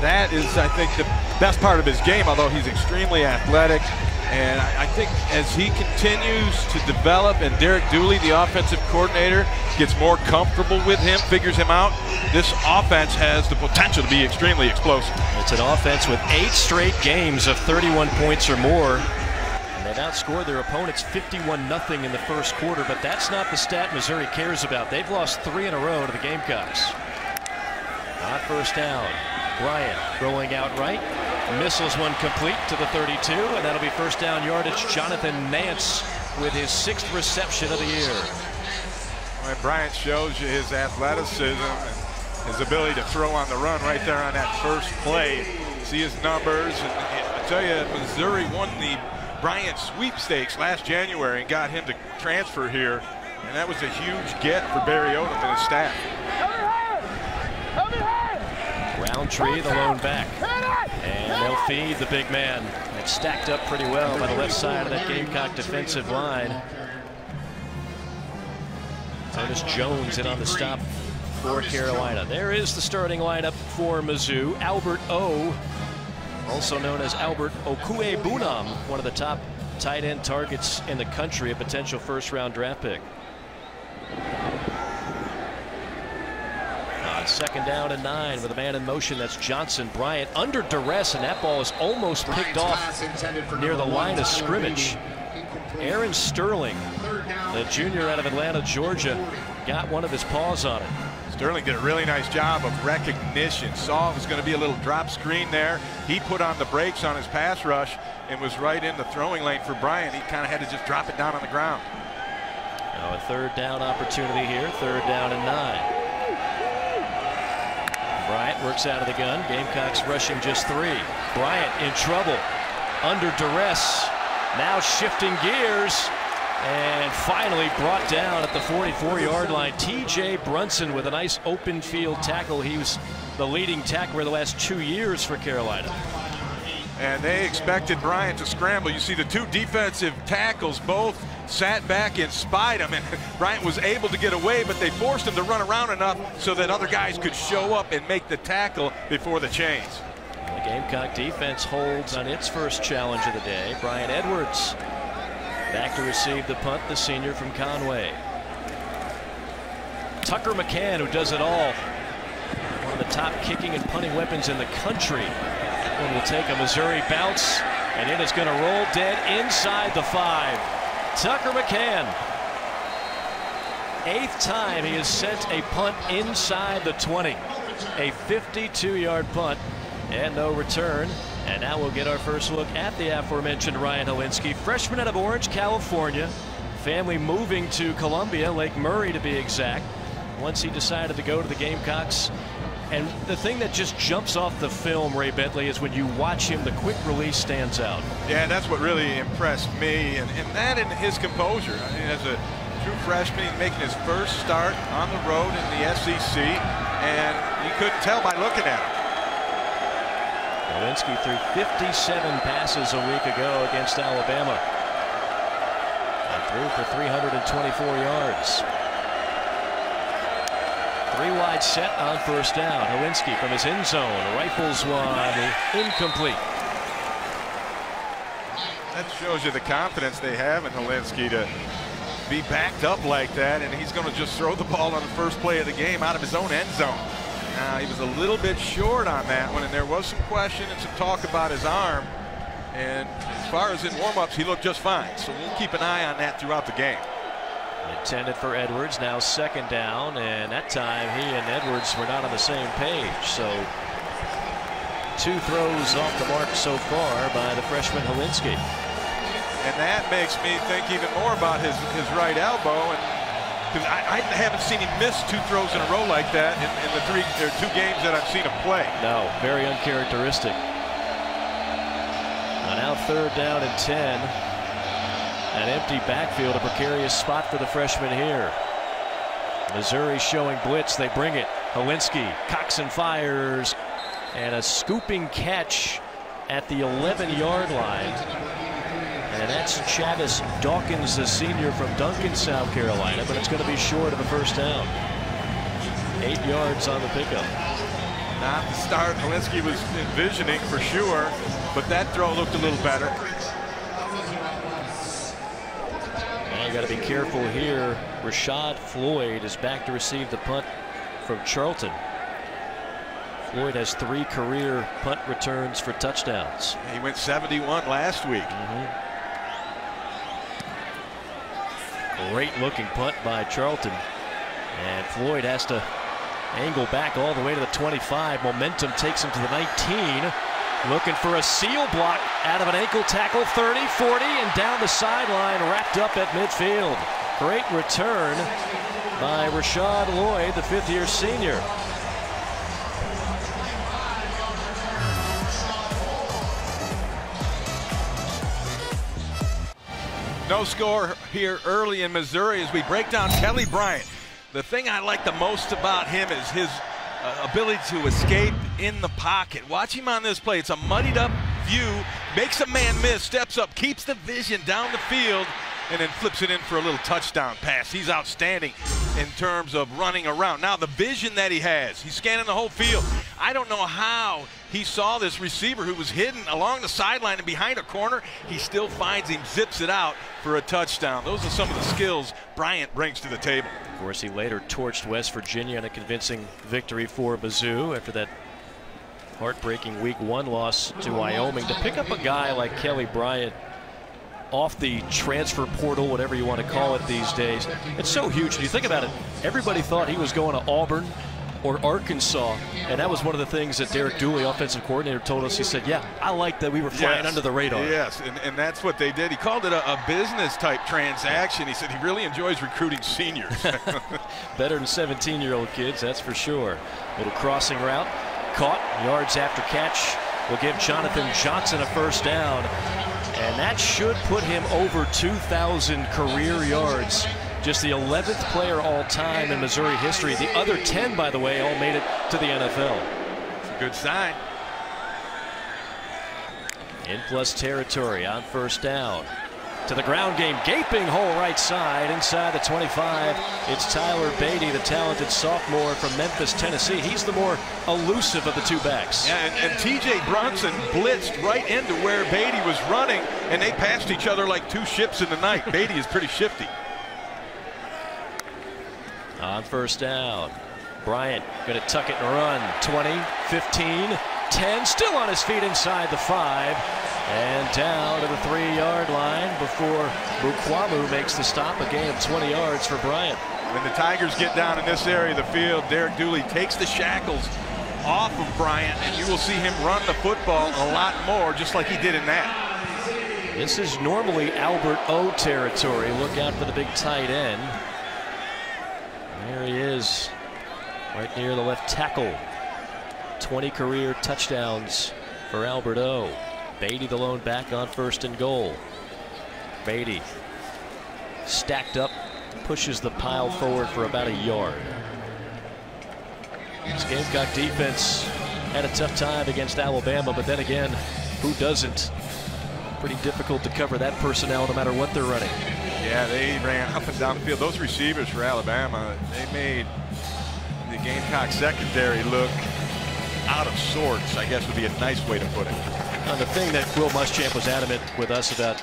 that is, I think, the best part of his game, although he's extremely athletic. And I, I think as he continues to develop and Derek Dooley, the offensive coordinator, gets more comfortable with him, figures him out, this offense has the potential to be extremely explosive. It's an offense with eight straight games of 31 points or more. And they've outscored their opponents 51-0 in the first quarter, but that's not the stat Missouri cares about. They've lost three in a row to the Gamecocks. Not first down. Bryant rolling out right. Missiles one complete to the 32, and that'll be first down yardage. Jonathan Nance with his sixth reception of the year. Well, Bryant shows you his athleticism and his ability to throw on the run right there on that first play. See his numbers, and I tell you, Missouri won the Bryant sweepstakes last January and got him to transfer here, and that was a huge get for Barry Odom and his staff. Rountree, the lone back. And they'll feed the big man. It's stacked up pretty well by the left side of that Gamecock defensive line. Curtis Jones in on the stop for Carolina. There is the starting lineup for Mizzou. Albert O, also known as Albert Okwuegbunam, one of the top tight end targets in the country, a potential first round draft pick. On second down and nine with a man in motion, that's Johnson Bryant under duress, and that ball is almost picked off near the line of scrimmage. Aaron Sterling, the junior out of Atlanta, Georgia, got one of his paws on it. Sterling did a really nice job of recognition. Saw it was going to be a little drop screen there. He put on the brakes on his pass rush and was right in the throwing lane for Bryant. He kind of had to just drop it down on the ground. Now a third down opportunity here, third down and nine. Bryant works out of the gun. Gamecocks rushing just three. Bryant in trouble, under duress. Now shifting gears. And finally brought down at the 44-yard line. T.J. Brunson with a nice open field tackle. He was the leading tackler the last two years for Carolina. And they expected Bryant to scramble. You see the two defensive tackles both sat back and spied him. And Bryant was able to get away, but they forced him to run around enough so that other guys could show up and make the tackle before the chains. The Gamecock defense holds on its first challenge of the day. Bryan Edwards back to receive the punt, the senior from Conway. Tucker McCann, who does it all. One of the top kicking and punting weapons in the country. One will take a Missouri bounce, and it is going to roll dead inside the five. Tucker McCann. Eighth time he has sent a punt inside the 20. A 52-yard punt and no return. And now we'll get our first look at the aforementioned Ryan Hilinski, freshman out of Orange, California. Family moving to Columbia, Lake Murray to be exact, once he decided to go to the Gamecocks. And the thing that just jumps off the film, Ray Bentley, is when you watch him, the quick release stands out. Yeah, that's what really impressed me, and, and that and his composure. I mean, as a true freshman, he's making his first start on the road in the SEC, and you couldn't tell by looking at him. Hilinski threw 57 passes a week ago against Alabama. And threw for 324 yards. Three wide set on first down. Hilinski from his end zone rifles one incomplete. That shows you the confidence they have in Hilinski to be backed up like that, and he's going to just throw the ball on the first play of the game out of his own end zone. Uh, he was a little bit short on that one, and there was some question and some talk about his arm. And as far as in warm-ups, he looked just fine. So we'll keep an eye on that throughout the game. Intended for Edwards, now second down, and that time he and Edwards were not on the same page. So two throws off the mark so far by the freshman Hilinski. And that makes me think even more about his, his right elbow. And because I, I, haven't seen him miss two throws in a row like that in, in the three or two games that I've seen him play. No, very uncharacteristic. Now third down and 10. An empty backfield, a precarious spot for the freshman here. Missouri showing blitz. They bring it. Hilinski, Coxon fires, and a scooping catch at the 11-yard line. And that's Chavis Dawkins, the senior from Duncan, South Carolina, but it's going to be short of a first down. Eight yards on the pickup. Not the start Hilinski was envisioning for sure, but that throw looked a little better. Now you got to be careful here. Richaud Floyd is back to receive the punt from Charlton. Floyd has three career punt returns for touchdowns. He went 71 last week. Mm -hmm. Great looking punt by Charlton. And Floyd has to angle back all the way to the 25. Momentum takes him to the 19. Looking for a seal block out of an ankle tackle, 30, 40, and down the sideline, wrapped up at midfield. Great return by Richaud Floyd, the fifth year senior. No score here early in Missouri as we break down Kelly Bryant. The thing I like the most about him is his uh, ability to escape in the pocket. Watch him on this play. It's a muddied up view, makes a man miss, steps up, keeps the vision down the field, and then flips it in for a little touchdown pass. He's outstanding in terms of running around. Now, the vision that he has, he's scanning the whole field. I don't know how he saw this receiver who was hidden along the sideline and behind a corner. He still finds him, zips it out for a touchdown. Those are some of the skills Bryant brings to the table. Of course, he later torched West Virginia in a convincing victory for Mizzou after that heartbreaking week one loss to Wyoming. To pick up a guy like Kelly Bryant off the transfer portal, whatever you want to call it these days. It's so huge. And you think about it, everybody thought he was going to Auburn or Arkansas, and that was one of the things that Derek Dooley, offensive coordinator, told us. He said, yeah, I like that we were flying yes. under the radar. Yes, and, and that's what they did. He called it a, a business-type transaction. He said he really enjoys recruiting seniors. Better than 17-year-old kids, that's for sure. Little crossing route, caught, yards after catch will give Jonathan Johnson a first down. And that should put him over 2,000 career yards. Just the 11th player all time in Missouri history. The other 10, by the way, all made it to the NFL. It's a good sign. In plus territory on first down to the ground game. Gaping hole right side inside the 25. It's Tyler Badie, the talented sophomore from Memphis, Tennessee. He's the more elusive of the two backs. Yeah, and, and TJ Brunson blitzed right into where Badie was running, and they passed each other like two ships in the night. Badie is pretty shifty. On first down. Bryant going to tuck it and run. 20, 15, 10. Still on his feet inside the 5. And down to the three-yard line before Mukuamu makes the stop. A gain of 20 yards for Bryant. When the Tigers get down in this area of the field, Derek Dooley takes the shackles off of Bryant, and you will see him run the football a lot more, just like he did in that. This is normally Albert O territory. Look out for the big tight end. There he is, right near the left tackle. 20 career touchdowns for Albert O. Badie the lone back on first and goal. Badie stacked up, pushes the pile forward for about a yard. This Gamecock defense had a tough time against Alabama, but then again, who doesn't? Pretty difficult to cover that personnel no matter what they're running. Yeah, they ran up and down the field. Those receivers for Alabama, they made the Gamecock secondary look out of sorts, I guess would be a nice way to put it. And the thing that Will Muschamp was adamant with us about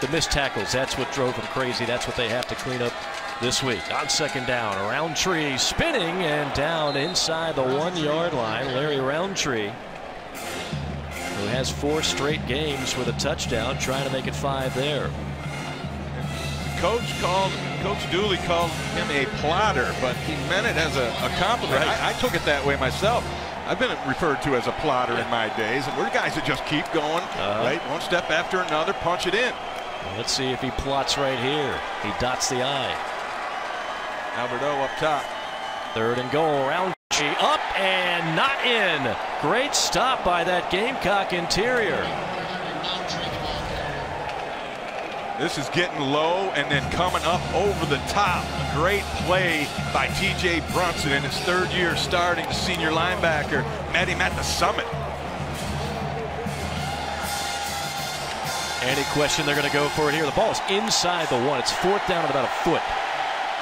the missed tackles, that's what drove them crazy. That's what they have to clean up this week. On second down, Rountree spinning and down inside the one-yard line. Larry Rountree, who has four straight games with a touchdown, trying to make it five there. Coach called, Coach Dooley called him a plotter, but he meant it as a, a compliment. Right. I, I took it that way myself. I've been referred to as a plotter yeah. in my days, and we're guys that just keep going, uh, right? One step after another, punch it in. Let's see if he plots right here. He dots the I. Alberto up top. Third and goal, round up and not in. Great stop by that Gamecock interior. This is getting low and then coming up over the top. Great play by T.J. Brunson in his third year starting senior linebacker. Met him at the summit. Any question they're going to go for it here. The ball is inside the one. It's fourth down at about a foot.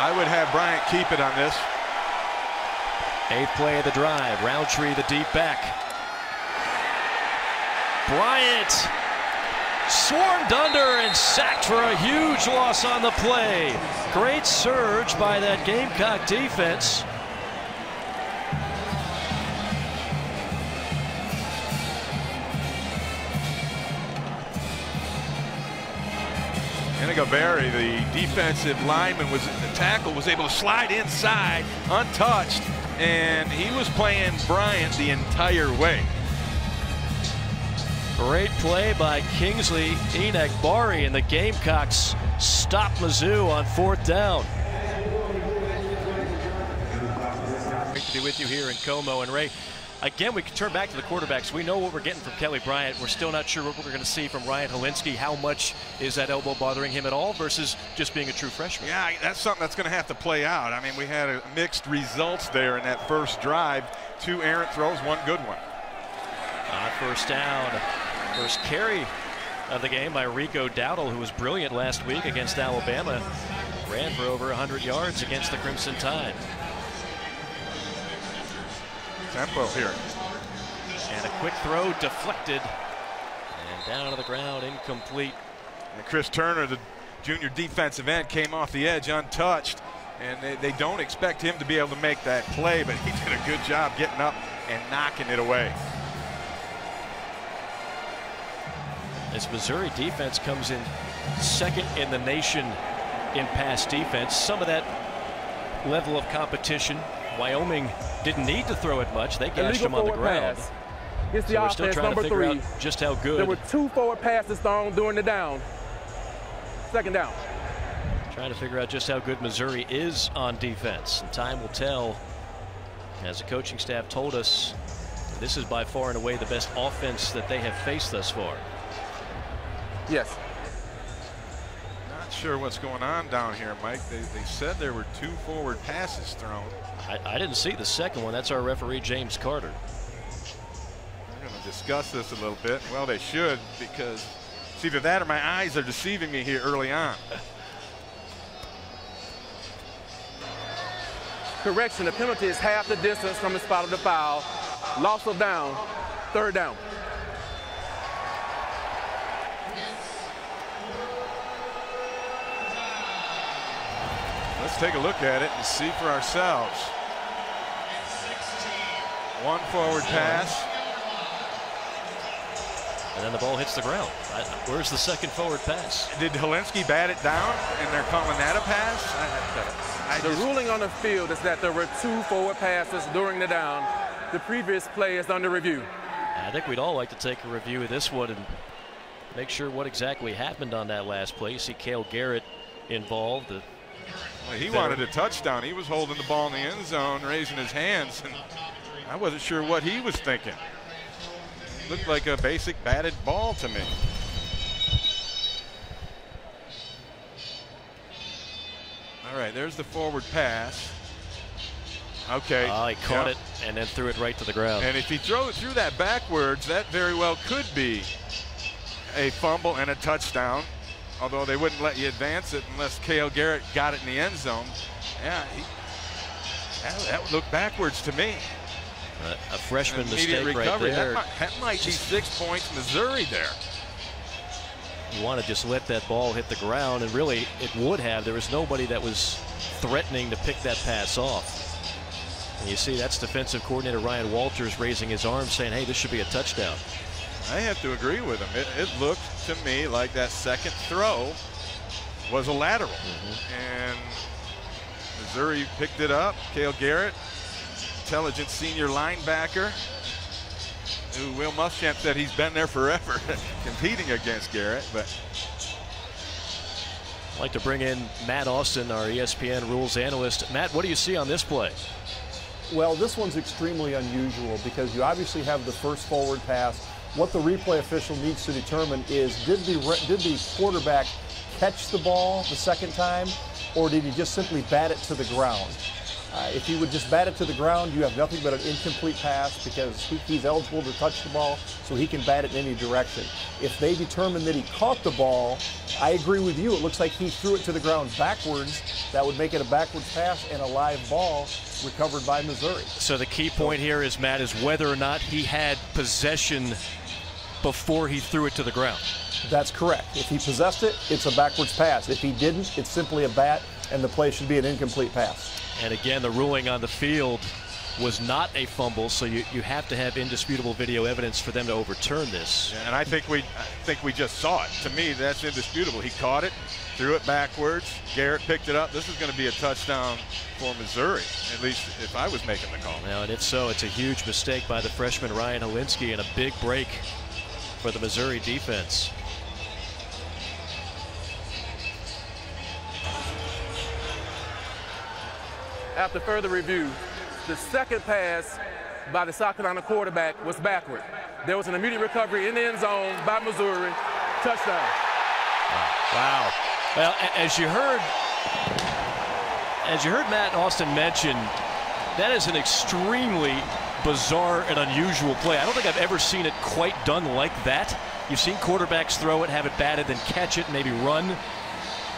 I would have Bryant keep it on this. Eighth play of the drive. Rountree the deep back. Bryant swarmed under and sacked for a huge loss on the play. Great surge by that Gamecock defense. Berry, the defensive lineman, was the tackle was able to slide inside untouched, and he was playing Bryant the entire way. Great play by Kingsley Enagbare, and the Gamecocks stop Mizzou on fourth down. Great to be with you here in Como and Ray. Again, we can turn back to the quarterbacks. We know what we're getting from Kelly Bryant. We're still not sure what we're going to see from Ryan Hilinski. How much is that elbow bothering him at all versus just being a true freshman? Yeah, that's something that's going to have to play out. I mean, we had a mixed results there in that first drive. Two errant throws, one good one. Uh, first down. First carry of the game by Rico Dowdle, who was brilliant last week against Alabama. Ran for over 100 yards against the Crimson Tide. Tempo here. And a quick throw deflected. And down to the ground, incomplete. And Chris Turner, the junior defensive end, came off the edge untouched. And they, they don't expect him to be able to make that play, but he did a good job getting up and knocking it away. This Missouri defense comes in second in the nation in pass defense. Some of that level of competition, Wyoming didn't need to throw it much. They gashed him on the ground. Pass. It's the So offense, still trying number to figure three. out just how good. There were two forward passes thrown during the down. Second down. Trying to figure out just how good Missouri is on defense. And time will tell. As the coaching staff told us, this is by far and away the best offense that they have faced thus far. Yes. Not sure what's going on down here, Mike. They, they said there were two forward passes thrown. I, I didn't see the second one. That's our referee, James Carter. We're going to discuss this a little bit. Well, they should because it's either that or my eyes are deceiving me here early on. Correction, the penalty is half the distance from the spot of the foul. Loss of down, third down. Let's take a look at it and see for ourselves. One forward pass. And then the ball hits the ground. I, where's the second forward pass? Did Hilinski bat it down and they're calling that a pass? I, I The just- ruling on the field is that there were two forward passes during the down. The previous play is under review. I think we'd all like to take a review of this one and make sure what exactly happened on that last play. You see Cale Garrett involved. The well, he wanted a touchdown. He was holding the ball in the end zone, raising his hands, and I wasn't sure what he was thinking. Looked like a basic batted ball to me. All right, there's the forward pass. Okay. Ah, he caught Yep. it and then threw it right to the ground. And if he throw, threw that backwards, that very well could be a fumble and a touchdown. Although they wouldn't let you advance it unless Cale Garrett got it in the end zone. Yeah, he, that, that would look backwards to me. a, a freshman mistake right recovery. there. That might, that might be six points Missouri there. You want to just let that ball hit the ground, and really it would have. There was nobody that was threatening to pick that pass off. And you see that's defensive coordinator Ryan Walters raising his arm saying, hey, this should be a touchdown. I have to agree with him. It, it looked to me like that second throw was a lateral. Mm-hmm. And Missouri picked it up. Cale Garrett, intelligent senior linebacker, who Will Muschamp said he's been there forever competing against Garrett. But I'd like to bring in Matt Austin, our ESPN rules analyst. Matt, what do you see on this play? Well, this one's extremely unusual because you obviously have the first forward pass. What the replay official needs to determine is did the did the quarterback catch the ball the second time, or did he just simply bat it to the ground? Uh, if he would just bat it to the ground, you have nothing but an incomplete pass because he, he's eligible to touch the ball, so he can bat it in any direction. If they determine that he caught the ball, I agree with you. It looks like he threw it to the ground backwards. That would make it a backwards pass and a live ball recovered by Missouri. So the key point here is, Matt, is whether or not he had possession before he threw it to the ground. That's correct. If he possessed it, it's a backwards pass. If he didn't, it's simply a bat, and the play should be an incomplete pass. And again, the ruling on the field was not a fumble, so you, you have to have indisputable video evidence for them to overturn this. And I think we I think we just saw it. To me, that's indisputable. He caught it, threw it backwards. Garrett picked it up. This is going to be a touchdown for Missouri, at least if I was making the call. Now, and if so, it's a huge mistake by the freshman Ryan Hilinski and a big break for the Missouri defense. After further review, the second pass by the South Carolina quarterback was backward. There was an immediate recovery in the end zone by Missouri. Touchdown. Wow. Well, as you heard, as you heard Matt Austin mention, that is an extremely bizarre and unusual play. I don't think I've ever seen it quite done like that. You've seen quarterbacks throw it, have it batted, then catch it, maybe run.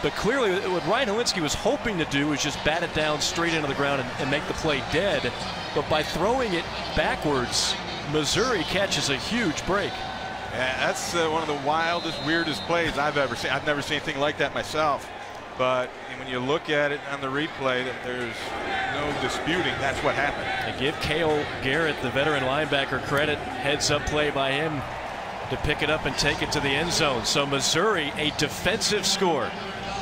But clearly, what Ryan Hilinski was hoping to do was just bat it down straight into the ground and, and make the play dead. But by throwing it backwards, Missouri catches a huge break. Yeah, that's uh, one of the wildest, weirdest plays I've ever seen. I've never seen anything like that myself. But when you look at it on the replay, there's no disputing that's what happened. And give Cale Garrett, the veteran linebacker, credit. Heads up play by him to pick it up and take it to the end zone. So Missouri, a defensive score,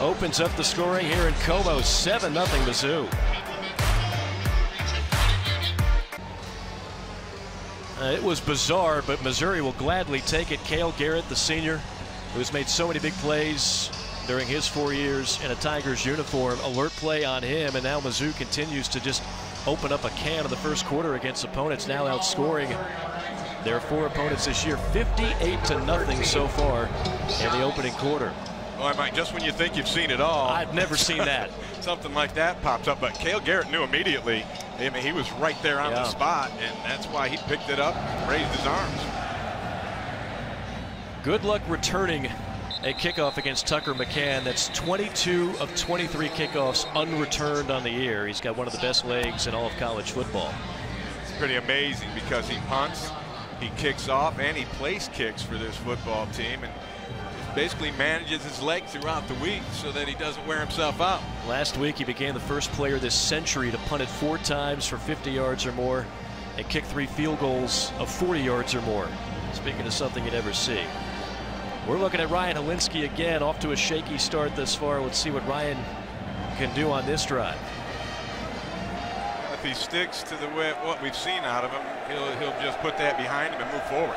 opens up the scoring here in Como, 7-0 Mizzou. Uh, it was bizarre, but Missouri will gladly take it. Cale Garrett, the senior, who's made so many big plays during his four years in a Tigers uniform. Alert play on him, and now Mizzou continues to just open up a can of the first quarter against opponents, now outscoring their four opponents this year, 58 to nothing so far in the opening quarter. Well, Mike, just when you think you've seen it all. I've never seen that. something like that pops up. But Cale Garrett knew immediately. I mean, he was right there on yeah. the spot, and that's why he picked it up raised his arms. Good luck returning a kickoff against Tucker McCann. That's 22 of 23 kickoffs unreturned on the year. He's got one of the best legs in all of college football. It's pretty amazing because he punts, he kicks off, and he place kicks for this football team. And basically manages his leg throughout the week so that he doesn't wear himself out. Last week, he became the first player this century to punt it four times for 50 yards or more and kick three field goals of 40 yards or more. Speaking of something you never see. We're looking at Ryan Hilinski again, off to a shaky start this far. Let's see what Ryan can do on this drive. If he sticks to the way what we've seen out of him, he'll he'll just put that behind him and move forward.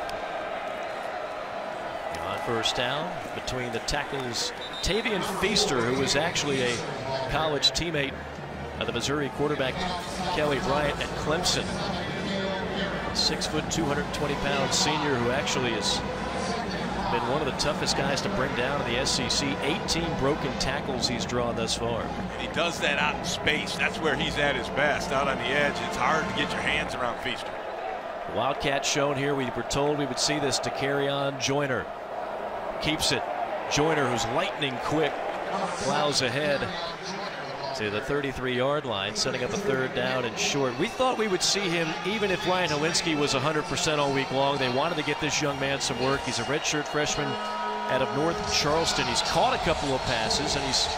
On first down between the tackles, Tavien Feaster, who was actually a college teammate of the Missouri quarterback Kelly Bryant at Clemson. Six foot, 220 pound senior who actually has been one of the toughest guys to bring down in the SEC. 18 broken tackles he's drawn thus far. And he does that out in space. That's where he's at his best, out on the edge. It's hard to get your hands around Feaster. Wildcat shown here. We were told we would see this to carry on. Joyner keeps it. Joyner, who's lightning quick, plows ahead to the 33-yard line, setting up a third down and short. We thought we would see him even if Ryan Hilinski was 100% all week long. They wanted to get this young man some work. He's a redshirt freshman out of North Charleston. He's caught a couple of passes, and he's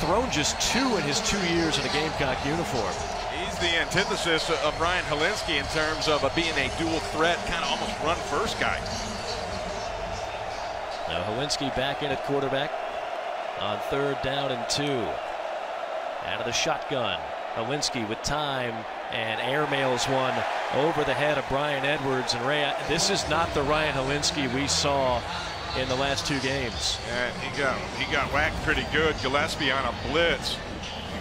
thrown just two in his two years in a Gamecock uniform. He's the antithesis of Ryan Hilinski in terms of being a dual threat, kind of almost run first guy. Now Hilinski back in at quarterback on third down and two. Out of the shotgun. Hilinski with time and airmails one over the head of Bryan Edwards. And Ray, this is not the Ryan Hilinski we saw in the last two games. And he got he got whacked pretty good. Gillespie on a blitz.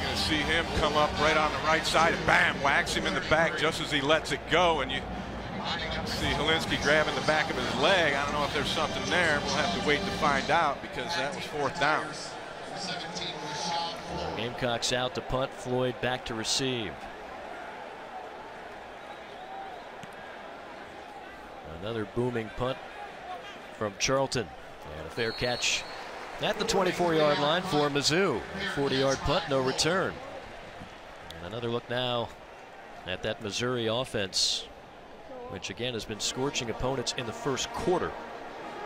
You're to see him come up right on the right side and bam, whacks him in the back just as he lets it go. And you see Hilinski grabbing the back of his leg. I don't know if there's something there. We'll have to wait to find out because that was fourth down. Gamecocks out to punt. Floyd back to receive. Another booming punt from Charlton. And a fair catch at the 24-yard line for Mizzou. 40-yard punt, no return. And another look now at that Missouri offense, which again has been scorching opponents in the first quarter.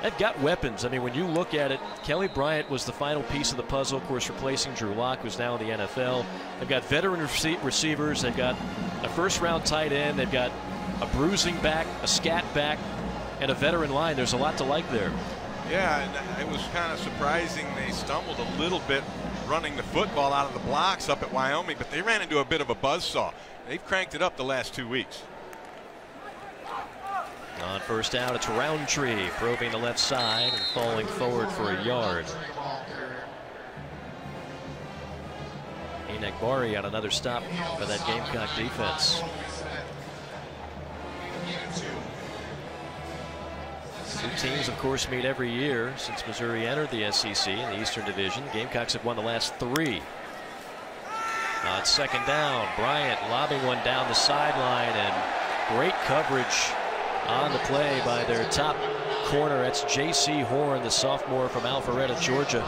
They've got weapons. I mean, when you look at it, Kelly Bryant was the final piece of the puzzle, of course, replacing Drew Lock, who's now in the NFL. They've got veteran rece receivers. They've got a first round tight end. They've got a bruising back, a scat back, and a veteran line. There's a lot to like there. Yeah, and uh, it was kind of surprising they stumbled a little bit running the football out of the blocks up at Wyoming, but they ran into a bit of a buzzsaw. They've cranked it up the last two weeks. On first down, it's Rountree probing the left side and falling forward for a yard. Enagbare on another stop for that Gamecock defense. Two teams, of course, meet every year since Missouri entered the SEC in the Eastern Division. Gamecocks have won the last three. It's second down. Bryant lobbing one down the sideline and great coverage on the play by their top corner. That's Jaycee Horn, the sophomore from Alpharetta, Georgia.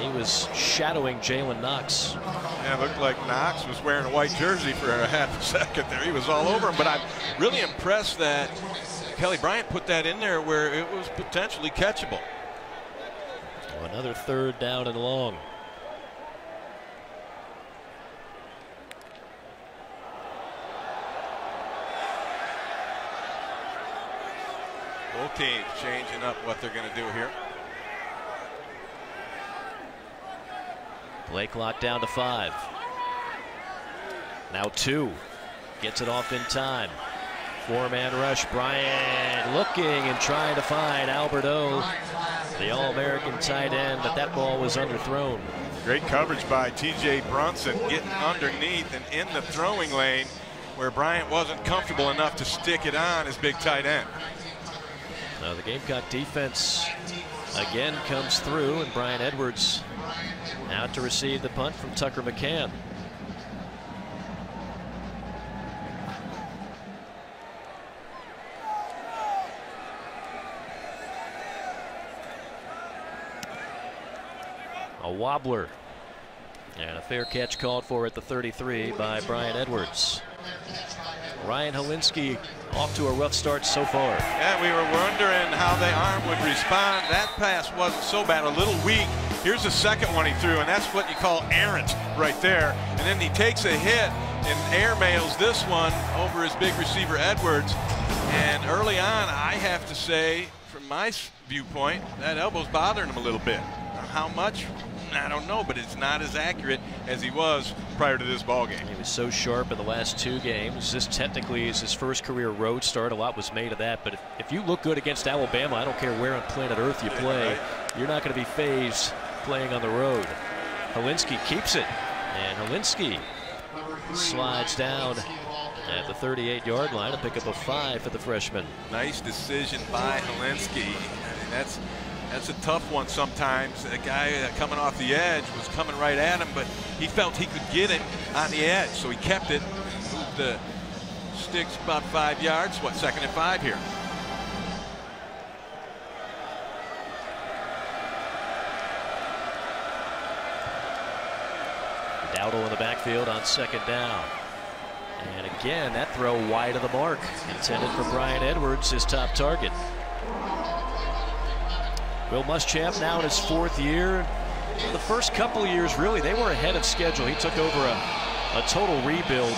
He was shadowing Jalen Knox. Yeah, it looked like Knox was wearing a white jersey for a half a second there. He was all over him, but I'm really impressed that Kelly Bryant put that in there where it was potentially catchable. So another third down and long. Both teams changing up what they're going to do here. Blake locked down to five. Now two. Gets it off in time. Four-man rush. Bryant looking and trying to find Albert O, the All-American tight end, but that ball was underthrown. Great coverage by T.J. Brunson getting underneath and in the throwing lane where Bryant wasn't comfortable enough to stick it on his big tight end. Now the Gamecock defense again comes through and Bryan Edwards out to receive the punt from Tucker McCann. A wobbler and a fair catch called for at the 33 by Bryan Edwards. Ryan Hilinski off to a rough start so far. Yeah, we were wondering how the arm would respond. That pass wasn't so bad, a little weak. Here's the second one he threw, and that's what you call errant right there. And then he takes a hit and airmails this one over his big receiver Edwards. And early on, I have to say, from my viewpoint, that elbow's bothering him a little bit. How much? I don't know, but it's not as accurate as he was prior to this ball game. He was so sharp in the last two games. This technically is his first career road start. A lot was made of that. But if, if you look good against Alabama, I don't care where on planet Earth you play, you're not going to be phased playing on the road. Hilinski keeps it. And Hilinski slides down at the 38-yard line to pick up a five for the freshman. Nice decision by Hilinski. I mean, that's that's a tough one sometimes. A guy uh, coming off the edge was coming right at him, but he felt he could get it on the edge, so he kept it. Moved the sticks about five yards. What, second and five here? Dowdle in the backfield on second down. And again, that throw wide of the mark. Intended for Bryan Edwards, his top target. Will Muschamp now in his fourth year. The first couple years, really, they were ahead of schedule. He took over a, a total rebuild.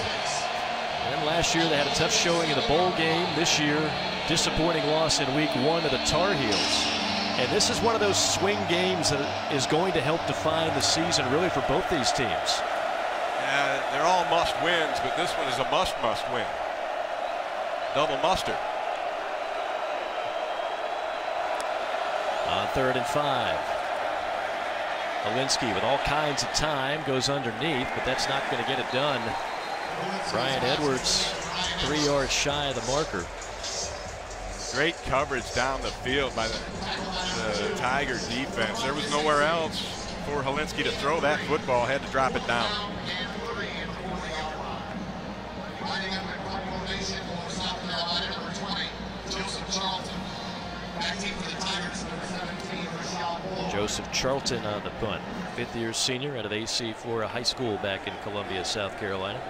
And last year, they had a tough showing in the bowl game. This year, disappointing loss in week one to the Tar Heels. And this is one of those swing games that is going to help define the season, really, for both these teams. Yeah, they're all must wins, but this one is a must, must win. Double mustard. On third and five. Hilinski with all kinds of time goes underneath, but that's not going to get it done. Bryan Edwards, three yards shy of the marker. Great coverage down the field by the, the Tiger defense. There was nowhere else for Hilinski to throw that football. Had to drop it down. Joseph Charlton on the punt. Fifth year senior out of AC Flora High School back in Columbia, South Carolina.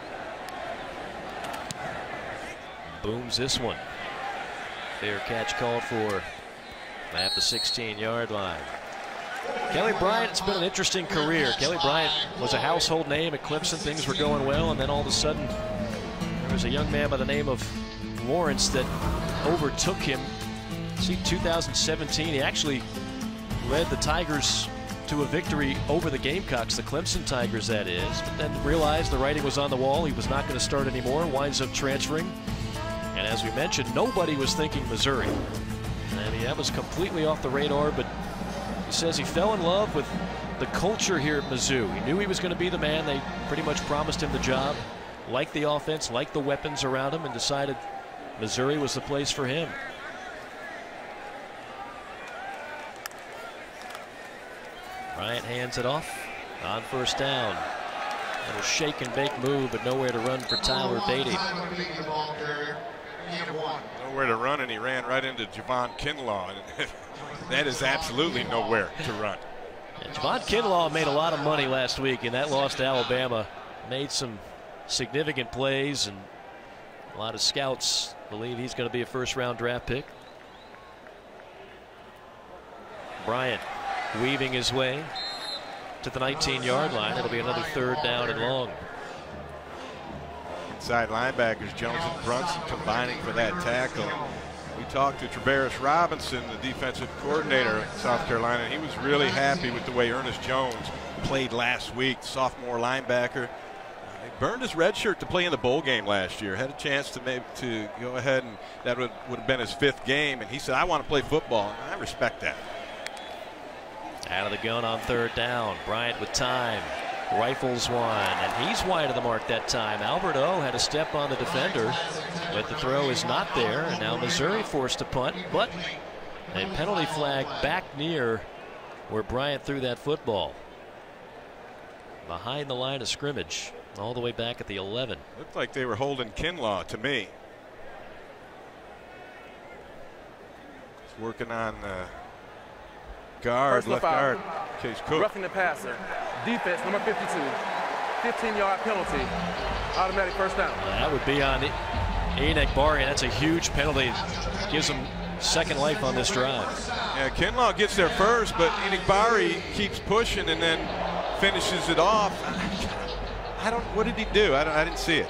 Booms this one. Fair catch called for at the 16 yard line. Kelly Bryant, it's been an interesting career. Kelly Bryant was a household name at Clemson. Things were going well, and then all of a sudden, there was a young man by the name of Lawrence that overtook him. See, 2017, he actually led the Tigers to a victory over the Gamecocks, the Clemson Tigers, that is, but then realized the writing was on the wall. He was not going to start anymore, winds up transferring. And as we mentioned, nobody was thinking Missouri. I mean, that was completely off the radar, but he says he fell in love with the culture here at Mizzou. He knew he was going to be the man. They pretty much promised him the job, liked the offense, liked the weapons around him, and decided Missouri was the place for him. Bryant hands it off on first down. A little shake and bake move, but nowhere to run for Tyler Badie. Nowhere to run, and he ran right into Javon Kinlaw. that is absolutely nowhere to run. And Javon Kinlaw made a lot of money last week in that loss to Alabama. Made some significant plays, and a lot of scouts believe he's going to be a first round draft pick. Bryant weaving his way to the 19 yard line. It'll be another third down and long. Inside linebackers, Jones and Brunson combining for that tackle. We talked to Travaris Robinson, the defensive coordinator at South Carolina, he was really happy with the way Ernest Jones played last week, sophomore linebacker. Uh, he burned his red shirt to play in the bowl game last year. Had a chance to maybe to go ahead and that would, would have been his fifth game. And he said, I want to play football. And I respect that. Out of the gun on third down. Bryant with time. Rifles one, and he's wide of the mark that time. Albert O had a step on the defender, but the throw is not there. And now Missouri forced to punt, but a penalty flag back near where Bryant threw that football. Behind the line of scrimmage, all the way back at the 11. Looked like they were holding Kinlaw to me. He's working on uh, guard, Personal left foul. guard, Case Cook. Roughing the passer. Defense, number 52. 15-yard penalty. Automatic first down. That would be on Enagbare. That's a huge penalty. Gives him second life on this drive. Yeah, Kinlaw gets there first, but Enoch Enagbare keeps pushing and then finishes it off. I don't. What did he do? I, don't, I didn't see it.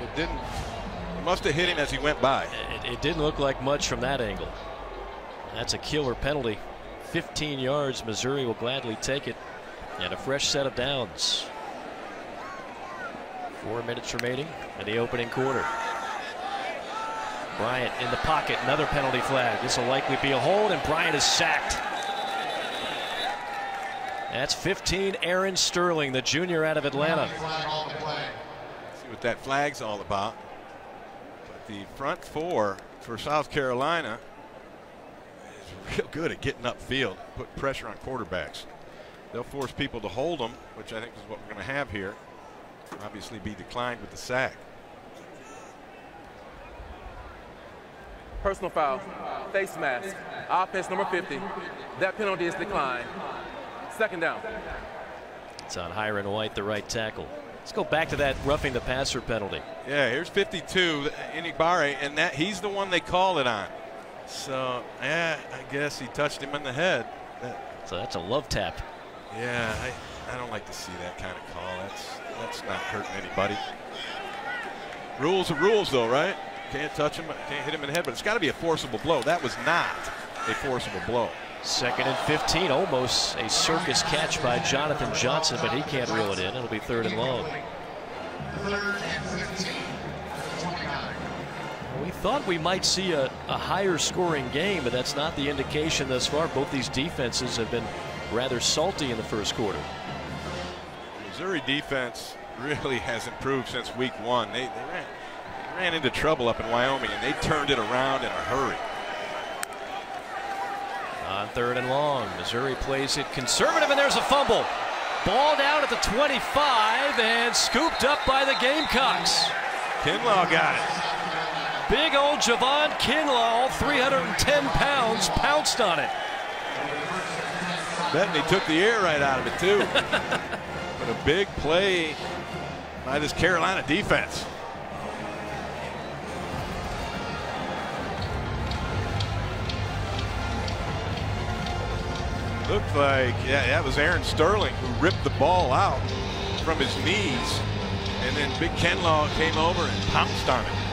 It didn't. It must have hit him as he went by. It, it didn't look like much from that angle. That's a killer penalty. 15 yards. Missouri will gladly take it. And a fresh set of downs. Four minutes remaining in the opening quarter. Bryant in the pocket. Another penalty flag. This will likely be a hold, and Bryant is sacked. That's 15. Aaron Sterling, the junior out of Atlanta. See what that flag's all about. But the front four for South Carolina real good at getting upfield, put pressure on quarterbacks. They'll force people to hold them, which I think is what we're going to have here. Obviously, be declined with the sack. Personal foul. Face mask. Offense number 50. That penalty is declined. Second down. It's on Hyrin White, the right tackle. Let's go back to that roughing the passer penalty. Yeah, here's 52, Enagbare, and that he's the one they call it on. So, yeah, I guess he touched him in the head. That, So that's a love tap. yeah, I, I don't like to see that kind of call. That's that's not hurting anybody. Rules are rules, though, right? Can't touch him, can't hit him in the head, but it's got to be a forcible blow. That was not a forcible blow. Second and 15, almost a circus catch by Jonathan Johnson, but he can't reel it in. It'll be third and long. We thought we might see a, a higher scoring game, but that's not the indication thus far. Both these defenses have been rather salty in the first quarter. Missouri defense really has improved since week one. They, they, ran, they ran into trouble up in Wyoming, and they turned it around in a hurry. On third and long, Missouri plays it conservative, and there's a fumble. Ball down at the 25 and scooped up by the Gamecocks. Kinlaw got it. Big old Javon Kinlaw, 310 pounds, pounced on it. Betting he took the air right out of it, too. but a big play by this Carolina defense. Looked like, yeah, that was Aaron Sterling who ripped the ball out from his knees. And then Big Kinlaw came over and pounced on it.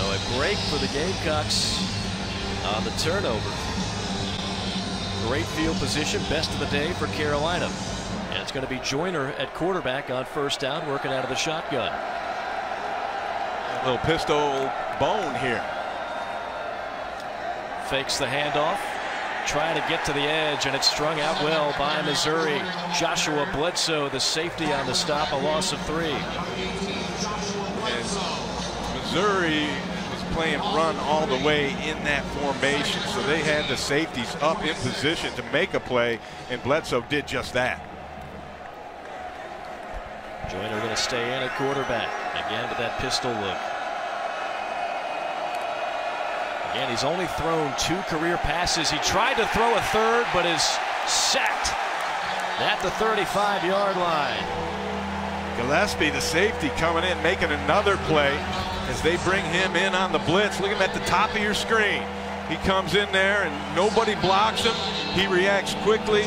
Oh, a break for the Gamecocks on the turnover. Great field position, best of the day for Carolina. And it's going to be Joyner at quarterback on first down, working out of the shotgun. A little pistol bone here. Fakes the handoff, trying to get to the edge, and it's strung out well by Missouri. Joshua Bledsoe, the safety on the stop, a loss of three. And Missouri playing run all the way in that formation, so they had the safeties up in position to make a play, and Bledsoe did just that. Joyner going to stay in at quarterback. Again with that pistol look. Again, he's only thrown two career passes. He tried to throw a third, but is sacked at the 35 yard line. Gillespie, the safety, coming in, making another play as they bring him in on the blitz. Look at him at the top of your screen. He comes in there and nobody blocks him. He reacts quickly,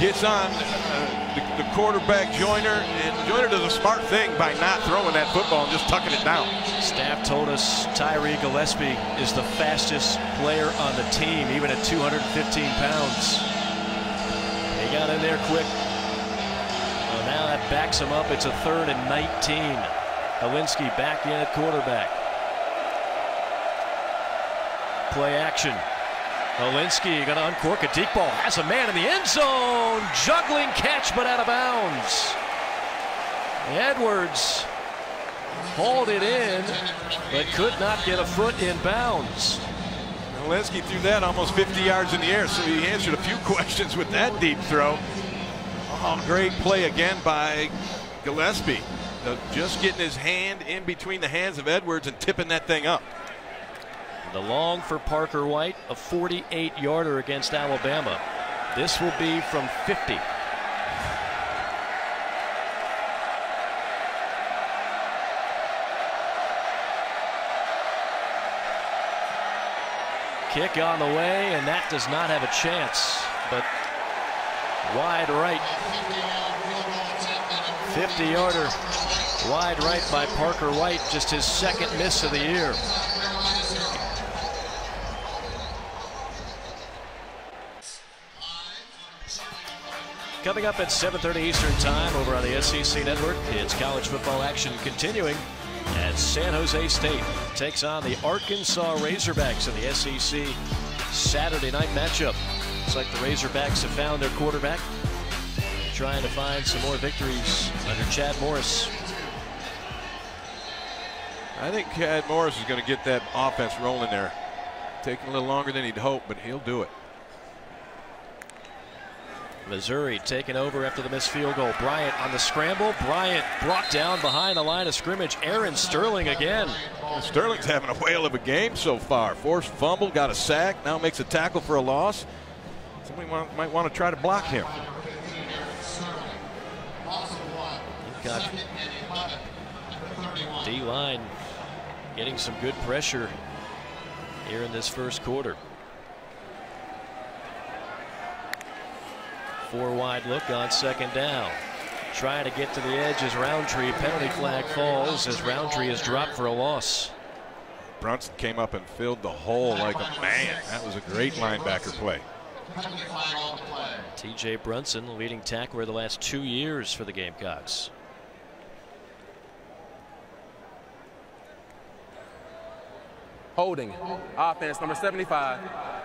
gets on uh, the, the, quarterback Joyner, and Joyner does a smart thing by not throwing that football and just tucking it down. Staff told us Tyree Gillespie is the fastest player on the team, even at 215 pounds. He got in there quick. Now that backs him up. It's a third and 19. Hilinski back in at quarterback. Play action. Hilinski going to uncork a deep ball. Has a man in the end zone. Juggling catch, but out of bounds. Edwards hauled it in, but could not get a foot in bounds. Hilinski threw that almost 50 yards in the air, so he answered a few questions with that deep throw. Oh, great play again by Gillespie. Just getting his hand in between the hands of Edwards and tipping that thing up. The long for Parker White, a 48 yarder against Alabama. This will be from 50. Kick on the way, and that does not have a chance, but wide right. 50 yarder wide right by Parker White, just his second miss of the year. Coming up at 7.30 Eastern Time over on the SEC Network, it's college football action continuing as San Jose State takes on the Arkansas Razorbacks in the SEC Saturday night matchup. Looks like the Razorbacks have found their quarterback, trying to find some more victories under Chad Morris. I think Chad Morris is going to get that offense rolling there. Taking a little longer than he'd hoped, but he'll do it. Missouri taking over after the missed field goal. Bryant on the scramble. Bryant brought down behind the line of scrimmage. Aaron Sterling again. Sterling's having a whale of a game so far. Forced fumble, got a sack, now makes a tackle for a loss. Somebody want, might want to try to block him. Got D line getting some good pressure here in this first quarter. Four wide look on second down. Trying to get to the edge as Rountree. Penalty flag falls as Rountree is dropped for a loss. Brunson came up and filled the hole like a man. That was a great linebacker play. TJ Brunson, leading tackler the last two years for the Gamecocks. Holding. Offense, number 75.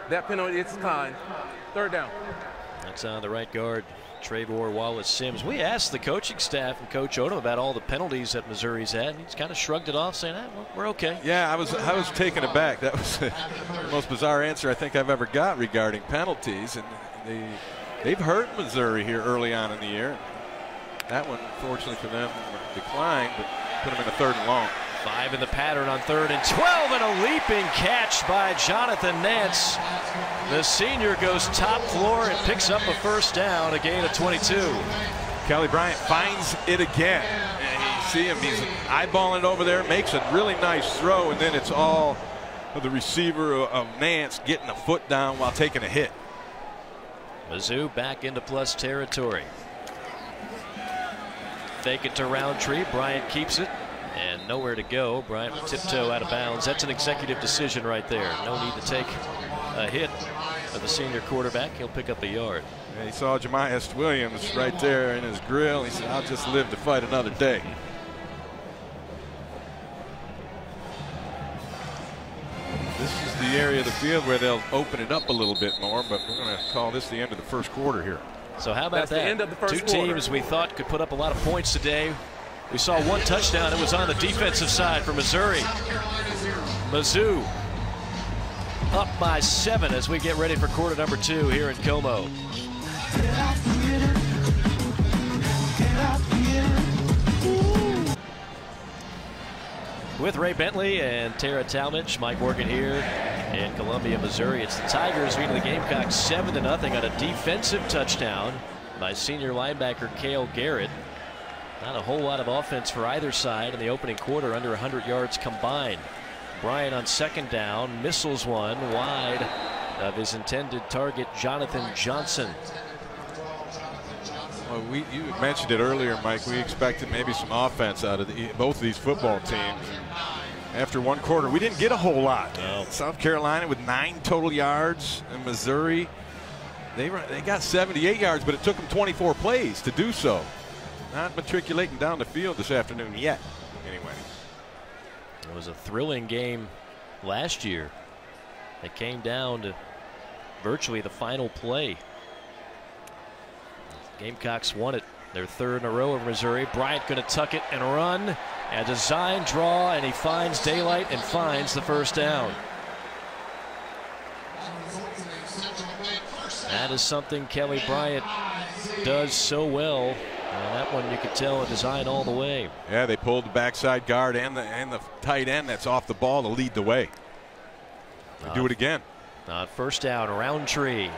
That penalty is kind. Third down. That's on the right guard, Tre'Vour Wallace-Simms. We asked the coaching staff and Coach Odom about all the penalties that Missouri's had, and he's kind of shrugged it off, saying, ah, "We're okay." Yeah, I was I was taken aback. That was the most bizarre answer I think I've ever got regarding penalties, and they they've hurt Missouri here early on in the year. That one, fortunately for them, declined, but put them in a third and long. Five in the pattern on third and 12, and a leaping catch by Jonathan Nance. The senior goes top floor and picks up a first down, a gain of 22. Kelly Bryant finds it again. And you see him, he's eyeballing it over there, makes a really nice throw, and then it's all of the receiver of Nance getting a foot down while taking a hit. Mizzou back into plus territory. Fake it to Rountree. Bryant keeps it and nowhere to go. Bryant will tiptoe out of bounds. That's an executive decision right there. No need to take a hit for the senior quarterback. He'll pick up a yard. And he saw Jamyest Williams right there in his grill. He said, I'll just live to fight another day. This is the area of the field where they'll open it up a little bit more, but we're going to call this the end of the first quarter here. So how about That's the that? end of the first Two quarter. teams we thought could put up a lot of points today. We saw one touchdown. It was on the defensive side for Missouri. Mizzou up by seven as we get ready for quarter number two here in Como. With Ray Bentley and Tera Talmadge, Mike Morgan here in Columbia, Missouri. It's the Tigers beating the Gamecocks 7 to nothing on a defensive touchdown by senior linebacker Cale Garrett. Not a whole lot of offense for either side in the opening quarter, under 100 yards combined. Bryant on second down, missiles one wide of his intended target, Jonathan Johnson. Well, we, you mentioned it earlier, Mike. We expected maybe some offense out of the, both of these football teams. After one quarter, we didn't get a whole lot. South Carolina with nine total yards, and Missouri, they they got 78 yards, but it took them 24 plays to do so. Not matriculating down the field this afternoon yet. Anyway, It was a thrilling game last year. It came down to virtually the final play. Gamecocks won it. Their third in a row of Missouri. Bryant going to tuck it and run. A design draw, and he finds daylight and finds the first down. That is something Kelly Bryant does so well. And that one you could tell a design all the way. yeah, they pulled the backside guard and the and the tight end that's off the ball to lead the way. They do it again. Uh, first down, Rountree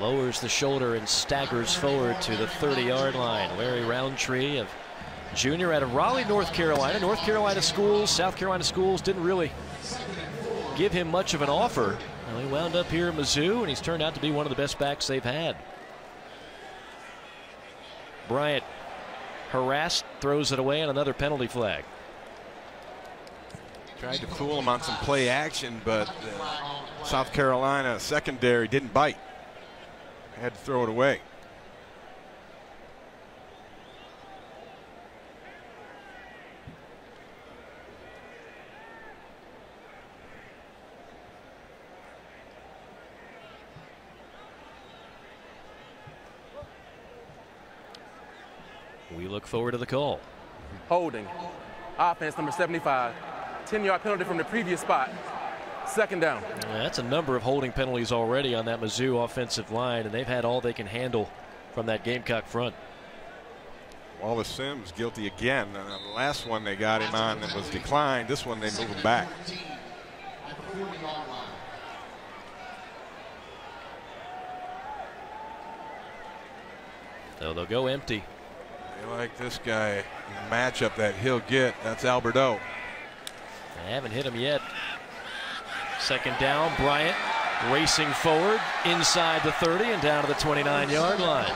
lowers the shoulder and staggers forward to the 30-yard line. Larry Rountree, of junior out of Raleigh, North Carolina. North Carolina schools, South Carolina schools didn't really give him much of an offer. Well, he wound up here at Mizzou, and he's turned out to be one of the best backs they've had. Bryant harassed, throws it away, and another penalty flag. Tried to fool him on some play action, but uh, South Carolina secondary didn't bite. Had to throw it away. We look forward to the call. Holding. Offense number 75. 10 yard penalty from the previous spot. Second down. That's a number of holding penalties already on that Mizzou offensive line, and they've had all they can handle from that Gamecock front. Wallace-Simms guilty again. Uh, the last one they got him on and was declined. This one they move him back. So they'll go empty. They like this guy matchup that he'll get. That's Albert O. They haven't hit him yet. Second down, Bryant racing forward inside the 30 and down to the 29 yard line.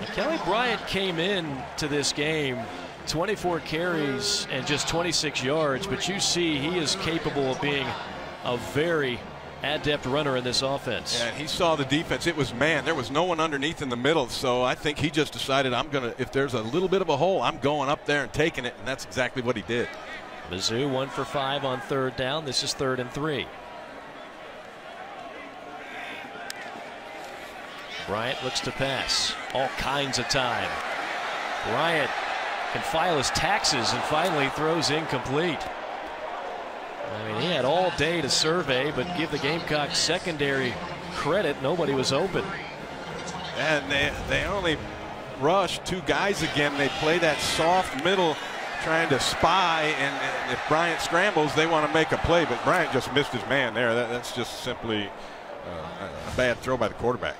And Kelly Bryant came in to this game 24 carries and just 26 yards, but you see he is capable of being a very adept runner in this offense. And he saw the defense. It was man. There was no one underneath in the middle. So I think he just decided I'm going to, if there's a little bit of a hole, I'm going up there and taking it. And that's exactly what he did. Mizzou one for five on third down. This is third and three. Bryant looks to pass. All kinds of time. Bryant can file his taxes and finally throws incomplete. I mean, he had all day to survey, but give the Gamecocks secondary credit. Nobody was open. And they, they only rushed two guys again. They play that soft middle trying to spy, and, and if Bryant scrambles, they want to make a play, but Bryant just missed his man there. That, that's just simply uh, a bad throw by the quarterback.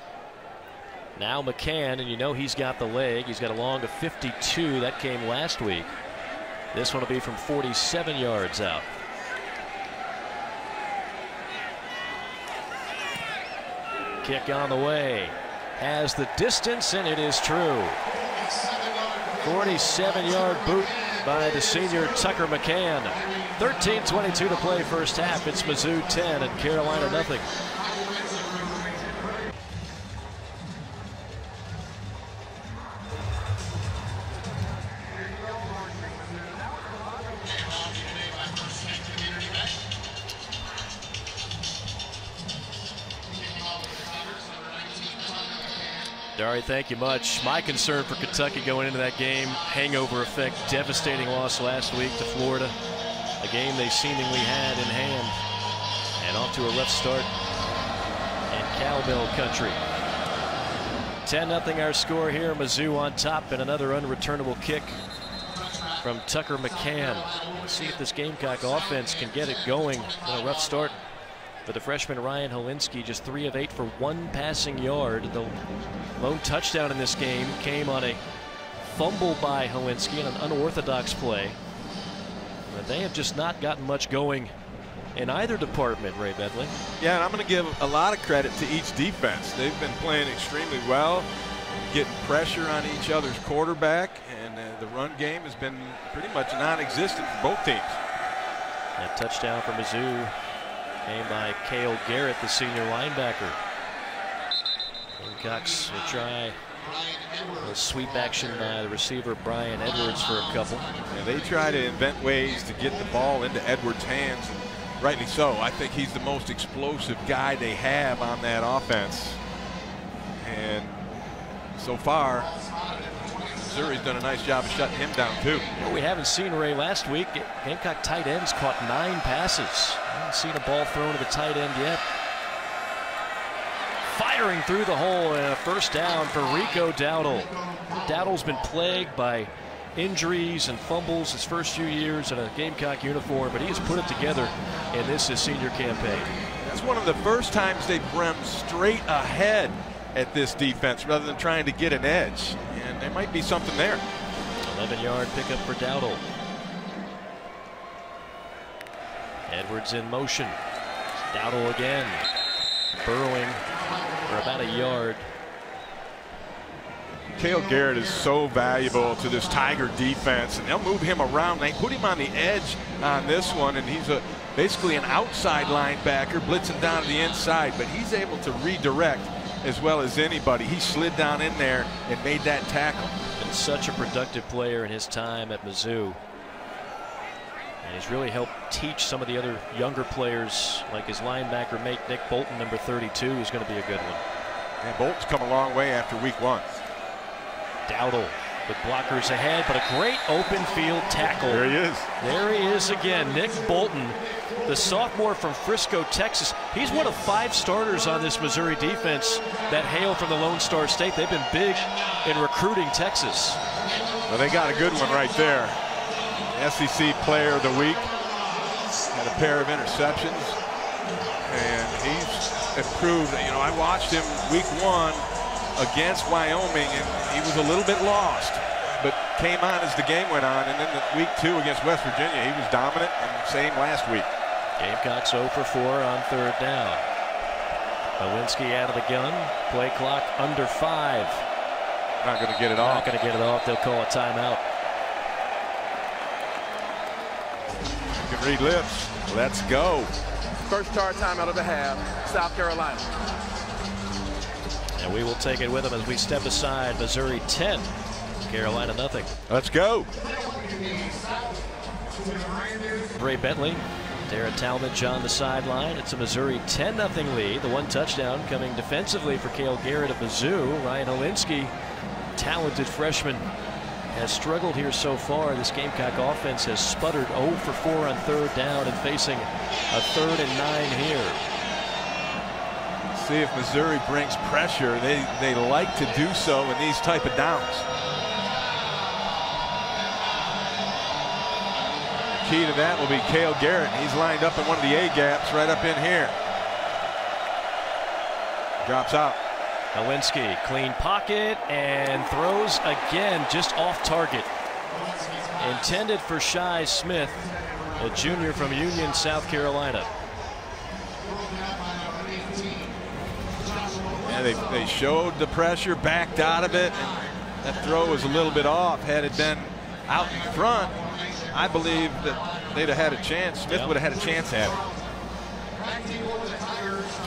Now McCann, and you know he's got the leg. He's got a long of 52. That came last week. This one will be from 47 yards out. Kick on the way. Has the distance, and it is true. 47 yard boot by the senior Tucker McCann. 13-22 to play first half. It's Mizzou 10 and Carolina nothing. Dari, thank you much. My concern for Kentucky going into that game, hangover effect, devastating loss last week to Florida. A game they seemingly had in hand. And off to a rough start in cowbell country. 10-0 our score here. Mizzou on top and another unreturnable kick from Tucker McCann. Let's see if this Gamecock offense can get it going. A rough start for the freshman Ryan Hilinski, just three of eight for one passing yard. The lone touchdown in this game came on a fumble by Hilinski and an unorthodox play. But they have just not gotten much going in either department, Ray Bentley. Yeah, and I'm going to give a lot of credit to each defense. They've been playing extremely well, getting pressure on each other's quarterback, and uh, the run game has been pretty much non-existent for both teams. That touchdown for Mizzou came by Cale Garrett, the senior linebacker. Gamecocks will try a sweep action by the receiver Bryan Edwards for a couple. And they try to invent ways to get the ball into Edwards' hands, and rightly so. I think he's the most explosive guy they have on that offense. And so far, Missouri's done a nice job of shutting him down too. we haven't seen Ray last week. Hancock tight ends caught nine passes. Haven't seen a ball thrown to the tight end yet. Firing through the hole and a first down for Rico Dowdle. Dowdle's been plagued by injuries and fumbles his first few years in a Gamecock uniform, but he has put it together in this his senior campaign. That's one of the first times they've run straight ahead at this defense rather than trying to get an edge. And there might be something there. 11 yard pickup for Dowdle. Edwards in motion. Dowdle again. Burrowing for about a yard. Cale Garrett is so valuable to this Tiger defense, and they'll move him around. They put him on the edge on this one, and he's a basically an outside linebacker blitzing down to the inside, but he's able to redirect as well as anybody. He slid down in there and made that tackle. Been such a productive player in his time at Mizzou. And he's really helped teach some of the other younger players, like his linebacker mate Nick Bolton, number 32, is going to be a good one. And Bolton's come a long way after week one. Dowdle with blockers ahead, but a great open field tackle. There he is. There he is again. Nick Bolton, the sophomore from Frisco, Texas. He's one of five starters on this Missouri defense that hail from the Lone Star State. They've been big in recruiting Texas. Well, they got a good one right there. SEC Player of the Week. Had a pair of interceptions. And he's improved. You know, I watched him week one against Wyoming, and he was a little bit lost, but came on as the game went on. And then the week two against West Virginia, he was dominant, and same last week. Gamecocks 0 for 4 on third down. Hilinski out of the gun. Play clock under five. Not going to get it Not off. going to get it off. They'll call a timeout. Can read lips. Let's go. First charge timeout of the half, South Carolina. And we will take it with them as we step aside. Missouri 10, Carolina nothing. Let's go. Ray Bentley, Tera Talmadge on the sideline. It's a Missouri 10 0 lead. The one touchdown coming defensively for Cale Garrett of Mizzou. Ryan Hilinski, talented freshman, has struggled here so far. This Gamecock offense has sputtered 0 for 4 on third down and facing a third and nine here. See if Missouri brings pressure. They they like to do so in these type of downs. key to that will be Cale Garrett. He's lined up in one of the A gaps right up in here. Drops out. Hilinski, clean pocket, and throws again just off target. Intended for Shi Smith, a junior from Union, South Carolina. Yeah, they, they showed the pressure, backed out of it, that throw was a little bit off. Had it been out in front, I believe that they'd have had a chance. Smith Yep. would have had a chance at it.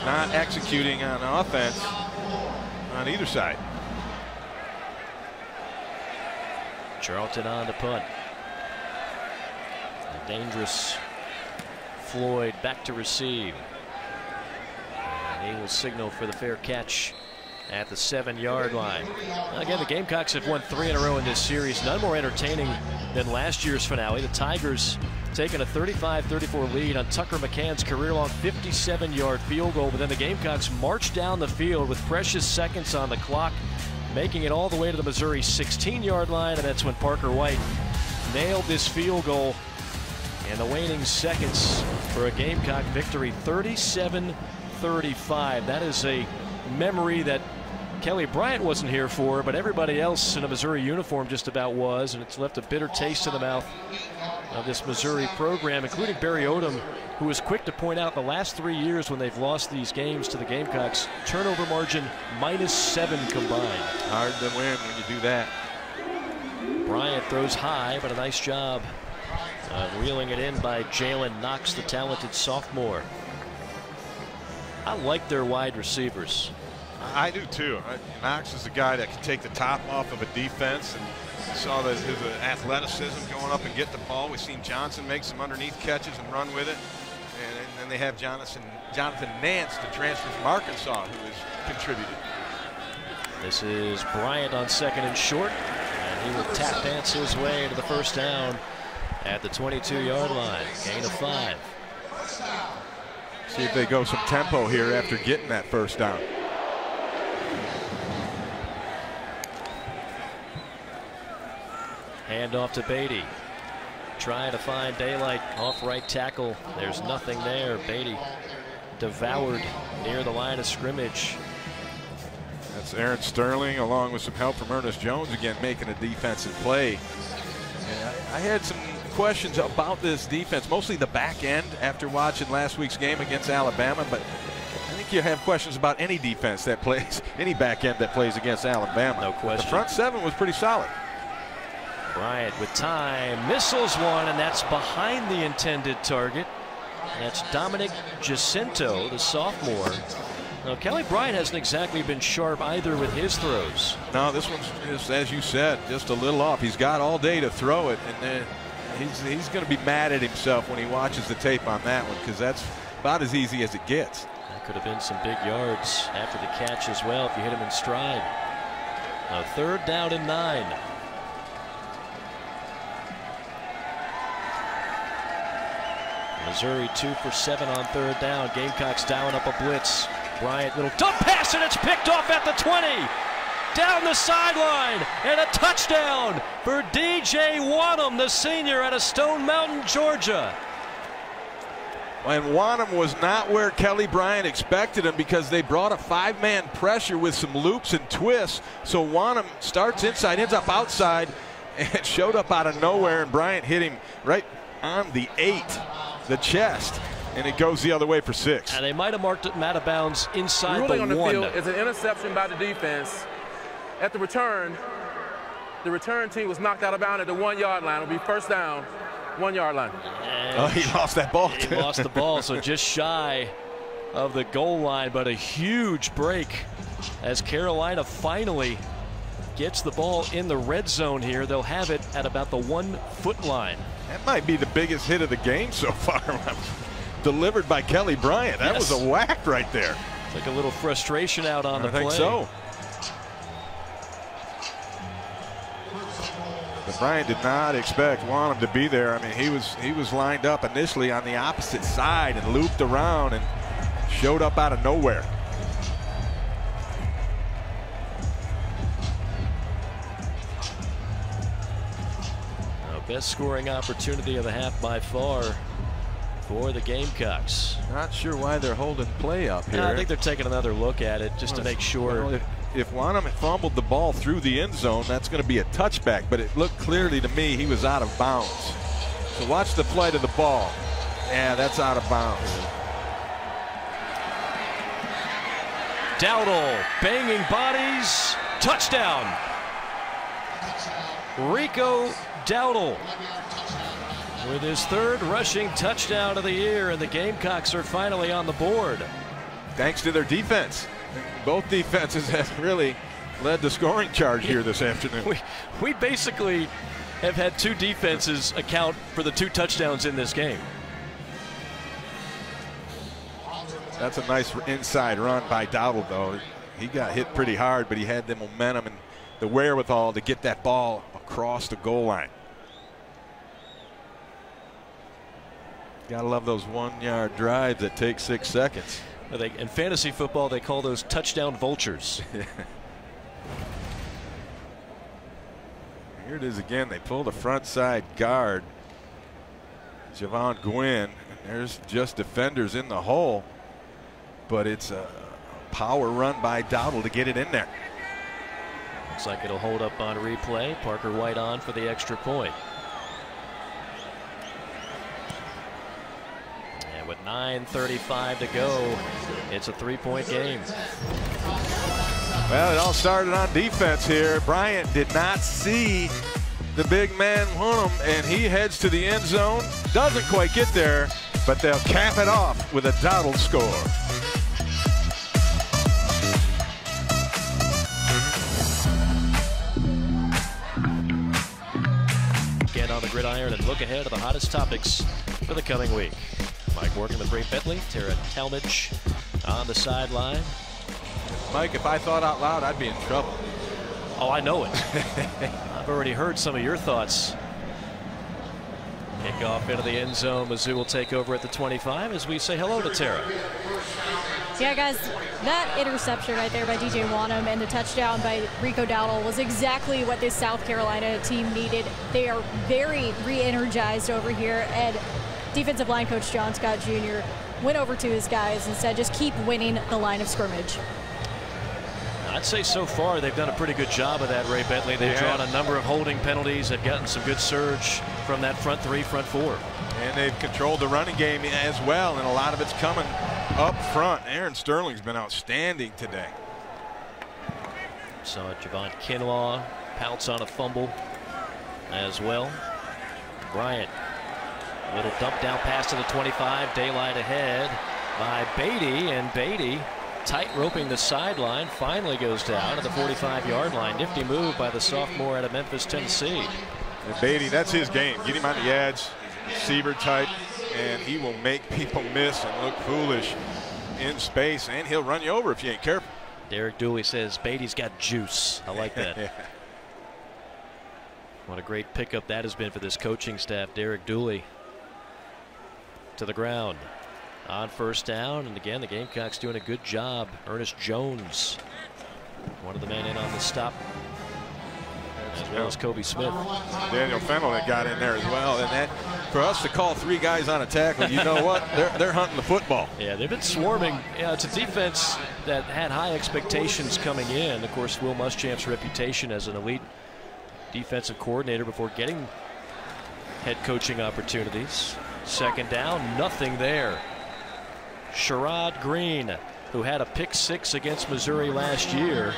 Not executing on offense on either side. Charlton on to punt. Dangerous Floyd back to receive. And he will signal for the fair catch at the seven yard line. Again, the Gamecocks have won three in a row in this series. None more entertaining than last year's finale. The Tigers taking a 35-34 lead on Tucker McCann's career-long 57-yard field goal, but then the Gamecocks marched down the field with precious seconds on the clock, making it all the way to the Missouri 16-yard line, and that's when Parker White nailed this field goal in the waning seconds for a Gamecock victory 37-35. That is a memory that Kelly Bryant wasn't here for, but everybody else in a Missouri uniform just about was, and it's left a bitter taste in the mouth of this Missouri program, including Barry Odom, who was quick to point out the last three years when they've lost these games to the Gamecocks, turnover margin minus seven combined. Hard to win when you do that. Bryant throws high, but a nice job of reeling it in by Jalen Knox, the talented sophomore. I like their wide receivers. I do too. I- Knox is a guy that can take the top off of a defense, and saw that his uh, athleticism going up and get the ball. We've seen Johnson make some underneath catches and run with it, and, and then they have Jonathan Jonathan Nance, the transfer from Arkansas, who has contributed. This is Bryant on second and short, and he will tap dance his way to the first down at the 22-yard line. Gain of five. See if they go some tempo here after getting that first down. Hand off to Badie. Trying to find daylight off right tackle. There's nothing there. Badie devoured near the line of scrimmage. That's Aaron Sterling, along with some help from Ernest Jones, again making a defensive play. And I, I had some questions about this defense, mostly the back end after watching last week's game against Alabama, but I think you have questions about any defense that plays, any back end that plays against Alabama. No question. The front seven was pretty solid. Bryant with time, missiles one, and that's behind the intended target. That's Dominic Gicinto, the sophomore. Now, Kelly Bryant hasn't exactly been sharp either with his throws. No, this one's just, as you said, just a little off. He's got all day to throw it, and then he's, he's going to be mad at himself when he watches the tape on that one because that's about as easy as it gets. That could have been some big yards after the catch as well if you hit him in stride. Now, third down and nine. Missouri two for seven on third down. Gamecocks dialing up a blitz. Bryant little dump pass and it's picked off at the 20. Down the sideline and a touchdown for DJ Wonnum, the senior out of Stone Mountain, Georgia. And Wonnum was not where Kelly Bryant expected him because they brought a five-man pressure with some loops and twists. So Wonnum starts inside, ends up outside, and showed up out of nowhere. And Bryant hit him right on the eight, the chest, and it goes the other way for six. And they might have marked it out of bounds inside Ruling the on the one. field is an interception by the defense. At the return, the return team was knocked out of bounds at the one yard line. It'll be first down, one yard line. Oh, he lost that ball. he lost the ball, so just shy of the goal line, but a huge break as Carolina finally gets the ball in the red zone here. They'll have it at about the one foot line. That might be the biggest hit of the game so far. Delivered by Kelly Bryant. That Yes. was a whack right there. It's like a little frustration out on I the think play. so. But Bryant did not expect Wonnum to be there. I mean, he was he was lined up initially on the opposite side and looped around and showed up out of nowhere. Best scoring opportunity of the half by far for the Gamecocks. Not sure why they're holding play up here. I think they're taking another look at it just to make sure. Well, if, if Wonnum fumbled the ball through the end zone, that's going to be a touchback. But it looked clearly to me he was out of bounds. So watch the flight of the ball. Yeah, that's out of bounds. Dowdle banging bodies. Touchdown. Rico Dowdle with his third rushing touchdown of the year, and the Gamecocks are finally on the board. Thanks to their defense. Both defenses have really led the scoring charge here this afternoon. We, we basically have had two defenses account for the two touchdowns in this game. That's a nice inside run by Dowdle, though. He got hit pretty hard, but he had the momentum and the wherewithal to get that ball across the goal line. Gotta love those one-yard drives that take six seconds. They, in fantasy football, they call those touchdown vultures. Here it is again. They pull the front side guard. Jovaughn Gwyn. There's just defenders in the hole. But it's a power run by Dowdle to get it in there. Looks like it'll hold up on replay. Parker White on for the extra point. And with 9.35 to go, it's a three-point game. Well, it all started on defense here. Bryant did not see the big man Wonnum, and he heads to the end zone. Doesn't quite get there, but they'll cap it off with a Dowdle score. And look ahead to the hottest topics for the coming week. Mike working with Ray Bentley, Tera Talmadge on the sideline. Mike, if I thought out loud, I'd be in trouble. Oh, I know it. I've already heard some of your thoughts. Kick off into the end zone. Mizzou will take over at the 25 as we say hello to Tera. Yeah, guys, that interception right there by DJ Wonnum and the touchdown by Rico Dowdle was exactly what this South Carolina team needed. They are very re-energized over here, and defensive line coach John Scott Jr. went over to his guys and said, just keep winning the line of scrimmage. I'd say so far they've done a pretty good job of that, Ray Bentley. They've Yeah. drawn a number of holding penalties. They've gotten some good surge from that front three, front four. And they've controlled the running game as well, and a lot of it's coming up front. Aaron Sterling's been outstanding today. Saw Javon Kinlaw pounce on a fumble as well. Bryant, little dump down pass to the 25, daylight ahead by Badie, and Badie tight roping the sideline, finally goes down at the 45 yard line. Nifty move by the sophomore out of Memphis, Tennessee. And Badie, that's his game. Get him on the edge, receiver type, and he will make people miss and look foolish in space, and he'll run you over if you ain't careful. Derek Dooley says Badie's got juice. I like that. What a great pickup that has been for this coaching staff. Derek Dooley to the ground on first down. And again, the Gamecocks doing a good job. Ernest Jones, one of the men in on the stop, as well as Kobe Smith. Daniel Fennell that got in there as well, and that for us to call three guys on a tackle, you know what? They're they're hunting the football. Yeah, they've been swarming. Yeah, it's a defense that had high expectations coming in. Of course, Will Muschamp's reputation as an elite defensive coordinator before getting head coaching opportunities. Second down, nothing there. Sherrod Greene, who had a pick six against Missouri last year,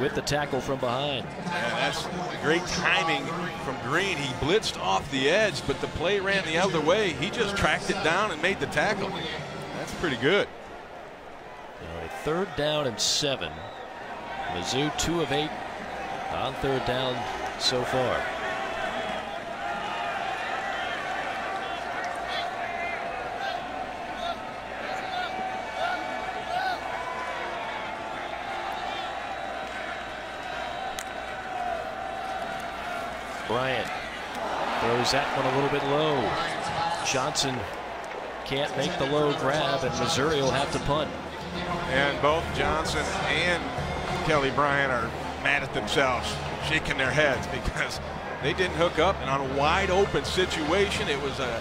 with the tackle from behind. That's great timing from Greene. He blitzed off the edge, but the play ran the other way. He just tracked it down and made the tackle. That's pretty good. Now a third down and seven. Mizzou two of eight on third down so far. Bryant throws that one a little bit low. Johnson can't make the low grab, and Missouri will have to punt. And both Johnson and Kelly Bryant are mad at themselves, shaking their heads because They didn't hook up, and on a wide open situation, it was a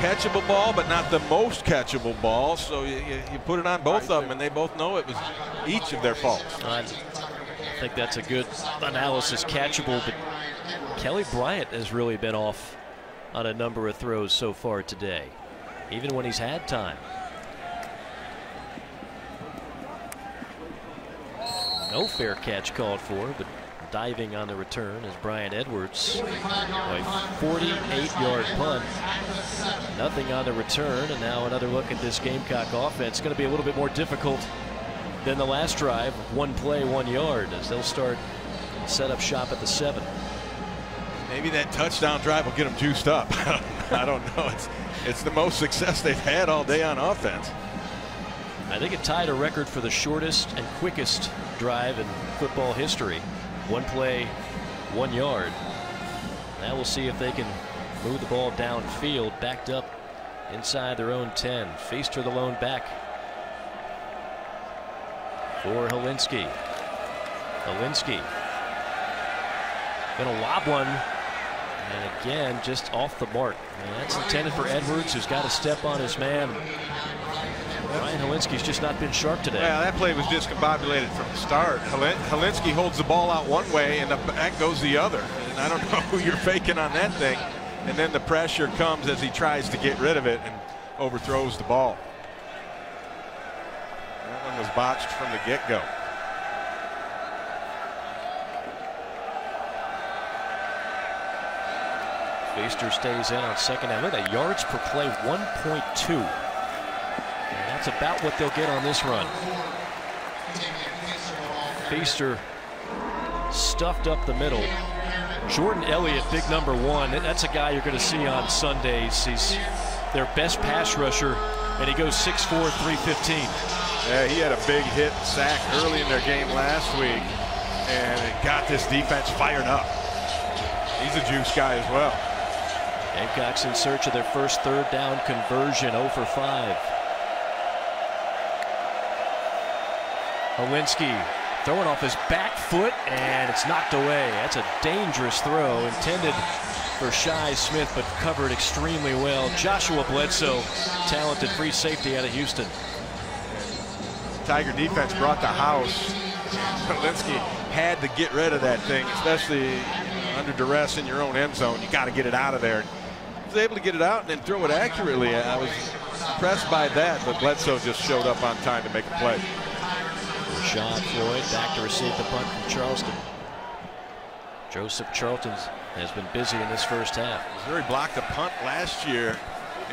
catchable ball, but not the most catchable ball. So you, you, you put it on both of them, and they both know it was each of their faults. I think that's a good analysis, catchable, but Kelly Bryant has really been off on a number of throws so far today, even when he's had time. No fair catch called for, but diving on the return is Bryan Edwards. A 48-yard punt. Nothing on the return, and now another look at this Gamecock offense. It's going to be a little bit more difficult than the last drive. One play, one yard, as they'll start set up shop at the seven. Maybe that touchdown drive will get them juiced up. I don't know. It's it's the most success they've had all day on offense. I think it tied a record for the shortest and quickest drive in football history. One play, one yard. Now we'll see if they can move the ball downfield, backed up inside their own 10. Feaster the lone back for Hilinski. Hilinski gonna lob one and again just off the mark and that's intended for Edwards who's got to step on his man Ryan Hilinski's just not been sharp today. Yeah, that play was discombobulated from the start. Hilinski holds the ball out one way and the back goes the other. And I don't know who you're faking on that thing. And then the pressure comes as he tries to get rid of it and overthrows the ball. That one was botched from the get-go. Feaster stays in on second down. Look at that yards per play 1.2. That's about what they'll get on this run. Feaster stuffed up the middle. Jordan Elliott, big number one. That's a guy you're going to see on Sundays. He's their best pass rusher, and he goes 6'4", 315. Yeah, he had a big hit sack early in their game last week, and it got this defense fired up. He's a juice guy as well. Gamecocks in search of their first third down conversion, 0 for 5. Hilinski throwing off his back foot and it's knocked away. That's a dangerous throw intended for Shi Smith but covered extremely well. Joshua Bledsoe, talented free safety out of Houston. Tiger defense brought the house. Hilinski had to get rid of that thing, especially under duress in your own end zone. You got to get it out of there. He was able to get it out and then throw it accurately. I was impressed by that, but Bledsoe just showed up on time to make a play. Richaud Floyd back to receive the punt from Charlton. Joseph Charlton has been busy in this first half. Missouri blocked a punt last year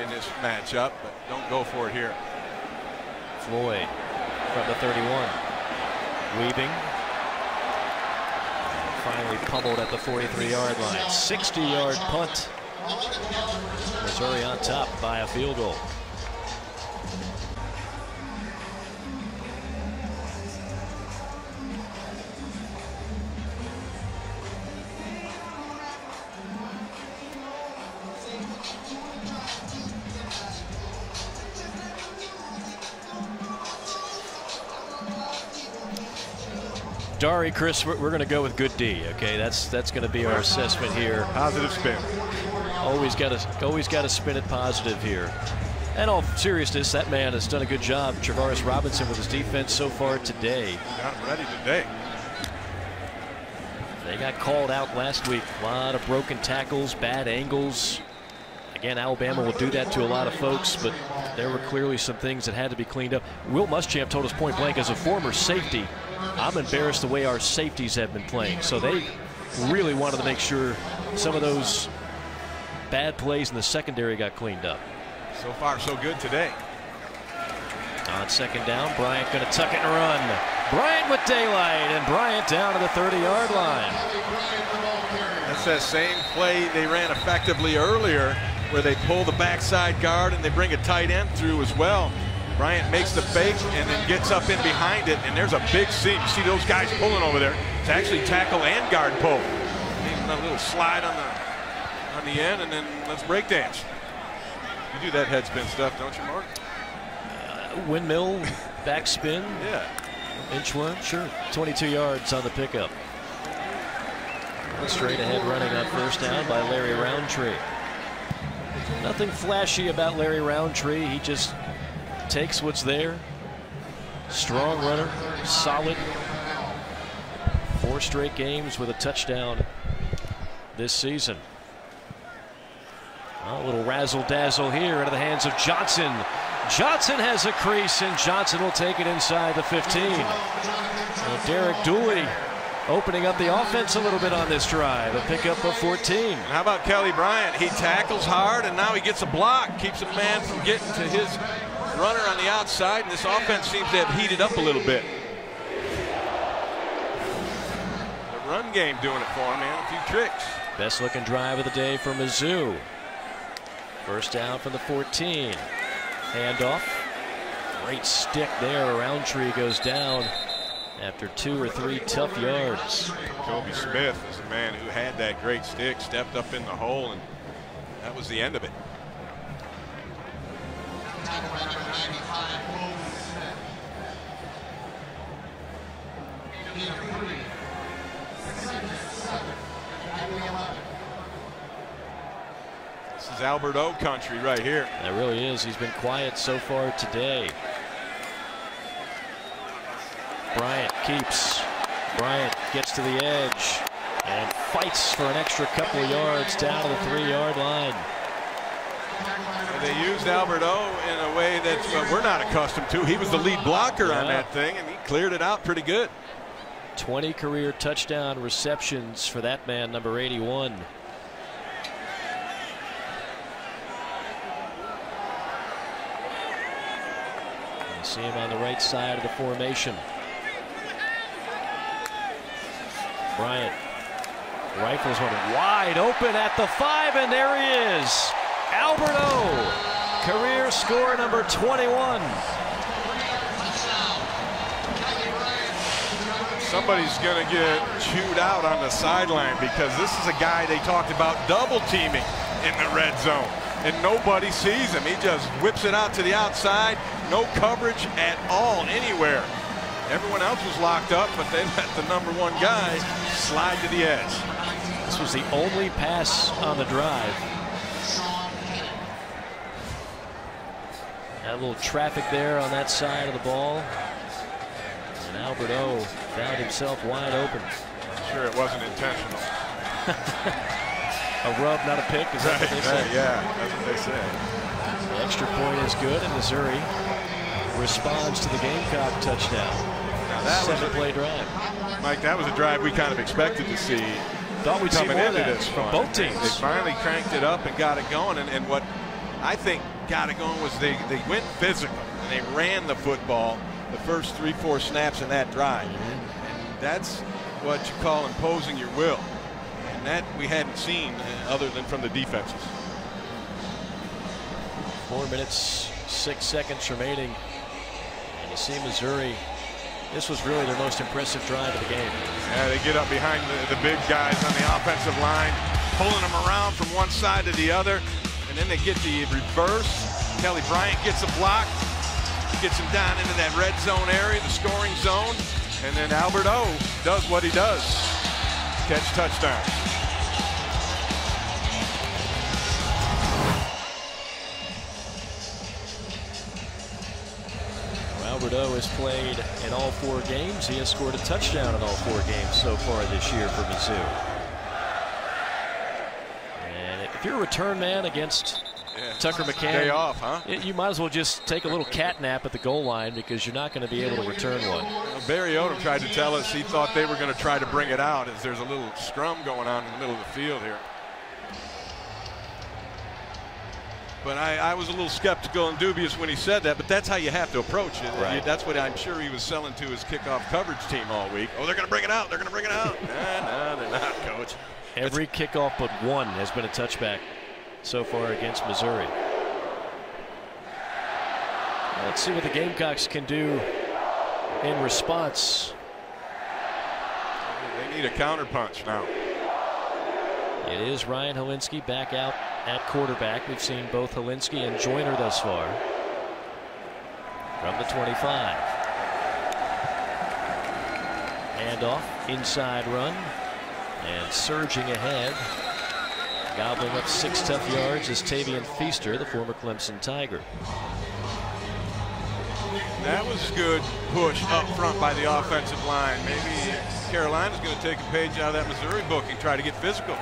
in this matchup, but don't go for it here. Floyd from the 31. Weaving. Finally pummeled at the 43-yard line. 60-yard punt. Missouri on top by a field goal. Dari, Chris, we're, going to go with good D. Okay, that's that's going to be our assessment here. Positive spin. Always got to always got to spin it positive here. And all seriousness, that man has done a good job. Travaris Robinson with his defense so far today. Got him ready today. They got called out last week. A lot of broken tackles, bad angles. Again, Alabama will do that to a lot of folks, but there were clearly some things that had to be cleaned up. Will Muschamp told us point blank, as a former safety, I'm embarrassed the way our safeties have been playing. So they really wanted to make sure some of those bad plays in the secondary got cleaned up. So far, so good today. On second down, Bryant going to tuck it and run. Bryant with daylight, and Bryant down to the 30-yard line. That's that same play they ran effectively earlier where they pull the backside guard and they bring a tight end through as well. Bryant makes the fake and then gets up in behind it, and there's a big seam. You see those guys pulling over there. It's actually tackle and guard pull. Even a little slide on the the end, and then let's break dance. You do that head spin stuff, don't you, Mark? Uh, windmill, backspin. yeah. Inchworm, sure. 22 yards on the pickup. Straight ahead running on first down by Larry Rountree. Nothing flashy about Larry Rountree. He just takes what's there. Strong runner, solid. Four straight games with a touchdown this season. A little razzle dazzle here into the hands of Johnson. Johnson has a crease, and Johnson will take it inside the 15. Well, Derek Dooley opening up the offense a little bit on this drive. A pickup of 14. How about Kelly Bryant? He tackles hard, and now he gets a block, keeps a man from getting to his runner on the outside, and this offense seems to have heated up a little bit. The run game doing it for him, man. A few tricks. Best looking drive of the day for Mizzou. First down from the 14. Handoff. Great stick there. Rountree goes down after two or three tough yards. Kobe Smith is a man who had that great stick, stepped up in the hole, and that was the end of it. This is Albert O country right here. That really is. He's been quiet so far today. Bryant keeps. Bryant gets to the edge and fights for an extra couple of yards down to the three-yard line. They used Albert O in a way that well, we're not accustomed to. He was the lead blocker yeah. on that thing, and he cleared it out pretty good. 20 career touchdown receptions for that man, number 81. You see him on the right side of the formation. Bryant rifles one wide open at the five, and there he is. Albert O, career score number 21. Somebody's going to get chewed out on the sideline because this is a guy they talked about double teaming in the red zone. And nobody sees him. He just whips it out to the outside. No coverage at all anywhere. Everyone else was locked up, but they let the number one guy slide to the edge. This was the only pass on the drive. Had a little traffic there on that side of the ball. And Albert O found himself wide open. Sure it wasn't intentional. a rub, not a pick, is that right, what they right, said? Yeah, that's what they said. The extra point is good, and Missouri responds to the Gamecock touchdown. Now that Seven play drive. Mike, that was a drive we kind of expected to see. Thought we'd see coming more into of that this from both teams. They finally cranked it up and got it going. And, and what I think got it going was they, they went physical and they ran the football the first three, four snaps in that drive. Mm-hmm. And that's what you call imposing your will. And that we hadn't seen uh, other than from the defenses. Four minutes, six seconds remaining. And you see Missouri. This was really their most impressive drive of the game. Yeah, they get up behind the, the big guys on the offensive line, pulling them around from one side to the other. And then they get the reverse. Kelly Bryant gets a block, gets him down into that red zone area, the scoring zone. And then Albert O does what he does. Catch touchdown. O has played in all four games. He has scored a touchdown in all four games so far this year for Mizzou. And if you're a return man against Yeah. Tucker McCann, Day off, huh? it- you might as well just take a little cat nap at the goal line because you're not going to be able to return one. Well, Barry Odom tried to tell us he thought they were going to try to bring it out as there's a little scrum going on in the middle of the field here. But I, I was a little skeptical and dubious when he said that, but that's how you have to approach it. Right. That's what I'm sure he was selling to his kickoff coverage team all week. Oh, they're going to bring it out. They're going to bring it out. nah, no, they're not, coach. Every kickoff but one has been a touchback so far against Missouri. Let's see what the Gamecocks can do in response. They need a counterpunch now. It is Ryan Hilinski back out at quarterback. We've seen both Hilinski and Joyner thus far. From the 25. Handoff, inside run. And surging ahead, gobbling up six tough yards is Tavian Feaster, the former Clemson Tiger. That was a good push up front by the offensive line. Maybe Carolina's going to take a page out of that Missouri book and try to get physical.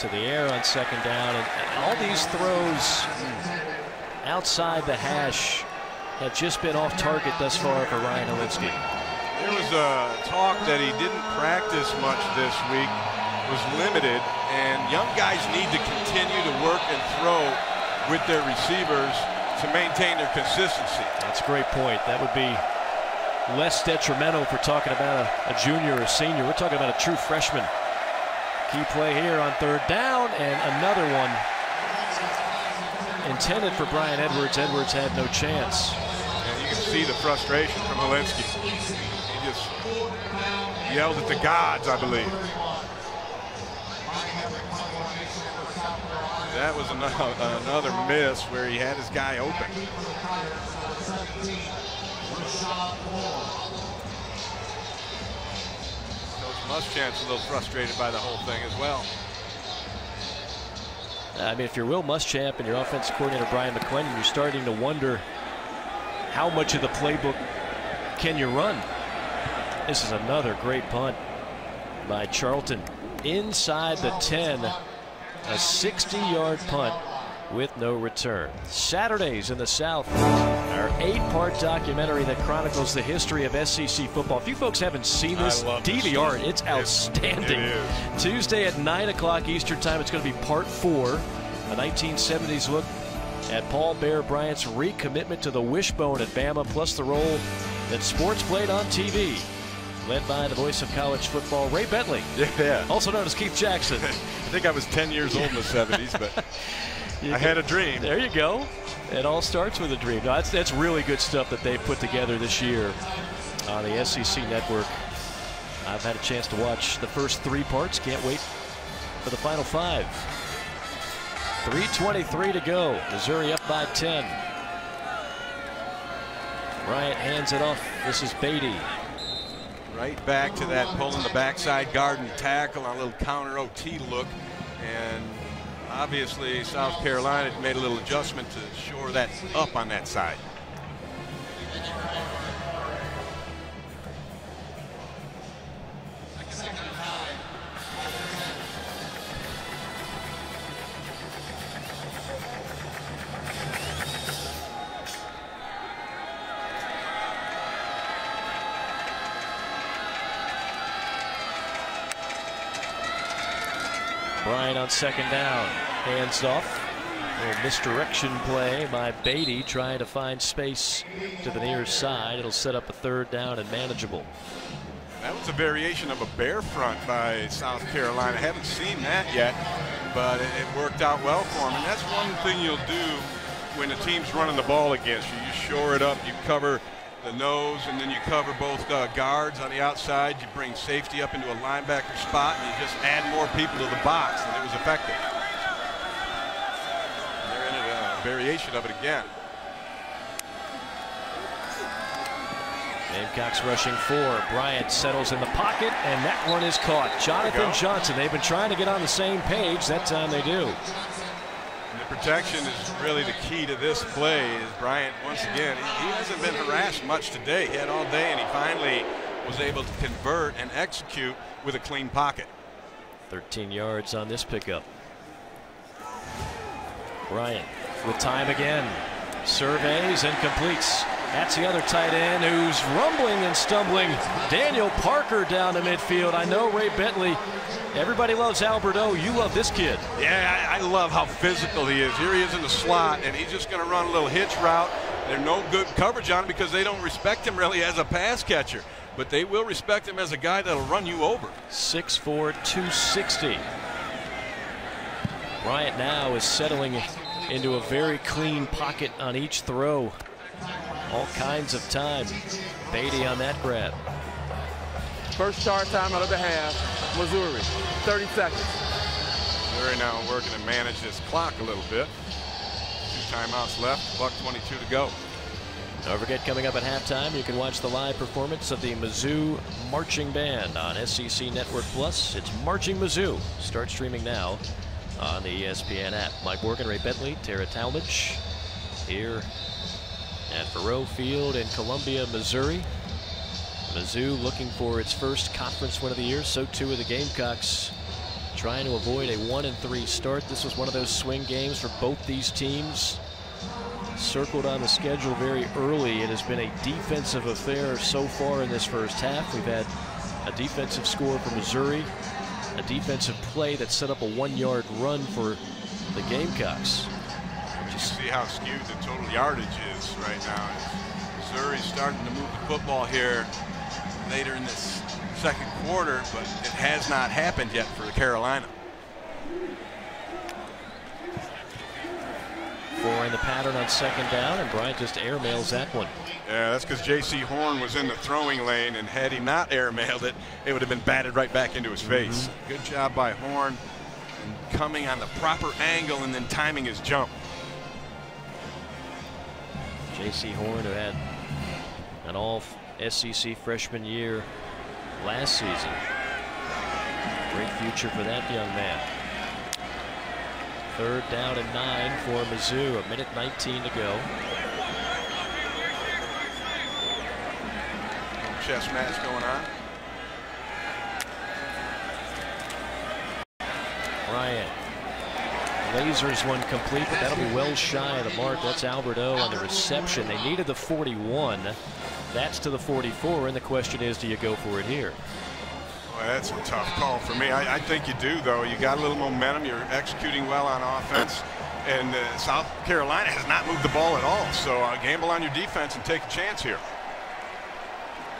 To the air on second down, and, and all these throws outside the hash have just been off target thus far for Ryan Hilinski. There was a talk that he didn't practice much this week, was limited, and young guys need to continue to work and throw with their receivers to maintain their consistency. That's a great point. That would be less detrimental if we're talking about a, a junior or a senior. We're talking about a true freshman. Key play here on third down and another one intended for Bryan Edwards. Edwards had no chance. And you can see the frustration from Hilinski. He just yelled at the gods, I believe. That was another miss where he had his guy open. Muschamp's a little frustrated by the whole thing as well. I mean, if you're Will Muschamp and your offensive coordinator Bryan McClendon, you're starting to wonder how much of the playbook can you run. This is another great punt by Charlton inside the 10. A 60-yard punt with no return. Saturdays in the South, our eight-part documentary that chronicles the history of SEC football. If you folks haven't seen this, DVR it. It's outstanding. It. Tuesday at 9 o'clock Eastern Time, it's going to be part four, a 1970s look at Paul Bear Bryant's recommitment to the wishbone at Bama, plus the role that sports played on TV. Led by the voice of college football, Ray Bentley, Yeah. also known as Keith Jackson. I think I was 10 years old in the 70s, but I had a dream. There you go. It all starts with a dream. No, that's that's really good stuff that they put together this year on the SEC network. I've had a chance to watch the first three parts. Can't wait for the final five. 3.23 to go. Missouri up by 10. Bryant hands it off. This is Badie. Right back to that pulling the backside guard and tackle on a little counter OT look. And obviously South Carolina made a little adjustment to shore that up on that side. Bryant on second down. Hands off. Little misdirection play by Badie trying to find space to the near side. It'll set up a third down and manageable. That was a variation of a bear front by South Carolina. I haven't seen that yet, but it, it worked out well for them. And that's one thing you'll do when the team's running the ball against you. You shore it up, you cover the nose, and then you cover both uh, guards on the outside. You bring safety up into a linebacker spot, and you just add more people to the box, and it was effective. Variation of it again. Gamecocks rushing four. Bryant settles in the pocket, and that one is caught. Jonathan. Johnson. They've been trying to get on the same page. That time they do. And the protection is really the key to this play. Is Bryant once again? He, he hasn't been harassed much today. He had all day, and he finally was able to convert and execute with a clean pocket. 13 yards on this pickup. Bryant with time again. Surveys and completes. That's the other tight end who's rumbling and stumbling. Daniel Parker down to midfield. I know Ray Bentley. Everybody loves Albert O. You love this kid. Yeah, I, I love how physical he is. Here he is in the slot, and he's just going to run a little hitch route. There's no good coverage on him because they don't respect him really as a pass catcher. But they will respect him as a guy that'll run you over. 6'4", 260. Bryant now is settling into a very clean pocket on each throw. All kinds of time. Badie on that grab. First start time out of the half, Missouri, 30 seconds. Missouri now working to manage this clock a little bit. Two timeouts left, buck 22 to go. Don't forget, coming up at halftime, you can watch the live performance of the Mizzou Marching Band on SEC Network Plus. It's Marching Mizzou. Start streaming now on the ESPN app. Mike Morgan, Ray Bentley, Tera Talmadge here at Faurot Field in Columbia, Missouri. Mizzou looking for its first conference win of the year. So too are the Gamecocks trying to avoid a one and three start. This was one of those swing games for both these teams circled on the schedule very early. It has been a defensive affair so far in this first half. We've had a defensive score for Missouri, a defensive play that set up a one-yard run for the Gamecocks. Just see how skewed the total yardage is right now. Missouri's starting to move the football here later in this second quarter, but it has not happened yet for the Carolina. Four in the pattern on second down, and Bryant just airmails that one. Yeah, that's because Jaycee Horn was in the throwing lane, and had he not airmailed it, it would have been batted right back into his face. Mm -hmm. Good job by Horn, coming on the proper angle and then timing his jump. Jaycee Horn, who had an all SEC freshman year last season. Great future for that young man. Third down and nine for Mizzou. A minute 19 to go. Chest match going on. Bryant. Lasers one complete, but that'll be well shy of the mark. That's Albert O on the reception. They needed the 41. That's to the 44, and the question is, do you go for it here? Well, that's a tough call for me. I, I, think you do, though. You got a little momentum. You're executing well on offense. And uh, South Carolina has not moved the ball at all. So uh, gamble on your defense and take a chance here.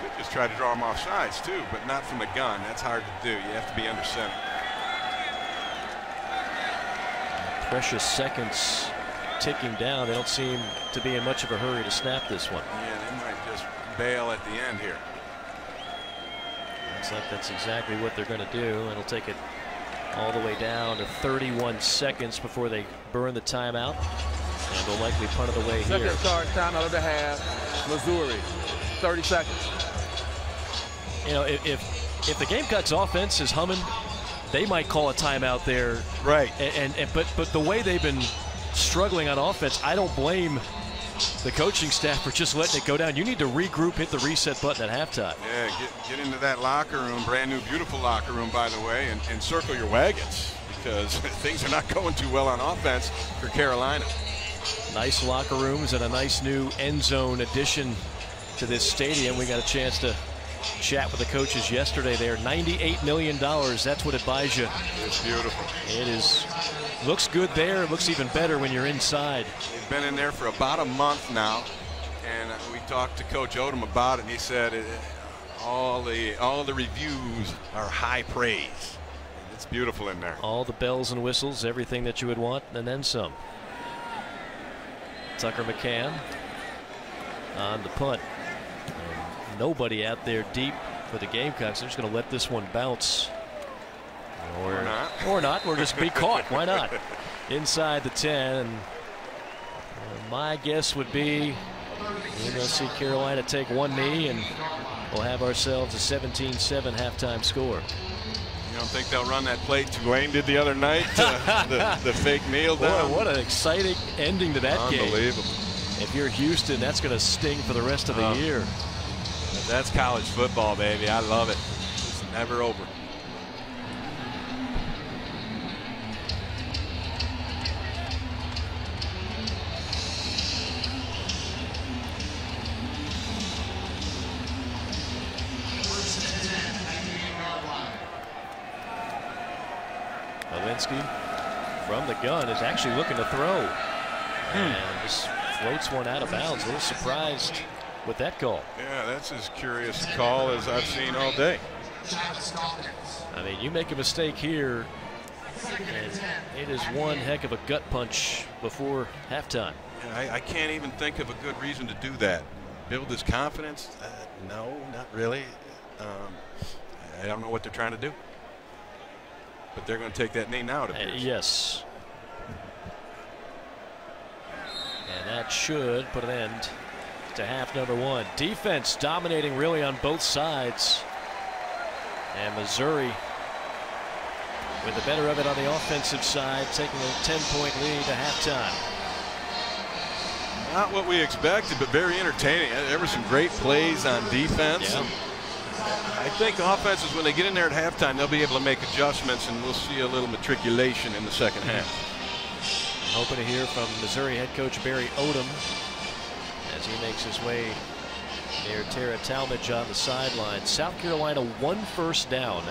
Could just try to draw them off sides, too, but not from the gun. That's hard to do. You have to be under center. Precious seconds ticking down. They don't seem to be in much of a hurry to snap this one. Yeah, they might just bail at the end here. Looks like that's exactly what they're going to do. It'll take it all the way down to 31 seconds before they burn the timeout. And they'll likely punt it away Second here. Second start timeout of the half. Missouri, 30 seconds. You know, if, if, if the Gamecocks offense is humming, they might call a timeout there. Right. And, and, and but but the way they've been struggling on offense, I don't blame the coaching staff for just letting it go down. You need to regroup, hit the reset button at halftime. Yeah, get, get into that locker room, brand new, beautiful locker room, by the way, and, and circle your wagons because things are not going too well on offense for Carolina. Nice locker rooms and a nice new end zone addition to this stadium. We got a chance to chat with the coaches yesterday there. $98 million, that's what it buys you. It's beautiful. It is Looks good there. It looks even better when you're inside. They've been in there for about a month now, and we talked to Coach Odom about it, and he said it, all the all the reviews are high praise. It's beautiful in there. All the bells and whistles, everything that you would want, and then some. Tucker McCann on the punt. Nobody out there deep for the Gamecocks. They're just going to let this one bounce. Or, or not. Or not. Or just be caught. Why not? Inside the 10. And uh, my guess would be we're going to see Carolina take one knee and we'll have ourselves a 17-7 halftime score. You don't think they'll run that play Tulane did the other night? Uh, the, the, fake kneel down. Boy, what an exciting ending to that Unbelievable. game. Unbelievable. If you're Houston, that's going to sting for the rest of the um, year. That's college football, baby. I love it. It's never over. from the gun is actually looking to throw. Hmm. And just floats one out of bounds. A little surprised with that call. Yeah, that's as curious a call as I've seen all day. I mean, you make a mistake here, and it is one heck of a gut punch before halftime. I, I, can't even think of a good reason to do that. Build his confidence? Uh, no, not really. Um, I don't know what they're trying to do. But they're going to take that knee now, it uh, yes. And that should put an end to half number one. Defense dominating really on both sides. And Missouri with the better of it on the offensive side, taking a 10-point lead to halftime. Not what we expected, but very entertaining. There were some great plays on defense. Yeah. I think offenses, when they get in there at halftime, they'll be able to make adjustments, and we'll see a little matriculation in the second half. Hoping to hear from Missouri head coach Barry Odom he makes his way near Tera Talmadge on the sideline. South Carolina one first down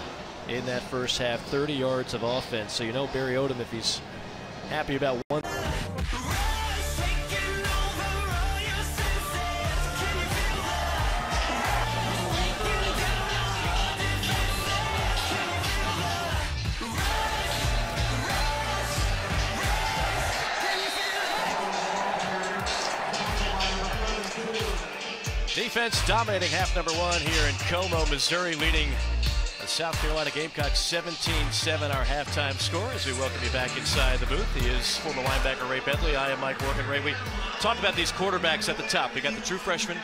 in that first half, 30 yards of offense. So you know Barry Odom, if he's happy about one. Dominating half number one here in Como, Missouri, leading the South Carolina Gamecocks 17-7 our halftime score as we welcome you back inside the booth. He is former linebacker Ray Bentley. I am Mike Morgan. Ray, we talked about these quarterbacks at the top. We got the true freshman.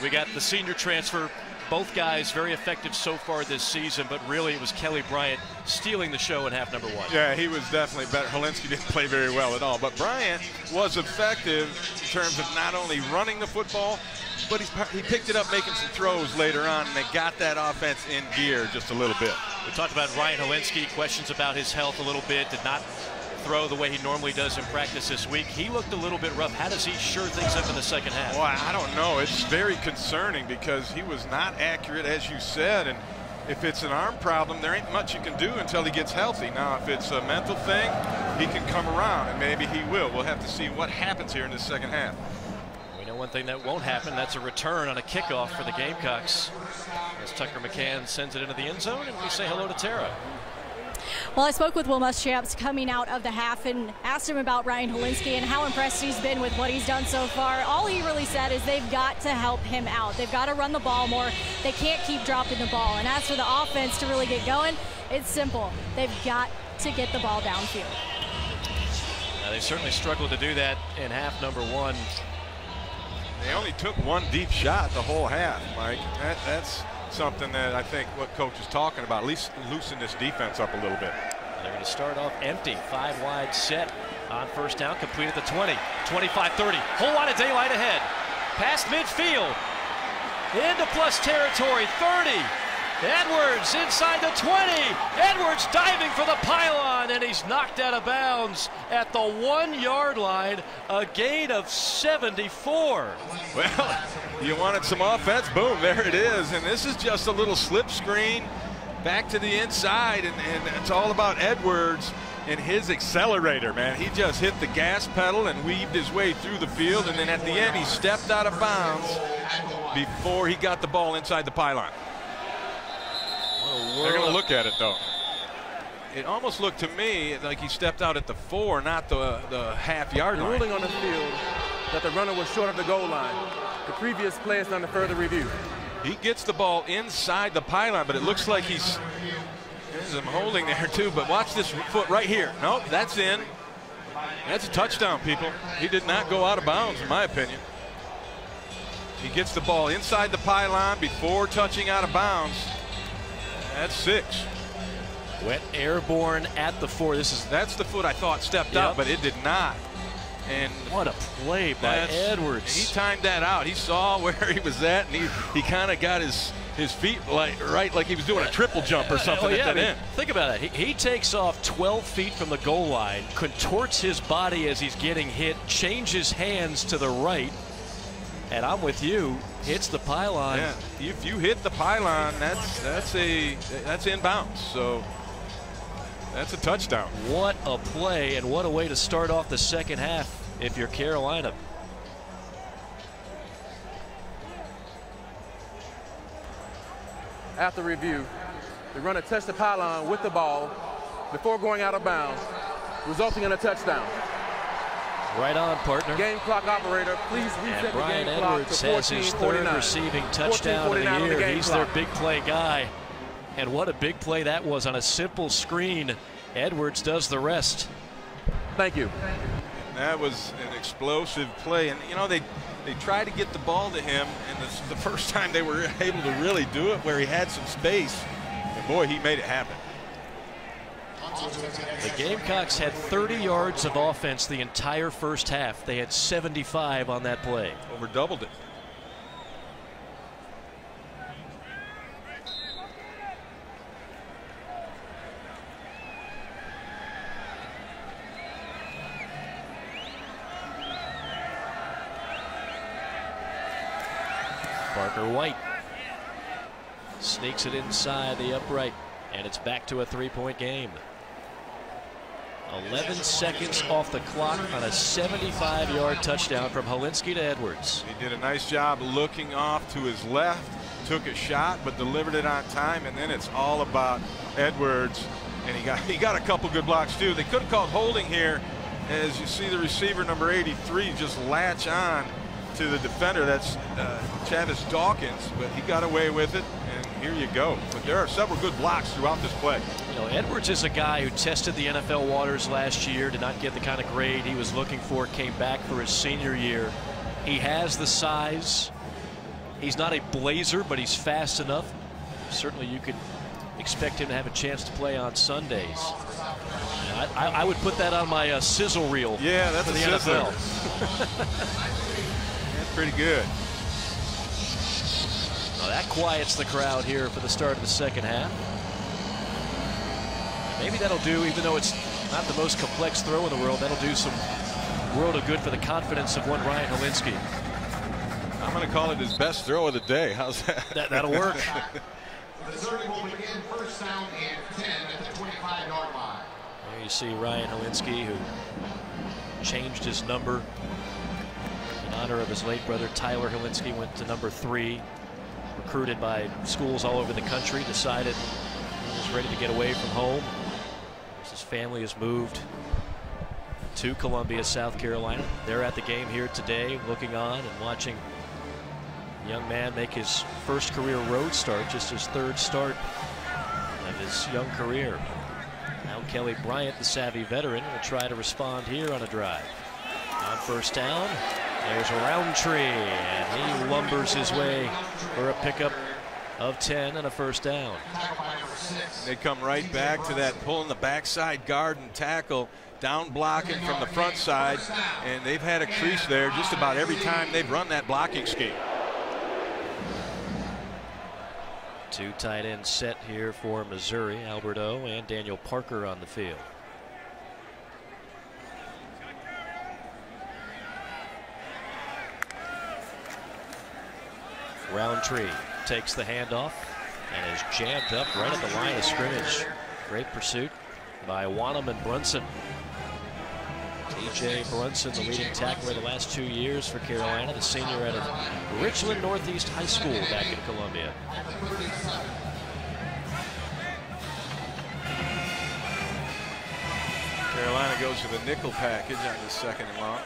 We got the senior transfer. Both guys very effective so far this season, but really it was Kelly Bryant stealing the show in half number one. Yeah, he was definitely better. Hilinski didn't play very well at all, but Bryant was effective in terms of not only running the football, but he picked it up making some throws later on, and they got that offense in gear just a little bit. We talked about Ryan Hilinski, questions about his health a little bit, did not throw the way he normally does in practice this week. He looked a little bit rough. How does he sure things up in the second half? Well, I don't know. It's very concerning because he was not accurate, as you said, and if it's an arm problem, there ain't much you can do until he gets healthy. Now, if it's a mental thing, he can come around, and maybe he will. We'll have to see what happens here in the second half. We know one thing that won't happen. That's a return on a kickoff for the Gamecocks. As Tucker McCann sends it into the end zone, and we say hello to Tera. Well, I spoke with Will Muschamp coming out of the half and asked him about Ryan Hilinski and how impressed he's been with what he's done so far. All he really said is they've got to help him out. They've got to run the ball more. They can't keep dropping the ball. And as for the offense to really get going, it's simple. They've got to get the ball downfield. Now, they certainly struggled to do that in half number one. They only took one deep shot the whole half, Mike. That, that's something that I think what coach is talking about, at least loosen this defense up a little bit. They're going to start off empty. Five wide set on first down, complete at the 20, 25 30. Whole lot of daylight ahead. Past midfield. Into plus territory. 30. Edwards inside the 20. Edwards diving for the pylon, and he's knocked out of bounds at the one yard line. A gain of 74. Well, you wanted some offense. Boom, there it is. And this is just a little slip screen back to the inside. And, and it's all about Edwards and his accelerator, man. He just hit the gas pedal and weaved his way through the field. And then at the end, he stepped out of bounds before he got the ball inside the pylon. They're going to look at it, though. It almost looked to me like he stepped out at the four, not the, the half yard The line. ruling on the field that the runner was short of the goal line. The previous play is under further review. He gets the ball inside the pylon, but it looks like he's there's some holding there too. But watch this foot right here. Nope, that's in. That's a touchdown, people. He did not go out of bounds, in my opinion. He gets the ball inside the pylon before touching out of bounds. That's six. Went airborne at the four. This is That's the foot I thought stepped Yep. out, but it did not. And what a play by Edwards. He timed that out. He saw where he was at, and he, he kind of got his his feet like right like he was doing a triple jump or something Oh, yeah, at I that mean, end. Think about that. He, he takes off 12 feet from the goal line, contorts his body as he's getting hit, changes hands to the right, and I'm with you. Hits the pylon. Yeah, if you hit the pylon, that's that's a that's inbounds. So that's a touchdown. What a play, and what a way to start off the second half if you're Carolina. After review, the runner touched the pylon with the ball before going out of bounds, resulting in a touchdown. Right on, partner. Game clock operator, please reset And the Bryan game clock Edwards to has his third receiving touchdown of the the year. game He's clock. their big play guy. And what a big play that was on a simple screen. Edwards does the rest. Thank you. That was an explosive play, and you know they they tried to get the ball to him, and this is the first time they were able to really do it where he had some space. And boy, he made it happen. The Gamecocks had 30 yards of offense the entire first half. They had 75 on that play. Over doubled it. Parker White sneaks it inside the upright, and it's back to a three-point game. 11 seconds off the clock on a 75-yard touchdown from Hilinski to Edwards. He did a nice job looking off to his left, took a shot, but delivered it on time, and then it's all about Edwards. And he got he got a couple good blocks too. They could have called holding here, as you see the receiver number 83 just latch on to the defender. That's uh, Chavis Dawkins, but he got away with it, here you go. But there are several good blocks throughout this play. You know, Edwards is a guy who tested the NFL waters last year, did not get the kind of grade he was looking for, came back for his senior year. He has the size. He's not a blazer, but he's fast enough. Certainly you could expect him to have a chance to play on Sundays. I, I, I would put that on my uh, sizzle reel. Yeah, that's for the. NFL. That's pretty good. Well, that quiets the crowd here for the start of the second half. Maybe that'll do, even though it's not the most complex throw in the world, that'll do some world of good for the confidence of one Ryan Hilinski. I'm going to call it his best throw of the day. How's that? that that'll work. the Missouri will begin first down and 10 at the 25-yard line. There you see Ryan Hilinski, who changed his number in honor of his late brother Tyler Hilinski, went to number three, recruited by schools all over the country, decided he was ready to get away from home. His family has moved to Columbia, South Carolina. They're at the game here today, looking on and watching the young man make his first career road start, just his third start of his young career. Now Kelly Bryant, the savvy veteran, will try to respond here on a drive. On first down, there's Rountree, and he lumbers his way for a pickup of 10 and a first down. They come right back to that pulling the backside guard and tackle, down blocking from the front side, and they've had a crease there just about every time they've run that blocking scheme. Two tight ends set here for Missouri, Albert O and Daniel Parker on the field. Rountree takes the handoff and is jammed up right at the line of scrimmage. Great pursuit by Wonnum and Brunson. TJ Brunson, the leading tackler the last two years for Carolina, the senior out of Richland Northeast High School back in Columbia. Carolina goes to the nickel package on the second and long.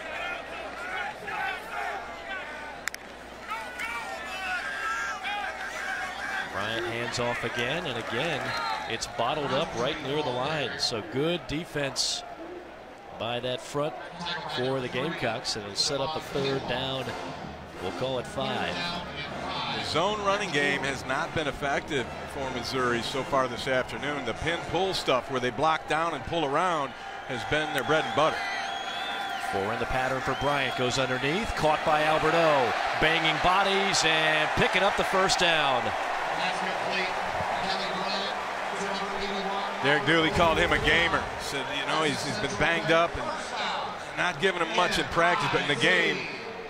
Bryant hands off again, and again, it's bottled up right near the line. So good defense by that front for the Gamecocks, and it'll set up a third down. We'll call it five. The zone running game has not been effective for Missouri so far this afternoon. The pin pull stuff where they block down and pull around has been their bread and butter. Four in the pattern for Bryant goes underneath, caught by Albert O, banging bodies and picking up the first down. Derek Dooley called him a gamer. Said, you know, he's, he's been banged up and not giving him much in practice, but in the game,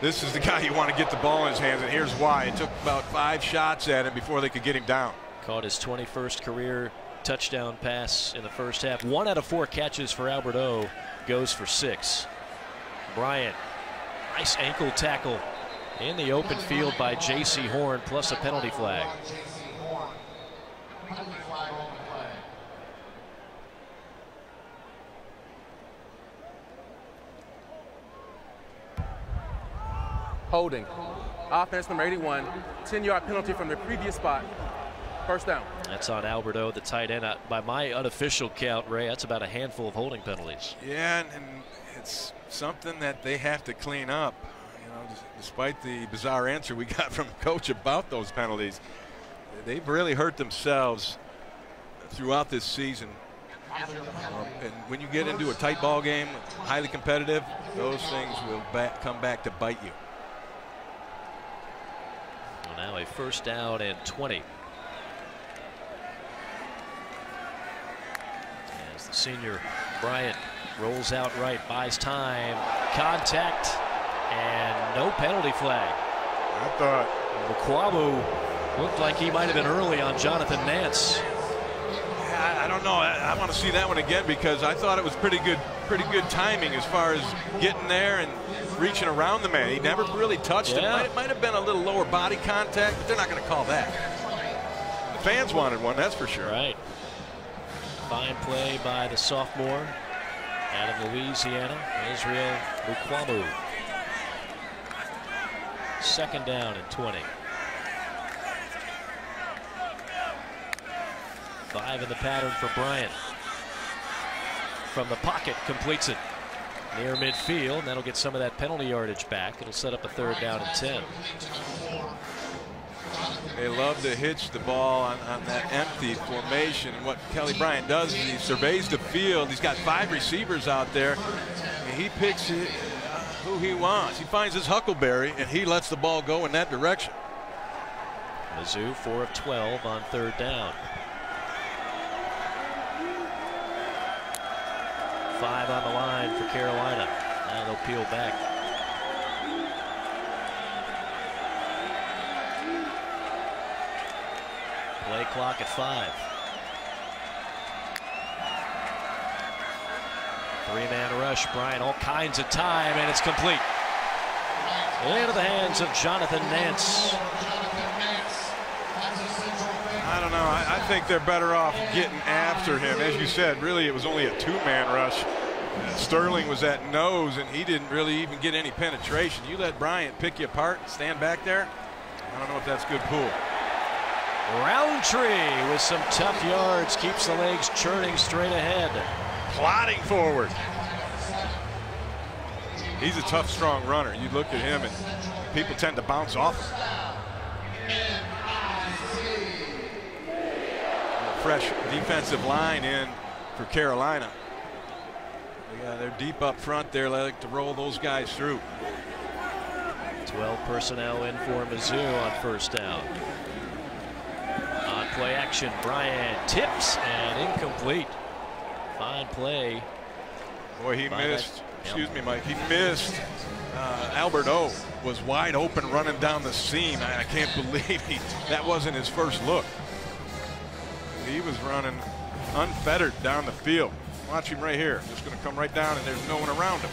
this is the guy you want to get the ball in his hands, and here's why. It took about five shots at him before they could get him down. Caught his 21st career touchdown pass in the first half. One out of four catches for Albert O goes for six. Bryant, nice ankle tackle in the open field by Jaycee Horn, plus a penalty flag. Holding. Offense number 81, 10-yard penalty from the previous spot. First down. That's on Albert O, the tight end. Uh, By my unofficial count, Ray, that's about a handful of holding penalties. Yeah, and, and it's something that they have to clean up. You know, despite the bizarre answer we got from coach about those penalties, they've really hurt themselves throughout this season. Um, and when you get into a tight ball game, highly competitive, those things will back, come back to bite you. Well, now a first down and 20. As the senior Bryant rolls out right, buys time, contact, and no penalty flag. I thought Mukuamu looked like he might have been early on Jonathan Nance. I, I don't know. I, I want to see that one again because I thought it was pretty good, pretty good timing as far as getting there and reaching around the man. He never really touched him. Yeah. Might, might have been a little lower body contact, but they're not going to call that. The fans wanted one, that's for sure. Right. Fine play by the sophomore out of Louisiana, Israel Mukuamu. Second down and 20. Five in the pattern for Bryant. From the pocket, completes it near midfield, and that'll get some of that penalty yardage back. It'll set up a third down and 10. They love to hitch the ball on, on that empty formation. And what Kelly Bryant does is he surveys the field. He's got five receivers out there, and he picks it, uh, who he wants. He finds his Huckleberry, and he lets the ball go in that direction. Mizzou 4 of 12 on third down. Five on the line for Carolina. Now they'll peel back. Play clock at five. Three-man rush. Bryant all kinds of time, and it's complete. Into the hands of Jonathan Nance. I don't know. I, I think they're better off getting after him. As you said, really, it was only a two-man rush. Uh, Sterling was at nose, and he didn't really even get any penetration. You let Bryant pick you apart and stand back there. I don't know if that's good pool. Rountree with some tough yards keeps the legs churning straight ahead. Plodding forward. He's a tough, strong runner. You look at him, and people tend to bounce off him. Fresh defensive line in for Carolina. Yeah, they're deep up front there. They like to roll those guys through. 12 personnel in for Mizzou on first down. On play action, Bryant tips and incomplete. Fine play. Boy, he missed. Excuse me, Mike. He missed. Uh, Albert O was wide open running down the seam. I, I can't believe he, that wasn't his first look. He was running unfettered down the field. Watch him right here. Just going to come right down, and there's no one around him.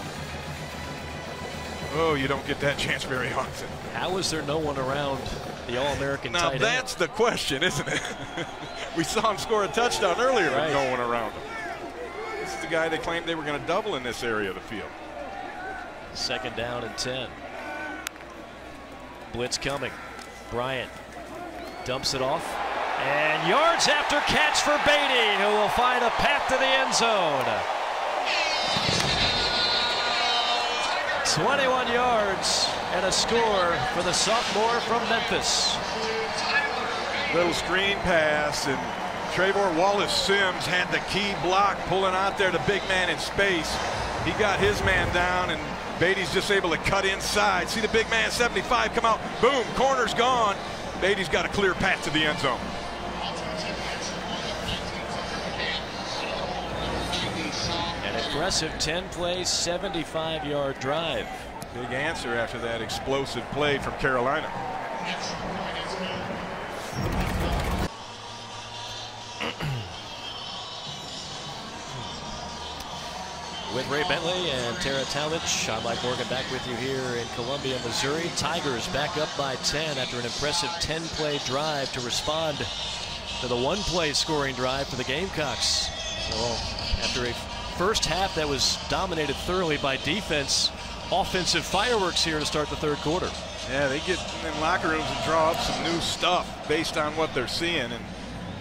Oh, you don't get that chance very often. How is there no one around the All-American Now that's end? the question, isn't it? we saw him score a touchdown earlier Right. with no one around him. This is the guy they claimed they were going to double in this area of the field. Second down and 10. Blitz coming. Bryant dumps it off. And yards after catch for Badie, who will find a path to the end zone. 21 yards and a score for the sophomore from Memphis. Little screen pass, and Tre'Vour Wallace-Simms had the key block pulling out there the big man in space. He got his man down, and Badie's just able to cut inside. See the big man 75 come out. Boom, corner's gone. Badie's got a clear path to the end zone. An aggressive 10 play, 75 yard drive. Big answer after that explosive play from Carolina. With Ray Bentley and Tera Talmadge, I'm Mike Morgan back with you here in Columbia, Missouri. Tigers back up by 10 after an impressive 10-play drive to respond to the one-play scoring drive for the Gamecocks. Well, after a first half that was dominated thoroughly by defense, offensive fireworks here to start the third quarter. Yeah, they get in locker rooms and draw up some new stuff based on what they're seeing. And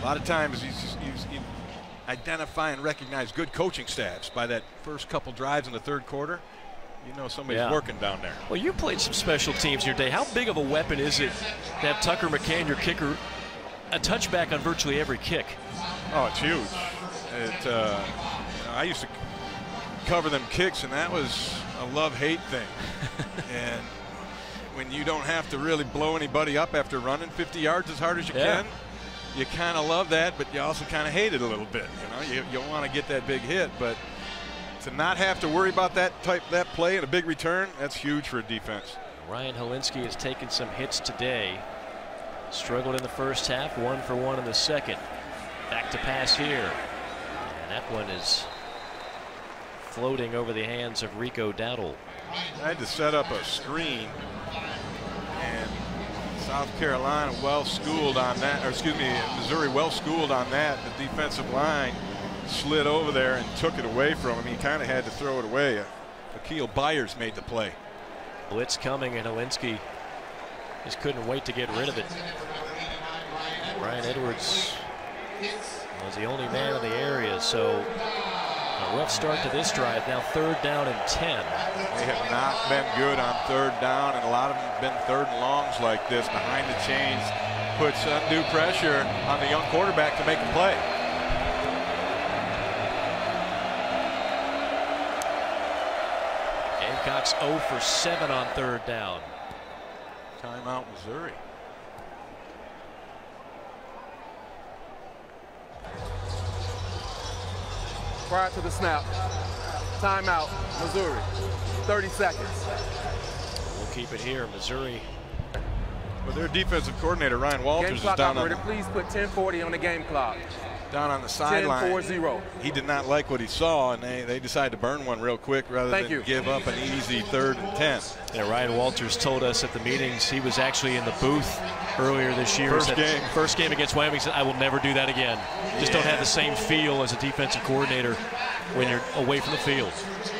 a lot of times you, you, you identify and recognize good coaching staffs by that first couple drives in the third quarter. You know somebody's Yeah. working down there. Well, you played some special teams your day. How big of a weapon is it to have Tucker McCann, your kicker, a touchback on virtually every kick? Oh, it's huge. It. Uh, I used to cover them kicks, and that was a love-hate thing. and when you don't have to really blow anybody up after running 50 yards as hard as you Yeah. can, you kind of love that, but you also kind of hate it a little bit. You know, you, you want to get that big hit, but to not have to worry about that type that play and a big return, that's huge for a defense. Ryan Hilinski has taken some hits today. Struggled in the first half, one for one in the second. Back to pass here. And that one is floating over the hands of Rico Dowdle. I had to set up a screen, and South Carolina well schooled on that, or excuse me, Missouri well schooled on that. The defensive line slid over there and took it away from him. He kind of had to throw it away. Akial Byers made the play. Blitz coming, and Hilinski just couldn't wait to get rid of it. Bryan Edwards was the only man in the area, so a rough start to this drive. Now third down and 10. They have not been good on third down, and a lot of them have been third and longs like this behind the chains. Puts undue pressure on the young quarterback to make a play. Gamecocks 0 for 7 on third down. Timeout, Missouri. Prior to the snap, timeout, Missouri. 30 seconds. We'll keep it here. Missouri Well, their defensive coordinator Ryan Walters Game is clock down on, operator, please put 1040 on the game clock. Down on the sideline. 10-4-0. He did not like what he saw, and they, they decided to burn one real quick rather Thank than you. give up an easy third and ten. Yeah, Ryan Walters told us at the meetings he was actually in the booth earlier this year. First Said, game. First game against Wyoming. He said, I will never do that again. Just don't have the same feel as a defensive coordinator when you're away from the field.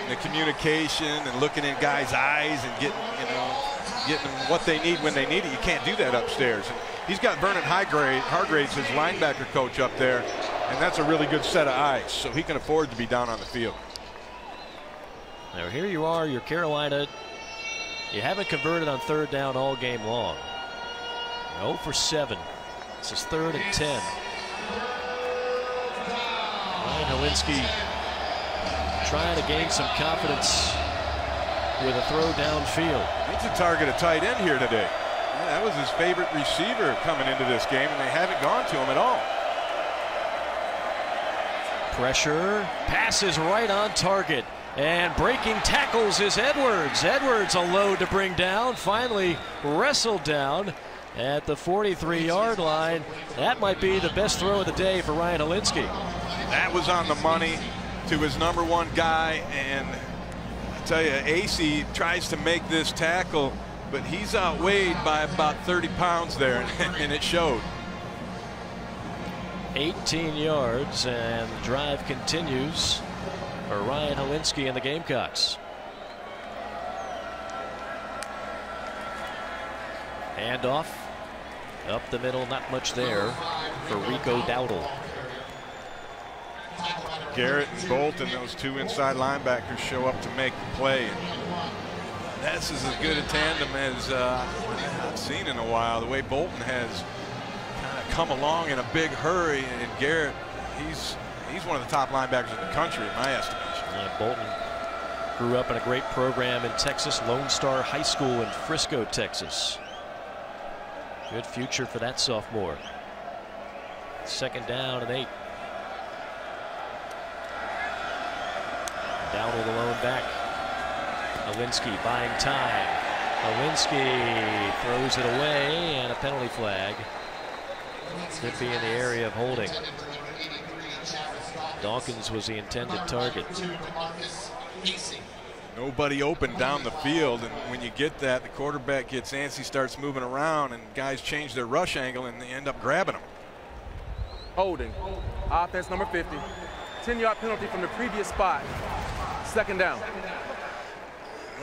The communication and looking in guys' eyes and getting you know getting them what they need when they need it. You can't do that upstairs. He's got Vernon Highgrade, Hargreaves, his linebacker coach up there, and that's a really good set of eyes. So he can afford to be down on the field. Now here you are, you're Carolina. You haven't converted on third down all game long. 0 for 7. This is third and 10. Ryan Hilinski trying to gain some confidence with a throw downfield. Needs to target a tight end here today. Yeah, that was his favorite receiver coming into this game, and they haven't gone to him at all. Pressure, passes right on target. And breaking tackles is Edwards. Edwards a load to bring down. Finally wrestled down at the 43 yard line. That might be the best throw of the day for Ryan Hilinski. That was on the money to his number one guy, and I tell you, AC tries to make this tackle, but he's outweighed by about 30 pounds there, and it showed. 18 yards, and the drive continues for Ryan Hilinski and the Gamecocks. Handoff up the middle, not much there for Rico Dowdle. Garrett and Bolton, those two inside linebackers, show up to make the play. And that's as good a tandem as uh, I've seen in a while. The way Bolton has come along in a big hurry, and Garrett, he's he's one of the top linebackers in the country, in my estimation. Yeah, Bolton grew up in a great program in Texas, Lone Star High School in Frisco, Texas. Good future for that sophomore. Second down and eight. Dowdle the lone back. Hilinski buying time. Hilinski throws it away and a penalty flag. Could be in the area of holding. Dawkins was the intended target. Nobody open down the field, and when you get that, the quarterback gets antsy, starts moving around, and guys change their rush angle, and they end up grabbing them. Holding. Offense number 50. 10 yard penalty from the previous spot. Second down.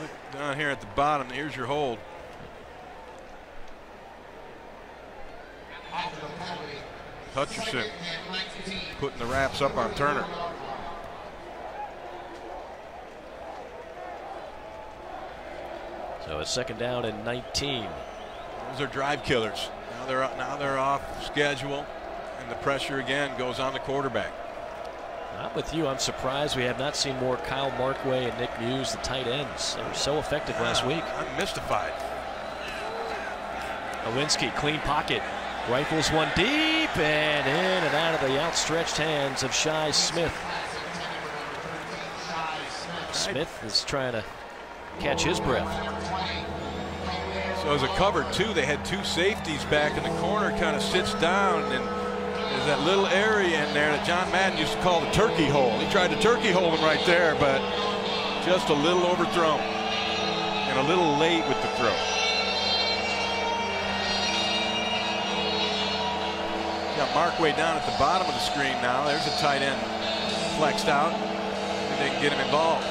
Look down here at the bottom, here's your hold. Hutcherson putting the wraps up on Turner. So a second down and 19. Those are drive killers. Now they're now they're off schedule, and the pressure again goes on the quarterback. I'm with you. I'm surprised we have not seen more Kyle Markway and Nick Muse, the tight ends. They were so effective last week. I'm mystified. Hilinski, clean pocket. Rifles one deep and in and out of the outstretched hands of Shi Smith. Smith is trying to catch his breath. So as a cover two, they had two safeties back in the corner, kind of sits down, and there's that little area in there that John Madden used to call the turkey hole. He tried to turkey hole him right there, but just a little overthrown and a little late with the throw. Got Markway down at the bottom of the screen now. There's a tight end flexed out. And they can get him involved.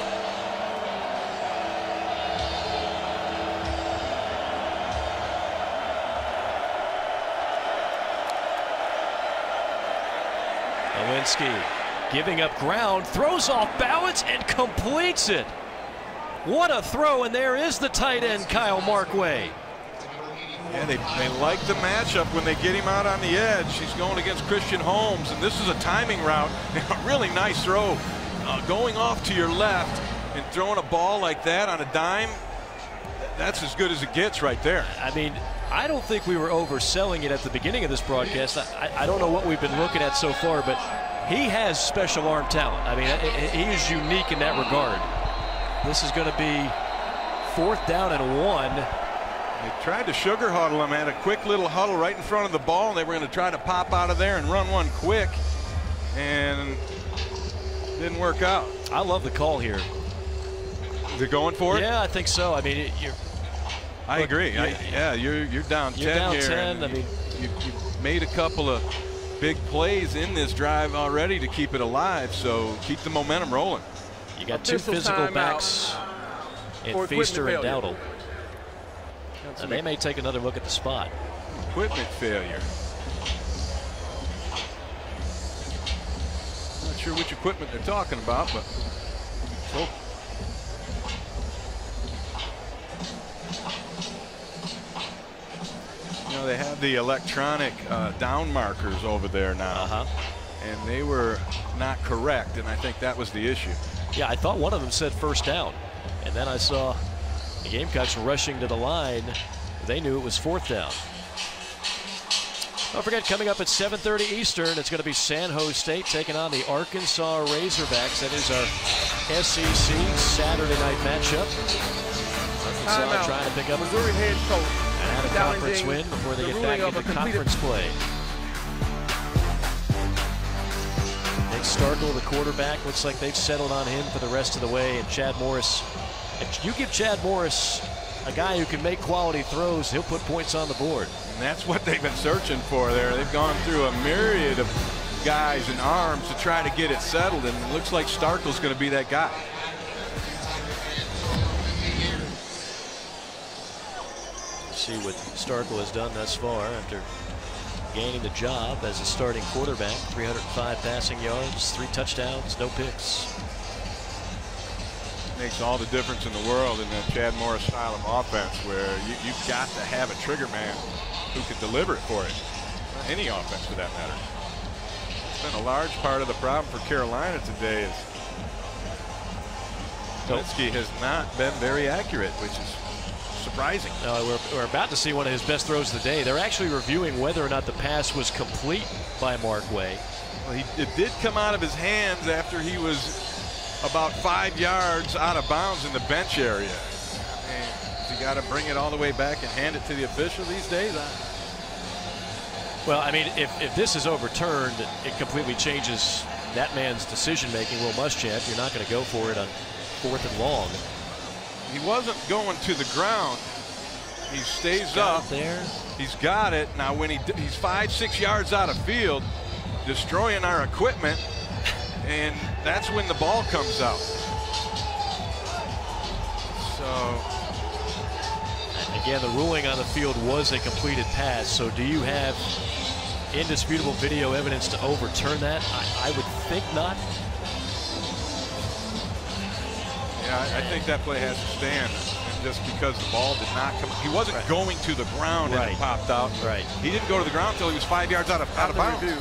Hilinski giving up ground, throws off balance and completes it. What a throw, and there is the tight end, Kyle Markway. Yeah, they, they like the matchup when they get him out on the edge. He's going against Christian Holmes, and this is a timing route. a really nice throw. Uh, going off to your left and throwing a ball like that on a dime, that's as good as it gets right there. I mean, I don't think we were overselling it at the beginning of this broadcast. I, I don't know what we've been looking at so far, but he has special arm talent. I mean, he is unique in that regard. This is going to be fourth down and one. They tried to sugar huddle him, had a quick little huddle right in front of the ball, and they were going to try to pop out of there and run one quick, and didn't work out. I love the call here. They're going for it? Yeah, I think so. I mean, it, you're. I look, agree. You're, I, yeah, you're you're down you're 10 down here. 10. I mean, you, you made a couple of big plays in this drive already to keep it alive, so keep the momentum rolling. You got two physical backs in Feaster and Dowdle. And they may take another look at the spot. Equipment failure. Not sure which equipment they're talking about, but so You know, they have the electronic uh, down markers over there now. Uh-huh. And they were not correct, and I think that was the issue. Yeah, I thought one of them said first down. And then I saw the Gamecocks rushing to the line. They knew it was fourth down. Don't forget, coming up at 7.30 Eastern, it's going to be San Jose State taking on the Arkansas Razorbacks. That is our SEC Saturday night matchup. Arkansas trying to pick up Missouri head coach and have a conference win before they get back into conference play. Nick Starkel, the quarterback, looks like they've settled on him for the rest of the way. And Chad Morris, if you give Chad Morris a guy who can make quality throws, he'll put points on the board. And that's what they've been searching for there. They've gone through a myriad of guys and arms to try to get it settled, and it looks like Starkel's going to be that guy. See what Starkel has done thus far after gaining the job as a starting quarterback. 305 passing yards, three touchdowns, no picks. Makes all the difference in the world in that Chad Morris style of offense where you, you've got to have a trigger man who can deliver it for it. Any offense for that matter. It's been a large part of the problem for Carolina today is Hilinski has not been very accurate, which is surprising. Uh, we're, we're, about to see one of his best throws of the day. They're actually reviewing whether or not the pass was complete by Markway. Well, he, it did come out of his hands after he was about five yards out of bounds in the bench area. And you got to bring it all the way back and hand it to the official these days? Well, I mean, if, if this is overturned, it completely changes that man's decision making. Will Muschamp, you're not going to go for it on fourth and long. He wasn't going to the ground. He stays up there. He's got it now. When he he's five six yards out of field, destroying our equipment, and that's when the ball comes out. So again, the ruling on the field was a completed pass. So do you have indisputable video evidence to overturn that? I, I would think not. Yeah, I, I think that play has to stand. just because the ball did not come. He wasn't Right. going to the ground and Right. it popped out. Right. He didn't go to the ground until he was five yards out of out of bounds. review,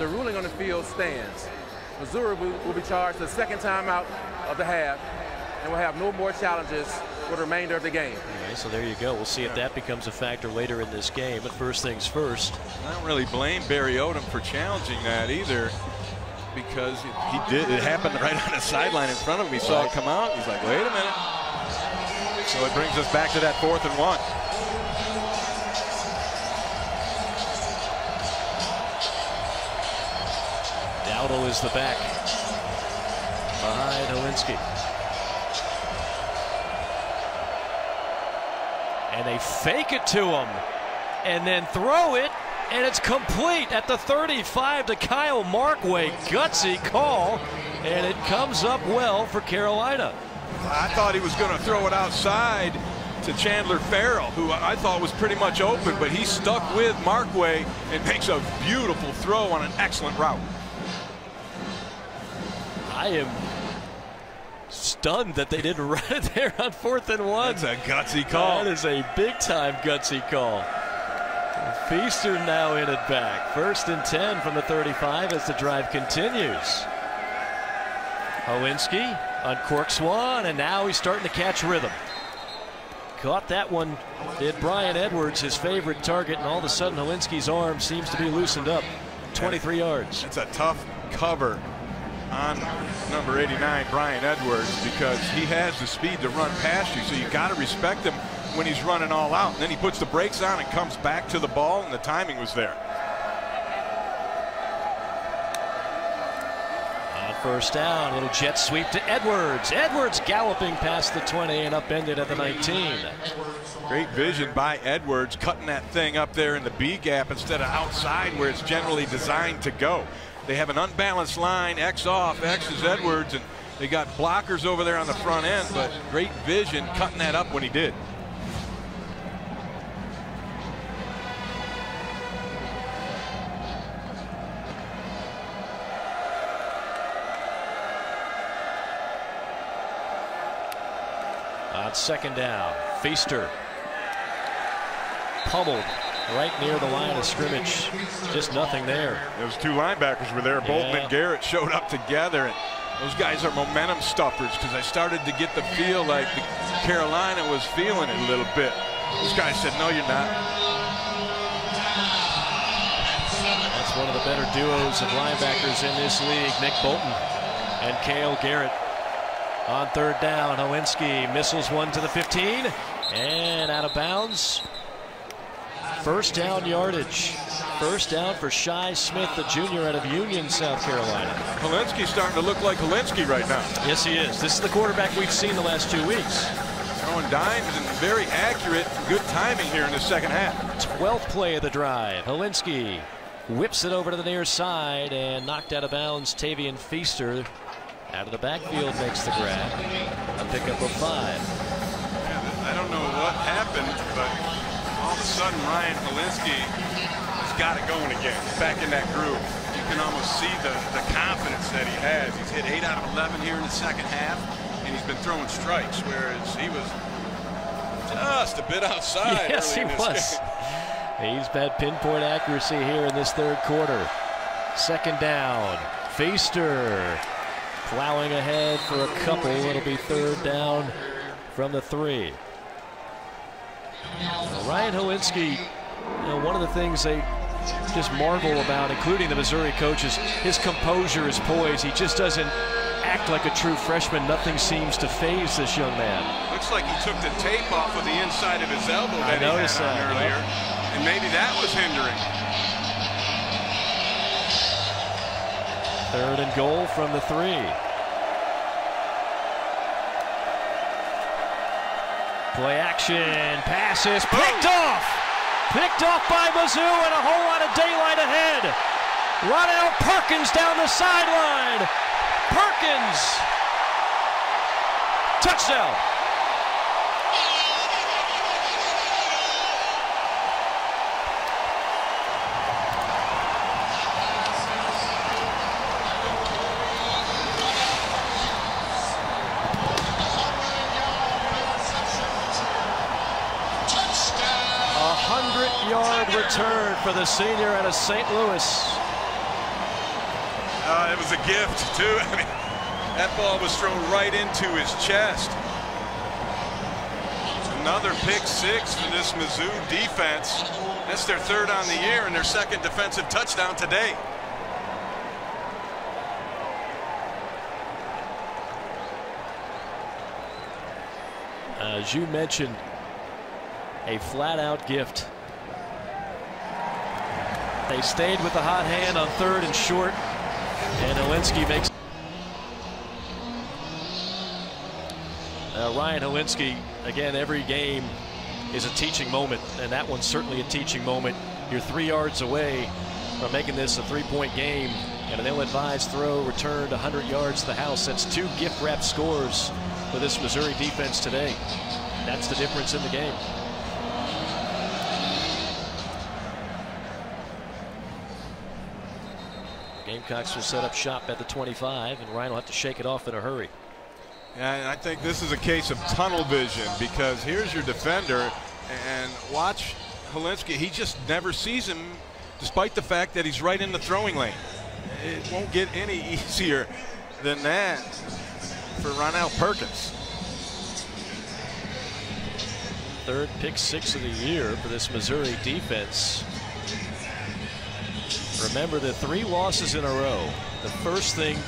the ruling on the field stands. Missouri will, will be charged the second time out of the half and will have no more challenges for the remainder of the game. Okay, so there you go. We'll see if that becomes a factor later in this game. But first things first. I don't really blame Barry Odom for challenging that either, because it, he did. It happened right on the sideline in front of him. He saw it come out. He's like, wait a minute. So it brings us back to that fourth and one. Dowdle is the back behind Hilinski. And they fake it to him and then throw it, and it's complete at the 35 to Kyle Markway. Gutsy call, and it comes up well for Carolina. I thought he was going to throw it outside to Chandler Farrell, who I thought was pretty much open, but he stuck with Markway and makes a beautiful throw on an excellent route. I am stunned that they didn't run it there on fourth and one. That's a gutsy call. That is a big time gutsy call. Feaster now in it back. First and 10 from the 35 as the drive continues. Hilinski on Cork Swan, and now he's starting to catch rhythm. Caught that one, did Bryan Edwards, his favorite target, and all of a sudden Hilinski's arm seems to be loosened up. 23 yards. It's a tough cover on number 89, Bryan Edwards, because he has the speed to run past you, so you got to respect him when he's running all out. And then he puts the brakes on and comes back to the ball, and the timing was there. On first down, little jet sweep to Edwards. Edwards galloping past the 20 and upended at the 19. Great vision by Edwards, cutting that thing up there in the B gap instead of outside where it's generally designed to go. They have an unbalanced line, X off, X is Edwards, and they got blockers over there on the front end, but great vision cutting that up when he did. On second down, Feaster pummeled right near the line of scrimmage. Just nothing there. Those two linebackers were there. Bolton Yeah. and Garrett showed up together. And those guys are momentum stuffers because I started to get the feel like the Carolina was feeling it a little bit. This guy said, no, you're not. That's one of the better duos of linebackers in this league, Nick Bolton and Cale Garrett. On third down, Hilinski missiles one to the 15 and out of bounds. First down yardage. First down for Shi Smith, the junior out of Union, South Carolina. Hilinski's starting to look like Hilinski right now. Yes, he is. This is the quarterback we've seen the last two weeks. Throwing dimes and very accurate, good timing here in the second half. 12th play of the drive. Hilinski whips it over to the near side and knocked out of bounds. Tavien Feaster out of the backfield makes the grab. A pickup of five. I don't know what happened, but sudden Ryan Hilinski has got it going again, back in that groove. You can almost see the, the confidence that he has. He's hit 8 out of 11 here in the second half, and he's been throwing strikes, whereas he was just a bit outside Yes, he was. He's had pinpoint accuracy here in this third quarter. Second down. Feaster plowing ahead for a couple. It'll be third down from the three. Ryan Hilinski, you know, one of the things they just marvel about, including the Missouri coaches, his composure, his poise. He just doesn't act like a true freshman. Nothing seems to phase this young man. Looks like he took the tape off of the inside of his elbow I that he had noticed that, earlier, yep. and maybe that was hindering. Third and goal from the three. Play action, passes, picked off! Picked off by Mizzou and a whole lot of daylight ahead. Ronnell Perkins down the sideline. Perkins! Touchdown! For the senior out of St. Louis. Uh, it was a gift, too. I mean, that ball was thrown right into his chest. Another pick six for this Mizzou defense. That's their third on the year and their second defensive touchdown today. As you mentioned, a flat out gift. They stayed with the hot hand on third and short, and Hilinski makes. Uh, Ryan Hilinski, again, every game is a teaching moment, and that one's certainly a teaching moment. You're three yards away from making this a three-point game, and an ill-advised throw returned 100 yards to the house. That's two gift wrap scores for this Missouri defense today. That's the difference in the game. Gamecocks will set up shop at the 25, and Ryan will have to shake it off in a hurry. And I think this is a case of tunnel vision because here's your defender, and watch Hilinski. He just never sees him, despite the fact that he's right in the throwing lane. It won't get any easier than that for Ronnell Perkins. Third pick six of the year for this Missouri defense. Remember the three losses in a row. The first thing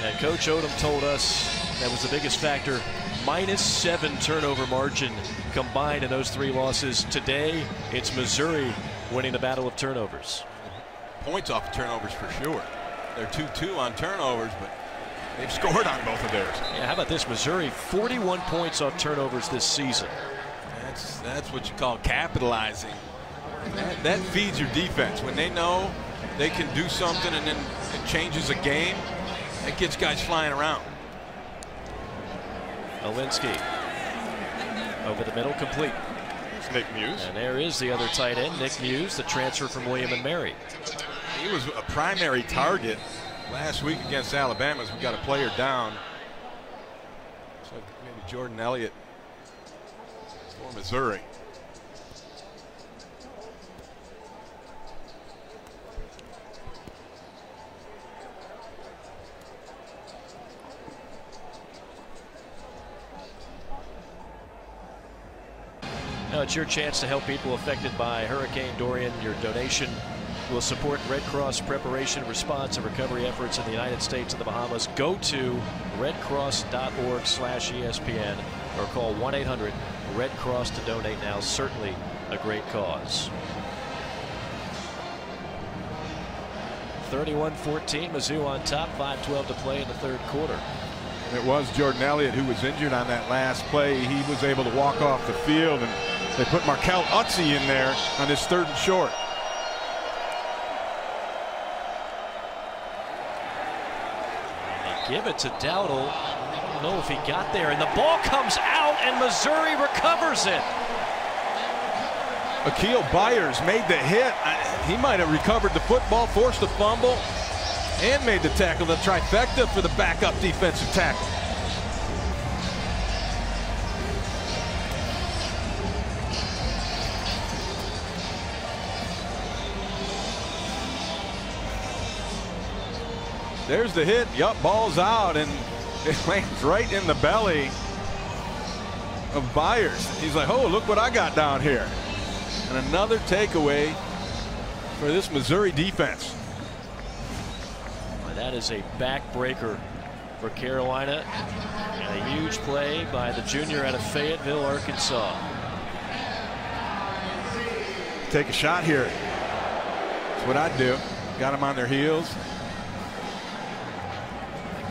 that Coach Odom told us that was the biggest factor, minus seven turnover margin combined in those three losses. Today, it's Missouri winning the battle of turnovers. Points off turnovers for sure. They're 2-2 on turnovers, but they've scored on both of theirs. Yeah, how about this? Missouri, 41 points off turnovers this season. That's that's what you call capitalizing. That, that feeds your defense. When they know they can do something and then it changes a game, that gets guys flying around. Hilinski over the middle, complete. It's Nick Muse. And there is the other tight end, Nick Muse, the transfer from William and Mary. He was a primary target last week against Alabama as we got a player down. So maybe Jordan Elliott for Missouri. Now it's your chance to help people affected by Hurricane Dorian. Your donation will support Red Cross preparation, response, and recovery efforts in the United States and the Bahamas. Go to redcross.org slash ESPN or call 1-800 Red Cross to donate now. Certainly a great cause. 31-14, Mizzou on top, 5-12 to play in the third quarter. And it was Jordan Elliott who was injured on that last play. He was able to walk off the field, and they put Markell Utsey in there on his third and short. They give it to Dowdle. I don't know if he got there, and the ball comes out, and Missouri recovers it. Akial Byers made the hit. He might have recovered the football, forced a fumble, and made the tackle. The trifecta for the backup defensive tackle. There's the hit. Yup, ball's out, and it lands right in the belly of Byers. He's like, oh, look what I got down here. And another takeaway for this Missouri defense. That is a backbreaker for Carolina. And a huge play by the junior out of Fayetteville, Arkansas. Take a shot here. That's what I'd do. Got them on their heels.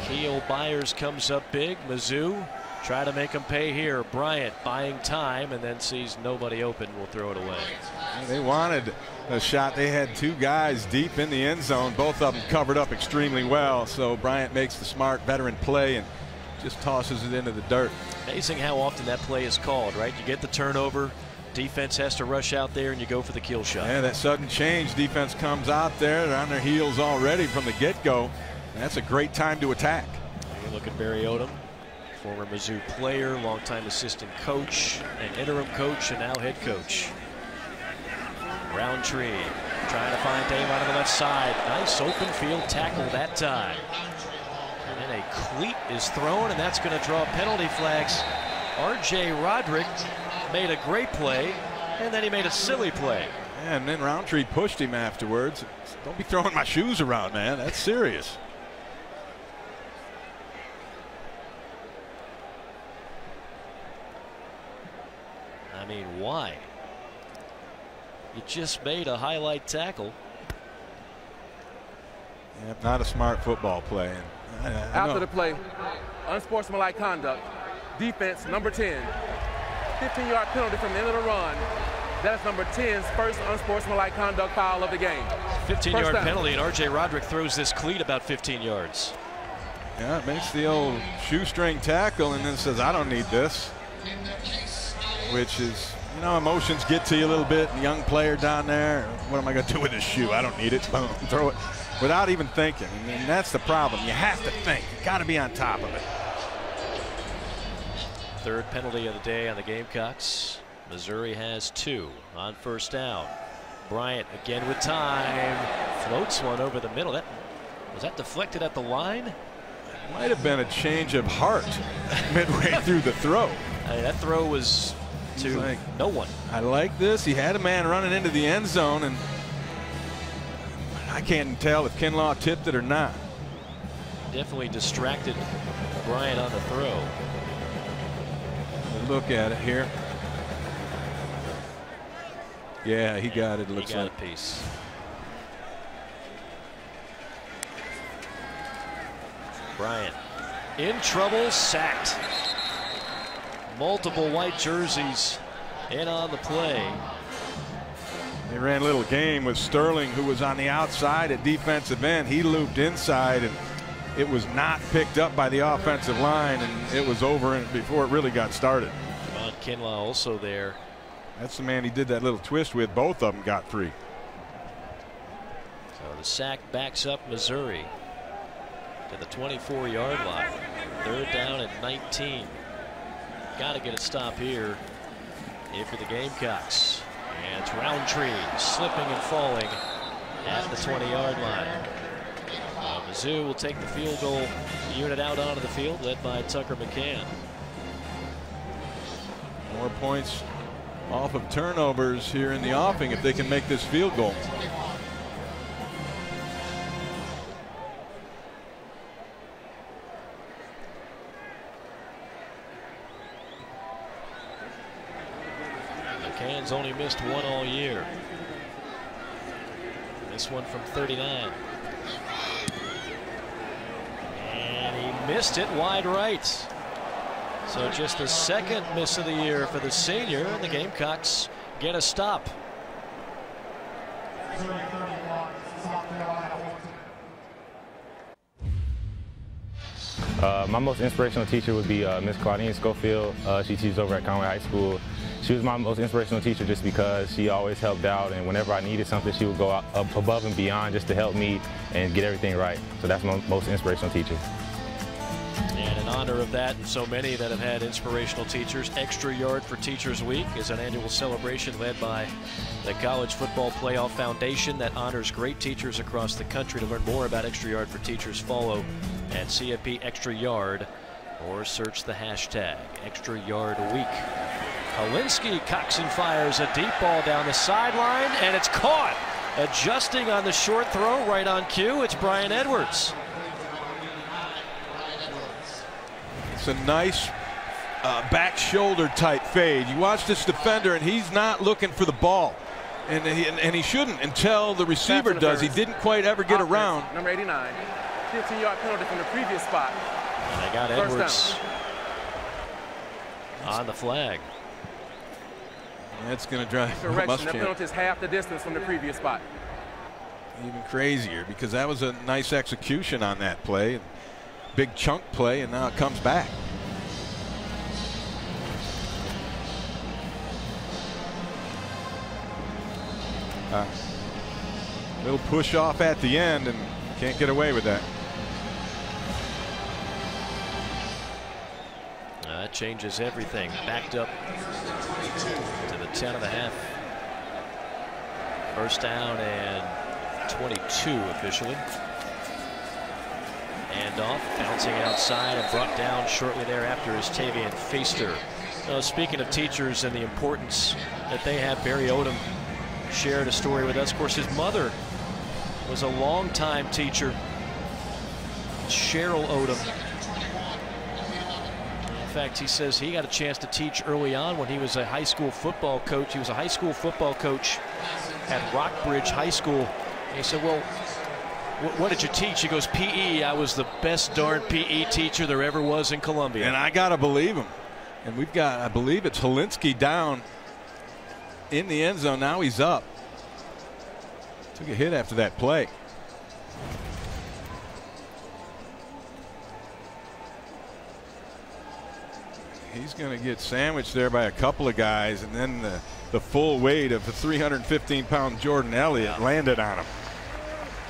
Keel Byers comes up big. Mizzou try to make him pay here. Bryant buying time and then sees nobody open. Will throw it away. They wanted a shot. They had two guys deep in the end zone. Both of them covered up extremely well. So Bryant makes the smart veteran play and just tosses it into the dirt. Amazing how often that play is called, right? You get the turnover. Defense has to rush out there and you go for the kill shot. Yeah, that sudden change. Defense comes out there. They're on their heels already from the get-go. That's a great time to attack. You look at Barry Odom, former Mizzou player, longtime assistant coach, and interim coach, and now head coach. Rountree trying to find Dave on the left side. Nice open field tackle that time. And then a cleat is thrown, and that's going to draw penalty flags. R.J. Roderick made a great play, and then he made a silly play. And then Rountree pushed him afterwards. Don't be throwing my shoes around, man. That's serious. I mean, why? You just made a highlight tackle. Yeah, not a smart football play. I, uh, I After know. the play, unsportsmanlike conduct, defense number 10. 15 yard penalty from the end of the run. That's number 10's first unsportsmanlike conduct foul of the game. 15 First yard down. penalty, and R.J. Roderick throws this cleat about 15 yards. Yeah, it makes the old shoestring tackle and then says, I don't need this. Which is, you know, emotions get to you a little bit. Young player down there, what am I going to do with this shoe? I don't need it. Boom, throw it without even thinking. And, and that's the problem. You have to think. You got to be on top of it. Third penalty of the day on the Gamecocks. Missouri has two on first down. Bryant again with time. Floats one over the middle. That Was that deflected at the line? Might have been a change of heart midway through the throw. I mean, that throw was to like- no one. I like this. He had a man running into the end zone, and I can't tell if Kinlaw tipped it or not. Definitely distracted Bryant on the throw. Look at it here. Yeah, he got it. He Looks got like. a piece. Bryant in trouble, sacked. Multiple white jerseys in on the play. They ran a little game with Sterling, who was on the outside at defensive end. He looped inside, and it was not picked up by the offensive line, and it was over before it really got started. Javon Kinlaw also there. That's the man he did that little twist with. Both of them got free. So the sack backs up Missouri to the 24 yard line. Third down at 19. Got to get a stop here if you're the Gamecocks. And it's Rountree slipping and falling at the 20 yard line. Uh, Mizzou will take the field goal unit out onto the field, led by Tucker McCann. More points off of turnovers here in the offing if they can make this field goal. Only missed one all year. This one from 39. And he missed it wide right. So just the second miss of the year for the senior, and the Gamecocks get a stop. Uh, my most inspirational teacher would be uh, Miss Claudine Schofield. Uh, she teaches over at Conway High School. She was my most inspirational teacher just because she always helped out, and whenever I needed something, she would go up above and beyond just to help me and get everything right. So that's my most inspirational teacher. And in honor of that, and so many that have had inspirational teachers, Extra Yard for Teachers Week is an annual celebration led by the College Football Playoff Foundation that honors great teachers across the country. To learn more about Extra Yard for Teachers, follow at CFP Extra Yard or search the hashtag Extra Yard Week. Hilinski and fires a deep ball down the sideline, and it's caught. Adjusting on the short throw, right on cue, it's Bryan Edwards. It's a nice uh, back shoulder type fade. You watch this defender, and he's not looking for the ball. And he, and, and he shouldn't until the receiver Pass does. He didn't quite ever get Offense, around. Number 89. 15 yard penalty from the previous spot. And they got First Edwards on the flag. That's going to drive Correction. That Muschamp penalty is half the distance from the previous spot. even crazier because that was a nice execution on that play. Big chunk play, and now it comes back. Uh, little push off at the end, and can't get away with that. Uh, that changes everything. Backed up to the 10 and a half. First down and 22 officially. Handoff, bouncing outside and brought down shortly thereafter is Tavien Feaster. Speaking of teachers and the importance that they have, Barry Odom shared a story with us. Of course, his mother was a longtime teacher, Cheryl Odom. In fact, he says he got a chance to teach early on when he was a high school football coach. He was a high school football coach at Rockbridge High School. And he said, well, what did you teach? He goes, PE. I was the best darn PE teacher there ever was in Columbia. And I got to believe him. And we've got, I believe it's Hilinski down in the end zone. Now he's up. Took a hit after that play. He's going to get sandwiched there by a couple of guys, and then the, the full weight of the 315 pound Jordan Elliott landed on him.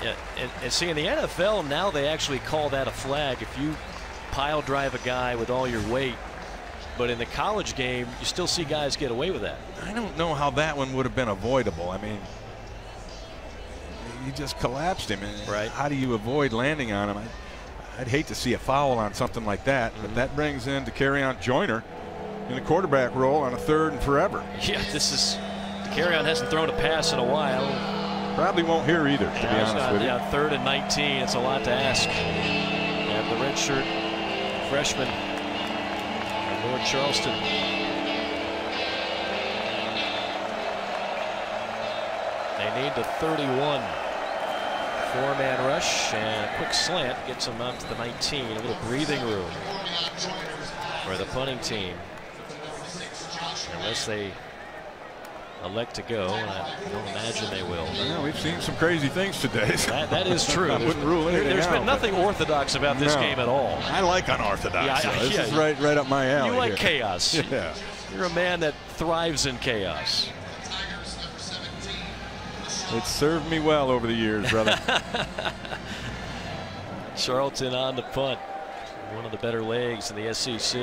Yeah, and, and see, in the NFL now they actually call that a flag if you pile drive a guy with all your weight. But in the college game, you still see guys get away with that. I don't know how that one would have been avoidable. I mean, you just collapsed him. Right. How do you avoid landing on him? I, would hate to see a foul on something like that. Mm -hmm. But that brings in to Dakereon Joyner in the quarterback role on a third and forever. Yeah, this is carry on hasn't thrown a pass in a while. Probably won't hear either, to be honest not, with you. Yeah, third and 19. It's a lot to ask. And the redshirt freshman, Lord Charleston. They need the 31. Four-man rush and a quick slant gets them up to the 19. A little breathing room for the punting team. Unless they elect to go. And I don't imagine they will. Yeah, we've seen some crazy things today. That, that is true. I wouldn't rule anything There's out, been nothing orthodox about this no. game at all. I like unorthodox. Yeah, I, this yeah, is right, right up my alley. You like here. chaos. Yeah. You're a man that thrives in chaos. It's served me well over the years, brother. Charlton on the punt. One of the better legs in the SEC.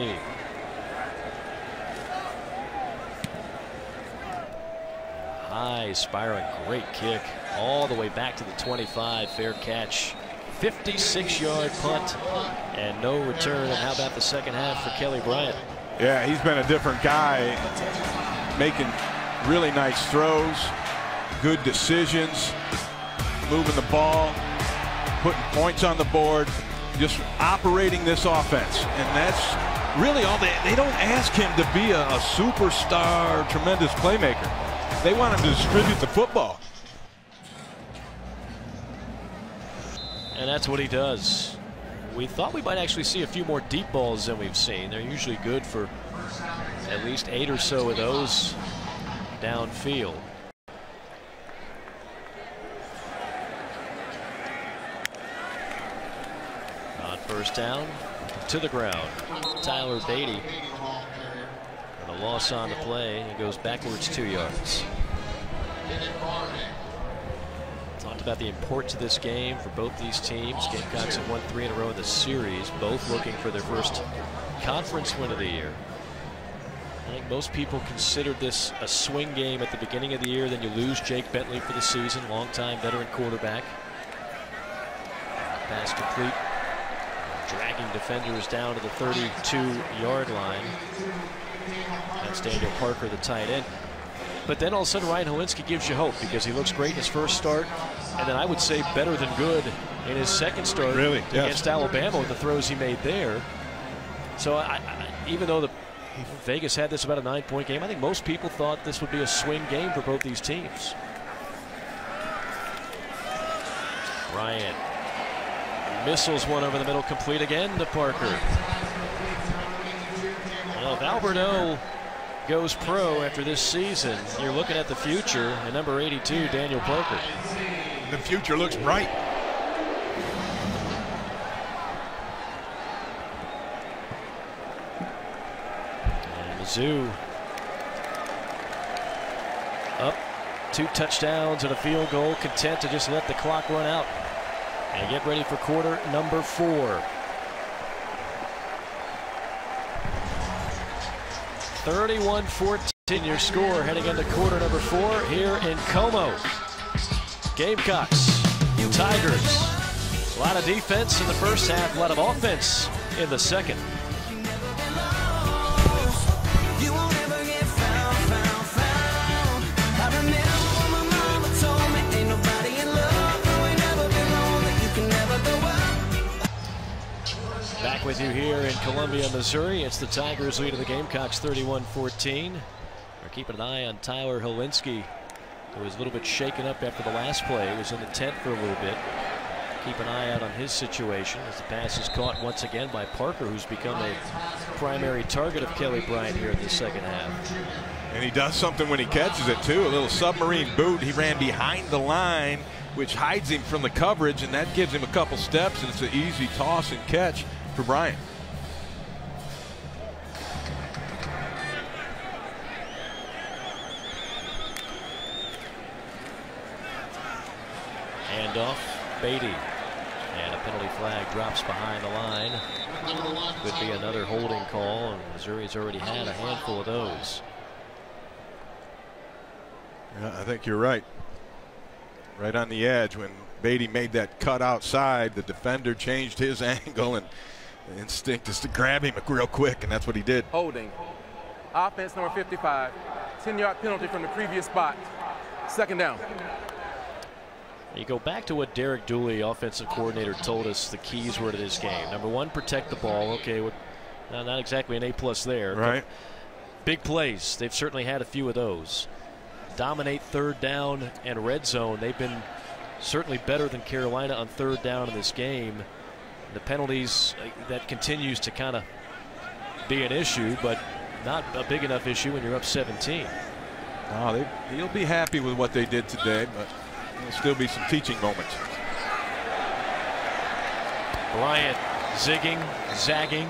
High, spiraling, great kick all the way back to the 25. Fair catch. 56 yard punt and no return. And how about the second half for Kelly Bryant? Yeah, he's been a different guy, making really nice throws, good decisions, moving the ball, putting points on the board, just operating this offense. And that's really all they, they don't ask him to be a, a superstar, tremendous playmaker. They want to distribute the football. And that's what he does. We thought we might actually see a few more deep balls than we've seen. They're usually good for at least eight or so of those downfield. On first down, to the ground. Tyler and a loss on the play. It goes backwards two yards. Talked about the importance of this game for both these teams. Gamecocks have won three in a row in the series, both looking for their first conference win of the year. I think most people considered this a swing game at the beginning of the year. Then you lose Jake Bentley for the season, longtime veteran quarterback. Pass complete. Dragging defenders down to the 32-yard line. That's Daniel Parker, the tight end. But then all of a sudden, Ryan Hilinski gives you hope because he looks great in his first start. And then I would say better than good in his second start really? against yes. Alabama with the throws he made there. So I, I, even though the Vegas had this about a nine-point game, I think most people thought this would be a swing game for both these teams. Ryan missiles one over the middle, complete again to Parker. Well, if Albert O goes pro after this season, you're looking at the future, and number 82, Daniel Parker. The future looks bright. And Mizzou up two touchdowns and a field goal, content to just let the clock run out and get ready for quarter number four. 31-14 your score heading into quarter number four here in Como. Gamecocks, Tigers. A lot of defense in the first half, a lot of offense in the second. With you here in Columbia, Missouri. It's the Tigers lead of the Gamecocks 31-14. We're keeping an eye on Tyler Hilinski, who was a little bit shaken up after the last play. He was in the tent for a little bit. Keep an eye out on his situation as the pass is caught once again by Parker, who's become a primary target of Kelly Bryant here in the second half. And he does something when he catches it, too. A little submarine boot. He ran behind the line, which hides him from the coverage, and that gives him a couple steps, and it's an easy toss and catch for Bryant. Handoff, Beatty. And a penalty flag drops behind the line. Could be another holding call, and Missouri's already had a handful of those. Yeah, I think you're right. Right on the edge when Beatty made that cut outside, the defender changed his angle and the instinct is to grab him real quick, and that's what he did. Holding. Offense number 55. 10 yard penalty from the previous spot. Second down. You go back to what Derek Dooley, offensive coordinator, told us the keys were to this game. Number one, protect the ball. Okay, what, not, not exactly an A plus there. Right. Big plays. They've certainly had a few of those. Dominate third down and red zone. They've been certainly better than Carolina on third down in this game. The penalties uh, that continues to kind of be an issue, but not a big enough issue when you're up 17. Oh, they, he'll be happy with what they did today, but there'll still be some teaching moments. Bryant zigging, zagging,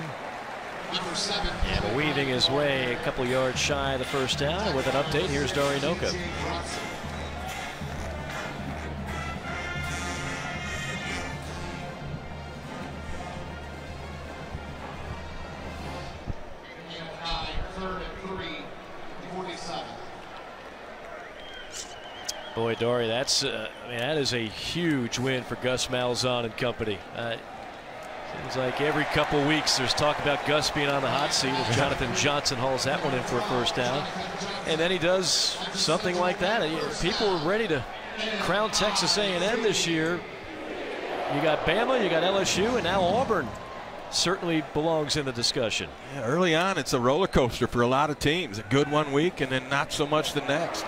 and weaving his way a couple yards shy of the first down. And with an update, here's Dari Nowkhah. Boy, Dory, that's uh, I mean, that is a huge win for Gus Malzahn and company. Uh, seems like every couple weeks there's talk about Gus being on the hot seat as Jonathan Johnson hauls that one in for a first down. And then he does something like that. People were ready to crown Texas A&M this year. You got Bama, you got LSU, and now Auburn certainly belongs in the discussion. Yeah, early on, it's a roller coaster for a lot of teams. A good one week and then not so much the next.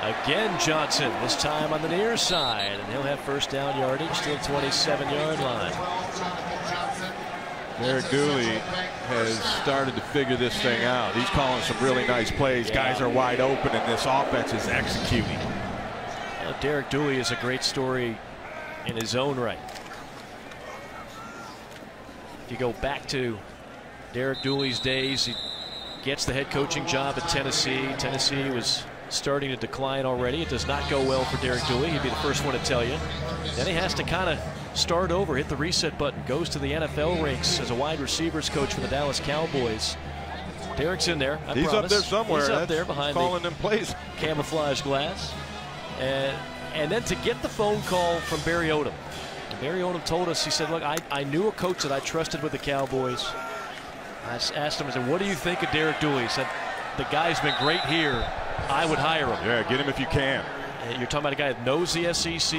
Again, Johnson, this time on the near side, and he'll have first down yardage to the 27-yard line. Derek Dooley has started to figure this thing out. He's calling some really nice plays. Yeah. Guys are wide open, and this offense is executing. Well, Derek Dooley is a great story in his own right. If you go back to Derek Dooley's days, he gets the head coaching job at Tennessee. Tennessee was starting to decline already. It does not go well for Derek Dooley. He'd be the first one to tell you. Then he has to kind of start over, hit the reset button, goes to the NFL ranks as a wide receivers coach for the Dallas Cowboys. Derek's in there. I He's promise. up there somewhere. He's up That's there behind calling the them plays. camouflage glass. And, and then to get the phone call from Barry Odom. Barry Odom told us, he said, look, I, I knew a coach that I trusted with the Cowboys. I asked him, I said, what do you think of Derek Dooley? He said, the guy's been great here. I would hire him. Yeah, get him if you can. You're talking about a guy that knows the SEC,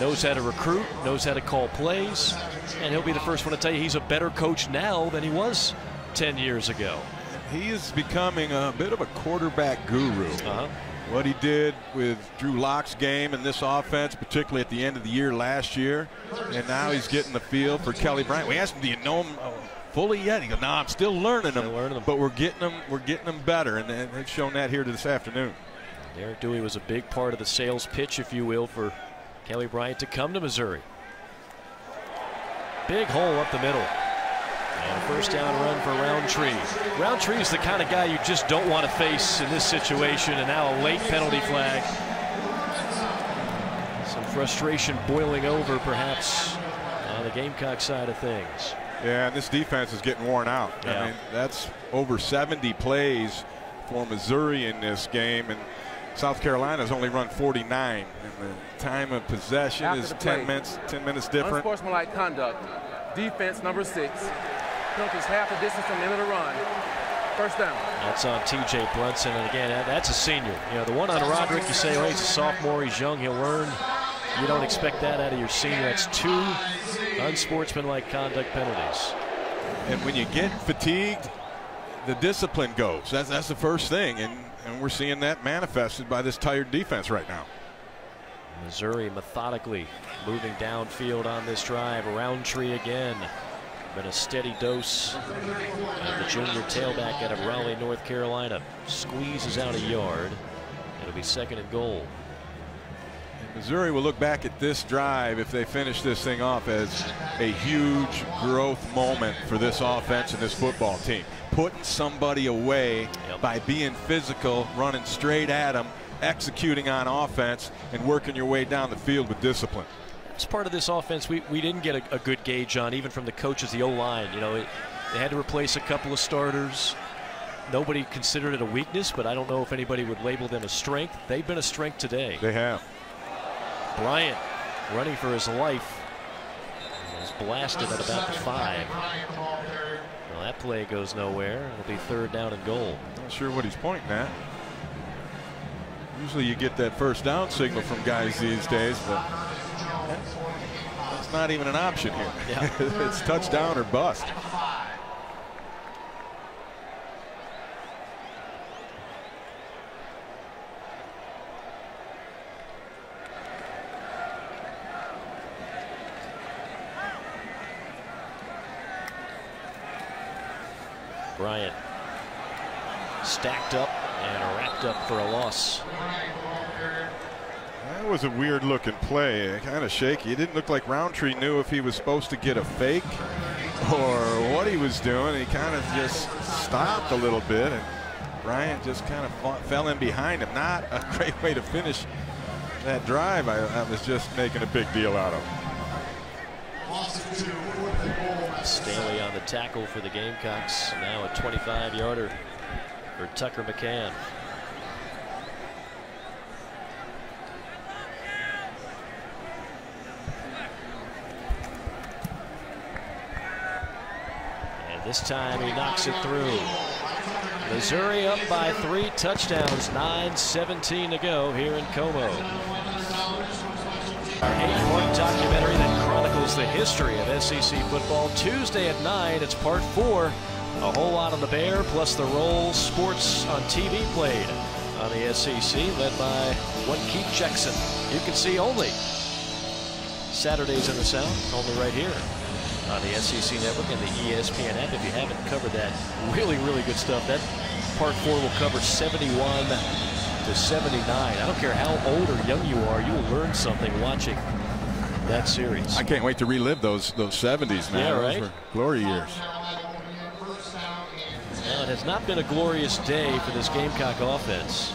knows how to recruit, knows how to call plays, and he'll be the first one to tell you he's a better coach now than he was 10 years ago. He is becoming a bit of a quarterback guru. Uh-huh. What he did with Drew Lock's game and this offense, particularly at the end of the year last year, and now he's getting the feel for Kelly Bryant. We asked him, "Do you know him fully yet?" He goes, "No, I'm still learning Still them, learning them. but we're getting them, we're getting them better, and they've shown that here to this afternoon." Derek Dooley was a big part of the sales pitch, if you will, for Kelly Bryant to come to Missouri. Big hole up the middle. And a first down run for Rountree. Rountree is the kind of guy you just don't want to face in this situation, and now a late penalty flag. Some frustration boiling over, perhaps, on the Gamecock side of things. Yeah, and this defense is getting worn out. Yeah. I mean, that's over 70 plays for Missouri in this game, and South Carolina's only run 49, and the time of possession After is 10 minutes, 10 minutes different. Unsportsmanlike conduct. Defense number six. Penalties half the distance from the end of the run. First down. That's on T.J. Brunson, and again, that's a senior. You know, the one on Roderick, you say, oh, he's a sophomore, he's young, he'll learn. You don't expect that out of your senior. That's two unsportsmanlike conduct penalties. And when you get fatigued, the discipline goes. That's, that's the first thing, and, and we're seeing that manifested by this tired defense right now. Missouri methodically moving downfield on this drive. Rountree again. Been a steady dose. And the junior tailback out of Raleigh, North Carolina, squeezes out a yard. It'll be second and goal. Missouri will look back at this drive if they finish this thing off as a huge growth moment for this offense and this football team. Putting somebody away Yep. by being physical, running straight at them, executing on offense, and working your way down the field with discipline. It's part of this offense we, we didn't get a, a good gauge on, even from the coaches, the O-line. You know, it, they had to replace a couple of starters. Nobody considered it a weakness, but I don't know if anybody would label them a strength. They've been a strength today. They have. Bryant running for his life. Is blasted at about the five. Well, that play goes nowhere. It'll be third down and goal. Not sure what he's pointing at. Usually you get that first down signal from guys these days, but that's not even an option here. Yeah. it's touchdown or bust. Bryant stacked up and wrapped up for a loss. That was a weird looking play, eh? kind of shaky. It didn't look like Rountree knew if he was supposed to get a fake or what he was doing. He kind of just stopped a little bit, and Bryant just kind of fell in behind him. Not a great way to finish that drive. I, I was just making a big deal out of. Staley on the tackle for the Gamecocks. Now a 25 yarder for Tucker McCann. And this time he knocks it through. Missouri up by three touchdowns, 9-17 to go here in Como. Our eight-part documentary chronicles the history of SEC football. Tuesday at 9, it's part four. A whole lot on the Bear, plus the role sports on TV played on the SEC, led by one Keith Jackson. You can see only Saturdays in the South, only right here on the SEC Network and the ESPN app. If you haven't covered that, really, really good stuff. That part four will cover 71 to 79. I don't care how old or young you are, you will learn something watching that series. I can't wait to relive those those 70s, man. Yeah, Those right? were glory years. Now, it has not been a glorious day for this Gamecock offense.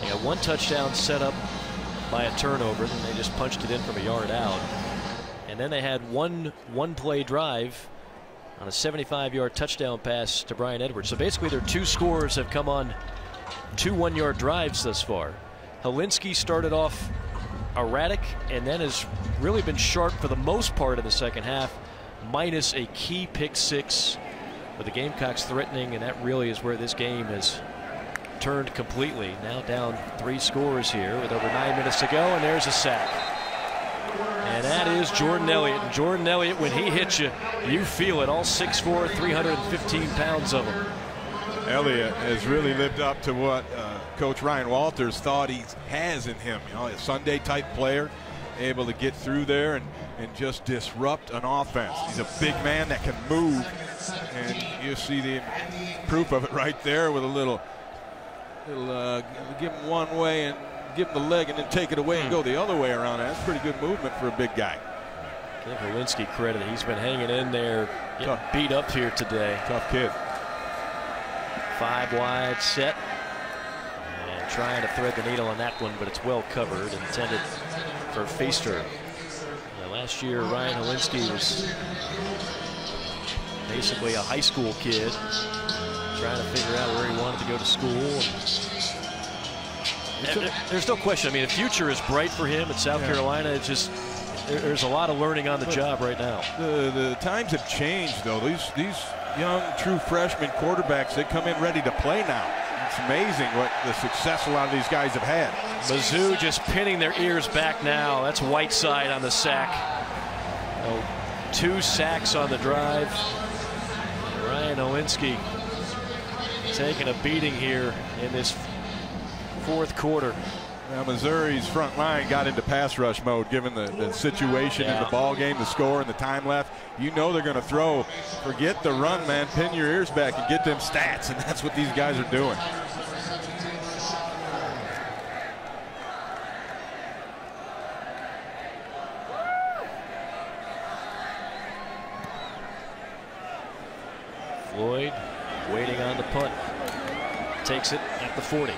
They got one touchdown set up by a turnover, then they just punched it in from a yard out. And then they had one one play drive on a 75 yard touchdown pass to Bryan Edwards. So basically, their two scores have come on two one yard drives thus far. Hilinski started off erratic and then has really been sharp for the most part of the second half, minus a key pick six with the Gamecocks threatening, and that really is where this game has turned completely. Now down three scores here with over nine minutes to go, and there's a sack. And that is Jordan Elliott. And Jordan Elliott, when he hits you, you feel it. All 6'4", 315 pounds of him. Elliott has really lived up to what uh, Coach Ryan Walters thought he has in him. You know, a Sunday type player, able to get through there and, and just disrupt an offense. He's a big man that can move, and you see the proof of it right there with a little, little uh, give him one way and give him the leg, and then take it away and go the other way around. That's pretty good movement for a big guy. Give Hilinski credit. He's been hanging in there, getting Tough. beat up here today. Tough kid. Five wide set. Trying to thread the needle on that one, but it's well covered. Intended for Feaster. Now, last year, Ryan Hilinski was basically a high school kid trying to figure out where he wanted to go to school. There's no question. I mean, the future is bright for him at South Yeah. Carolina. It's just there's a lot of learning on the job right now. The the times have changed though. These these young true freshman quarterbacks they come in ready to play now. It's amazing what the success a lot of these guys have had. Mizzou just pinning their ears back now. That's Whiteside on the sack. Oh, two sacks on the drive. Ryan Hilinski taking a beating here in this fourth quarter. Now Missouri's front line got into pass rush mode given the, the situation in the ball game, the score, and the time left. You know they're going to throw. Forget the run, man. Pin your ears back and get them stats, and that's what these guys are doing. Floyd waiting on the punt. Takes it at the 40.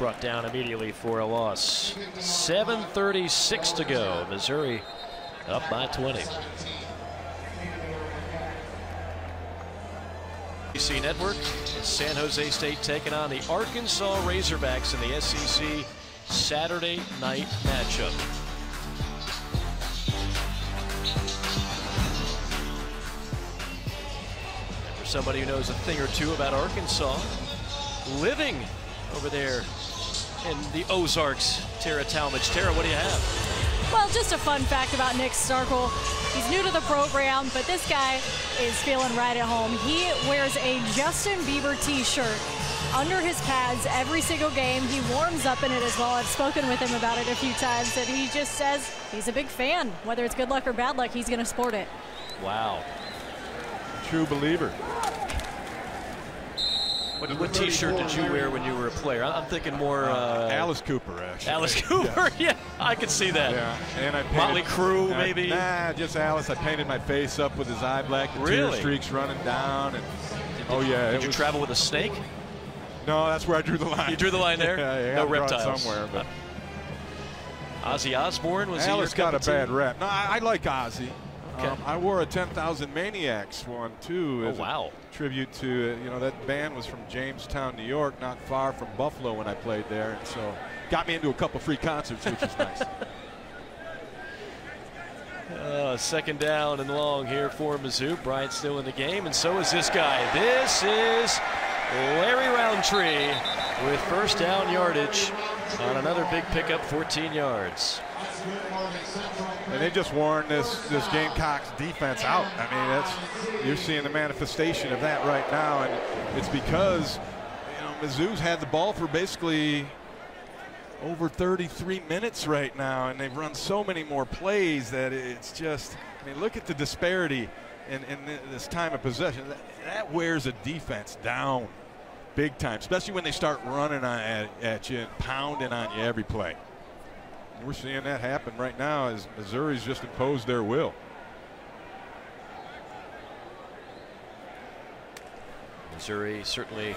Brought down immediately for a loss. 7.36 to go. Missouri up by 20. SEC Network, San Jose State taking on the Arkansas Razorbacks in the SEC Saturday night matchup. And for somebody who knows a thing or two about Arkansas, living over there in the Ozarks, Tera Talmadge. Tera, what do you have? Well, just a fun fact about Nick Starkel. He's new to the program, but this guy is feeling right at home. He wears a Justin Bieber t-shirt under his pads every single game. He warms up in it as well. I've spoken with him about it a few times, and he just says he's a big fan. Whether it's good luck or bad luck, he's going to sport it. Wow. True believer. What, what t-shirt did you wear when you were a player? I'm thinking more uh, Alice Cooper, actually. Alice Cooper. yeah, I could see that. Yeah, and I painted, Motley Crue, maybe? Nah, just Alice. I painted my face up with his eye black, the Really? tear streaks running down, and oh yeah. Did you was- travel with a snake? No, that's where I drew the line. You drew the line there? yeah, yeah, no I draw it reptiles. somewhere, but Ozzy Osbourne was Alice got a bad rep. No, I, I like Ozzy. Okay. Um, I wore a 10,000 Maniacs one too. Oh, as a wow. tribute to uh, you know that band was from Jamestown, New York, not far from Buffalo when I played there, and so got me into a couple free concerts, which is nice. Uh, second down and long here for Mizzou. Bryant still in the game, and so is this guy. This is Larry Rountree with first down yardage on another big pickup, 14 yards. And they just worn this this Gamecocks defense out. I mean, that's you're seeing the manifestation of that right now, and it's because you know Mizzou's had the ball for basically over 33 minutes right now, and they've run so many more plays that it's just. I mean, look at the disparity in, in this time of possession. That, that wears a defense down big time, especially when they start running at, at you and pounding on you every play. We're seeing that happen right now as Missouri's just imposed their will. Missouri certainly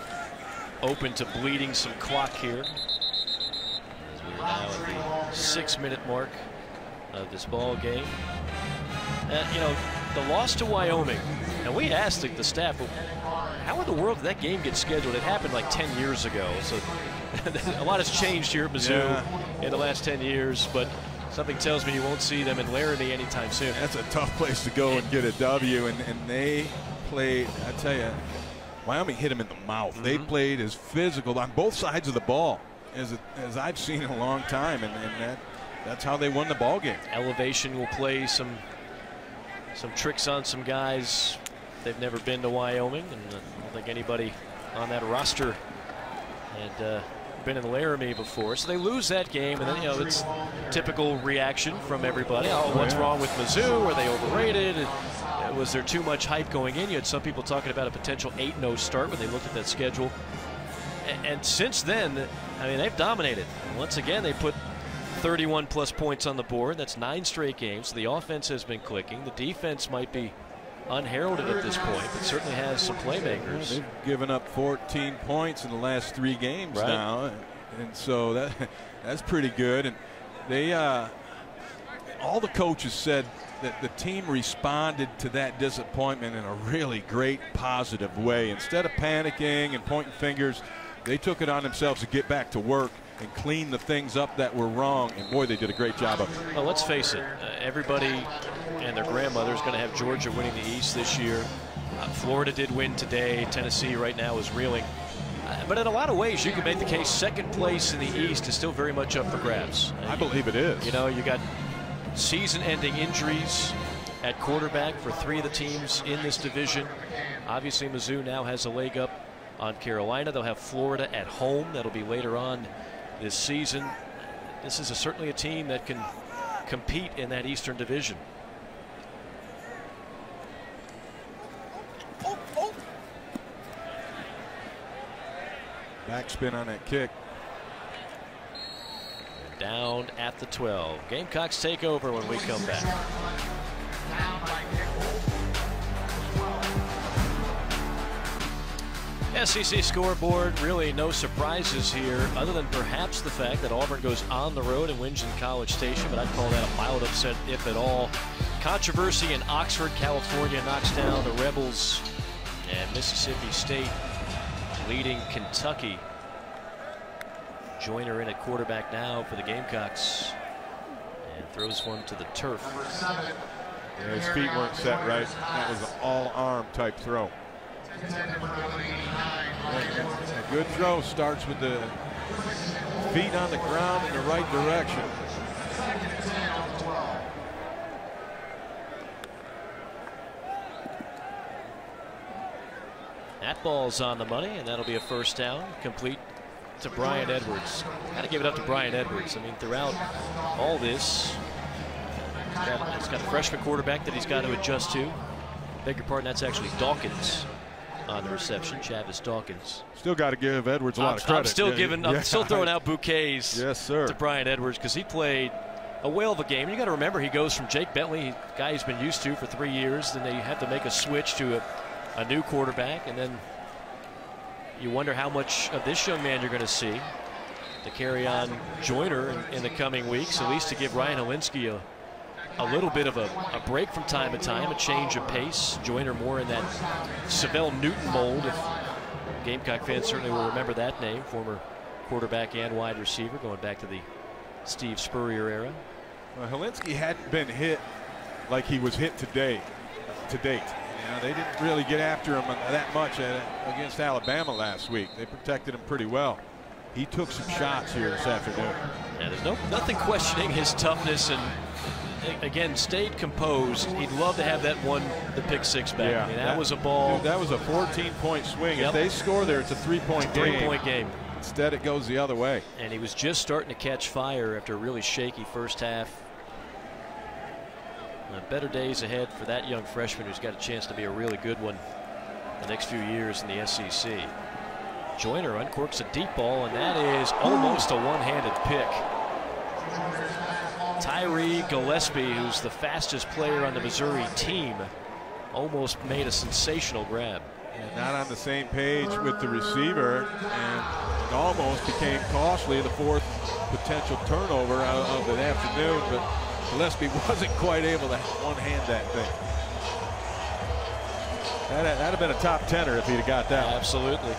open to bleeding some clock here. As we are now at the six-minute mark of this ball game. Uh, you know, the loss to Wyoming. And we asked the, the staff, how in the world did that game get scheduled? It happened like 10 years ago. So a lot has changed here at Mizzou Yeah. in the last 10 years, but something tells me you won't see them in Laramie anytime soon. That's a tough place to go and get a W, and, and they played, I tell you, Wyoming hit them in the mouth. They played as physical on both sides of the ball as, as I've seen in a long time, and, and that, that's how they won the ball game. Elevation will play some some tricks on some guys. They've never been to Wyoming, and I don't think anybody on that roster had uh, been in Laramie before. So they lose that game, and then you know it's typical reaction from everybody. Oh, what's wrong with Mizzou? Are they overrated? And, uh, was there too much hype going in? You had some people talking about a potential 8-0 start when they looked at that schedule. And since then, I mean, they've dominated. Once again, they put 31 plus points on the board. That's nine straight games. The offense has been clicking. The defense might be unheralded at this point, but certainly has some playmakers. They've given up 14 points in the last three games Right. now, and so that that's pretty good. And they, uh, all the coaches said that the team responded to that disappointment in a really great, positive way. Instead of panicking and pointing fingers, they took it on themselves to get back to work and clean the things up that were wrong. And boy, they did a great job of it. Well, let's face it, uh, everybody and their grandmother is going to have Georgia winning the East this year. Uh, Florida did win today. Tennessee right now is reeling. Uh, but in a lot of ways, you can make the case second place in the East is still very much up for grabs. I believe it is. You know, you got season-ending injuries at quarterback for three of the teams in this division. Obviously, Mizzou now has a leg up on Carolina. They'll have Florida at home. That'll be later on this season. This is a, certainly a team that can compete in that Eastern Division. Backspin on that kick. Down at the 12. Gamecocks take over when we come back. SEC scoreboard, really no surprises here, other than perhaps the fact that Auburn goes on the road and wins in College Station, but I'd call that a mild upset, if at all. Controversy in Oxford, California knocks down the Rebels, and Mississippi State leading Kentucky. Joyner in at quarterback now for the Gamecocks, and throws one to the turf. Yeah, his feet weren't set right. That was an all-arm type throw. A good throw starts with the feet on the ground in the right direction. That ball's on the money, and that'll be a first down, complete to Bryan Edwards. Got to give it up to Bryan Edwards. I mean, throughout all this, he's got, he's got a freshman quarterback that he's got to adjust to. Beg your pardon, that's actually Dawkins on the reception, Chavis Dawkins. Still got to give Edwards a lot I'm, of credit. I'm still Yeah, giving, yeah. I'm still throwing out bouquets Yes, sir. to Bryan Edwards because he played a whale of a game. You got to remember he goes from Jake Bentley, a guy he's been used to for three years, then they have to make a switch to a, a new quarterback, and then you wonder how much of this young man you're going to see to Dakereon Joyner in, in the coming weeks, at least to give Ryan Hilinski a, a little bit of a, a break from time to time, a change of pace. Joyner more in that Syvelle Newton mold. If Gamecock fans certainly will remember that name, former quarterback and wide receiver, going back to the Steve Spurrier era. Well, Hilinski hadn't been hit like he was hit today, to date. You know, they didn't really get after him that much against Alabama last week. They protected him pretty well. He took some shots here this afternoon. Yeah, there's no nothing questioning his toughness and again stayed composed. He'd love to have that one the pick six back. I mean, that, was a ball. dude, that was a 14-point swing. Yep. If they score there, it's a three-point game. Three-point game. Instead, it goes the other way. And he was just starting to catch fire after a really shaky first half. Uh, better days ahead for that young freshman who's got a chance to be a really good one the next few years in the SEC. Joyner uncorks a deep ball, and that is almost a one-handed pick. Tyree Gillespie, who's the fastest player on the Missouri team, almost made a sensational grab. And not on the same page with the receiver, and it almost became costly, the fourth potential turnover of, of the afternoon, but Gillespie wasn't quite able to one-hand that thing. That, that'd have been a top tenner if he'd have got that. Absolutely.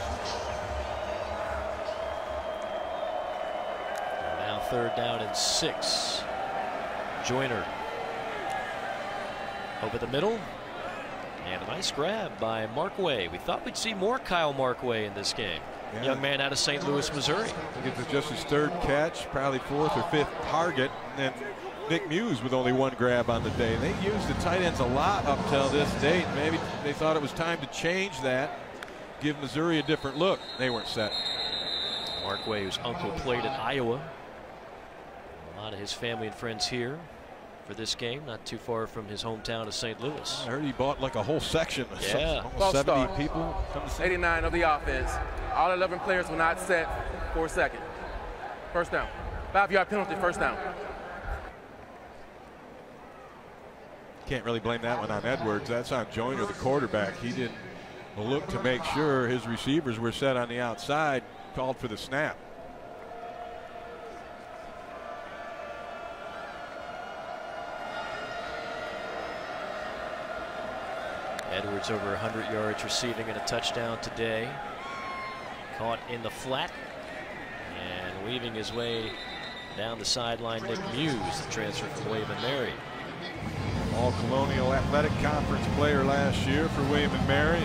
Now third down and six. Joyner. Over the middle. And a nice grab by Markway. We thought we'd see more Kyle Markway in this game. Yeah. Young man out of St. Louis, Missouri. I think it's just his third catch, probably fourth or fifth target. And then Nick Muse with only one grab on the day. They used the tight ends a lot up till this date. Maybe they thought it was time to change that, give Missouri a different look. They weren't set. Markway, whose uncle played at Iowa. A lot of his family and friends here for this game, not too far from his hometown of St. Louis. I heard he bought like a whole section. of Yeah. almost 70 start. people come to 89 of the offense. All 11 players were not set for a second. First down. Five yard penalty, first down. Can't really blame that one on Edwards. That's on Joyner, the quarterback. He didn't look to make sure his receivers were set on the outside, called for the snap. Edwards over 100 yards receiving and a touchdown today. Caught in the flat and weaving his way down the sideline, Nick Muse, the transfer from William Mary. All Colonial Athletic Conference player last year for William Mary.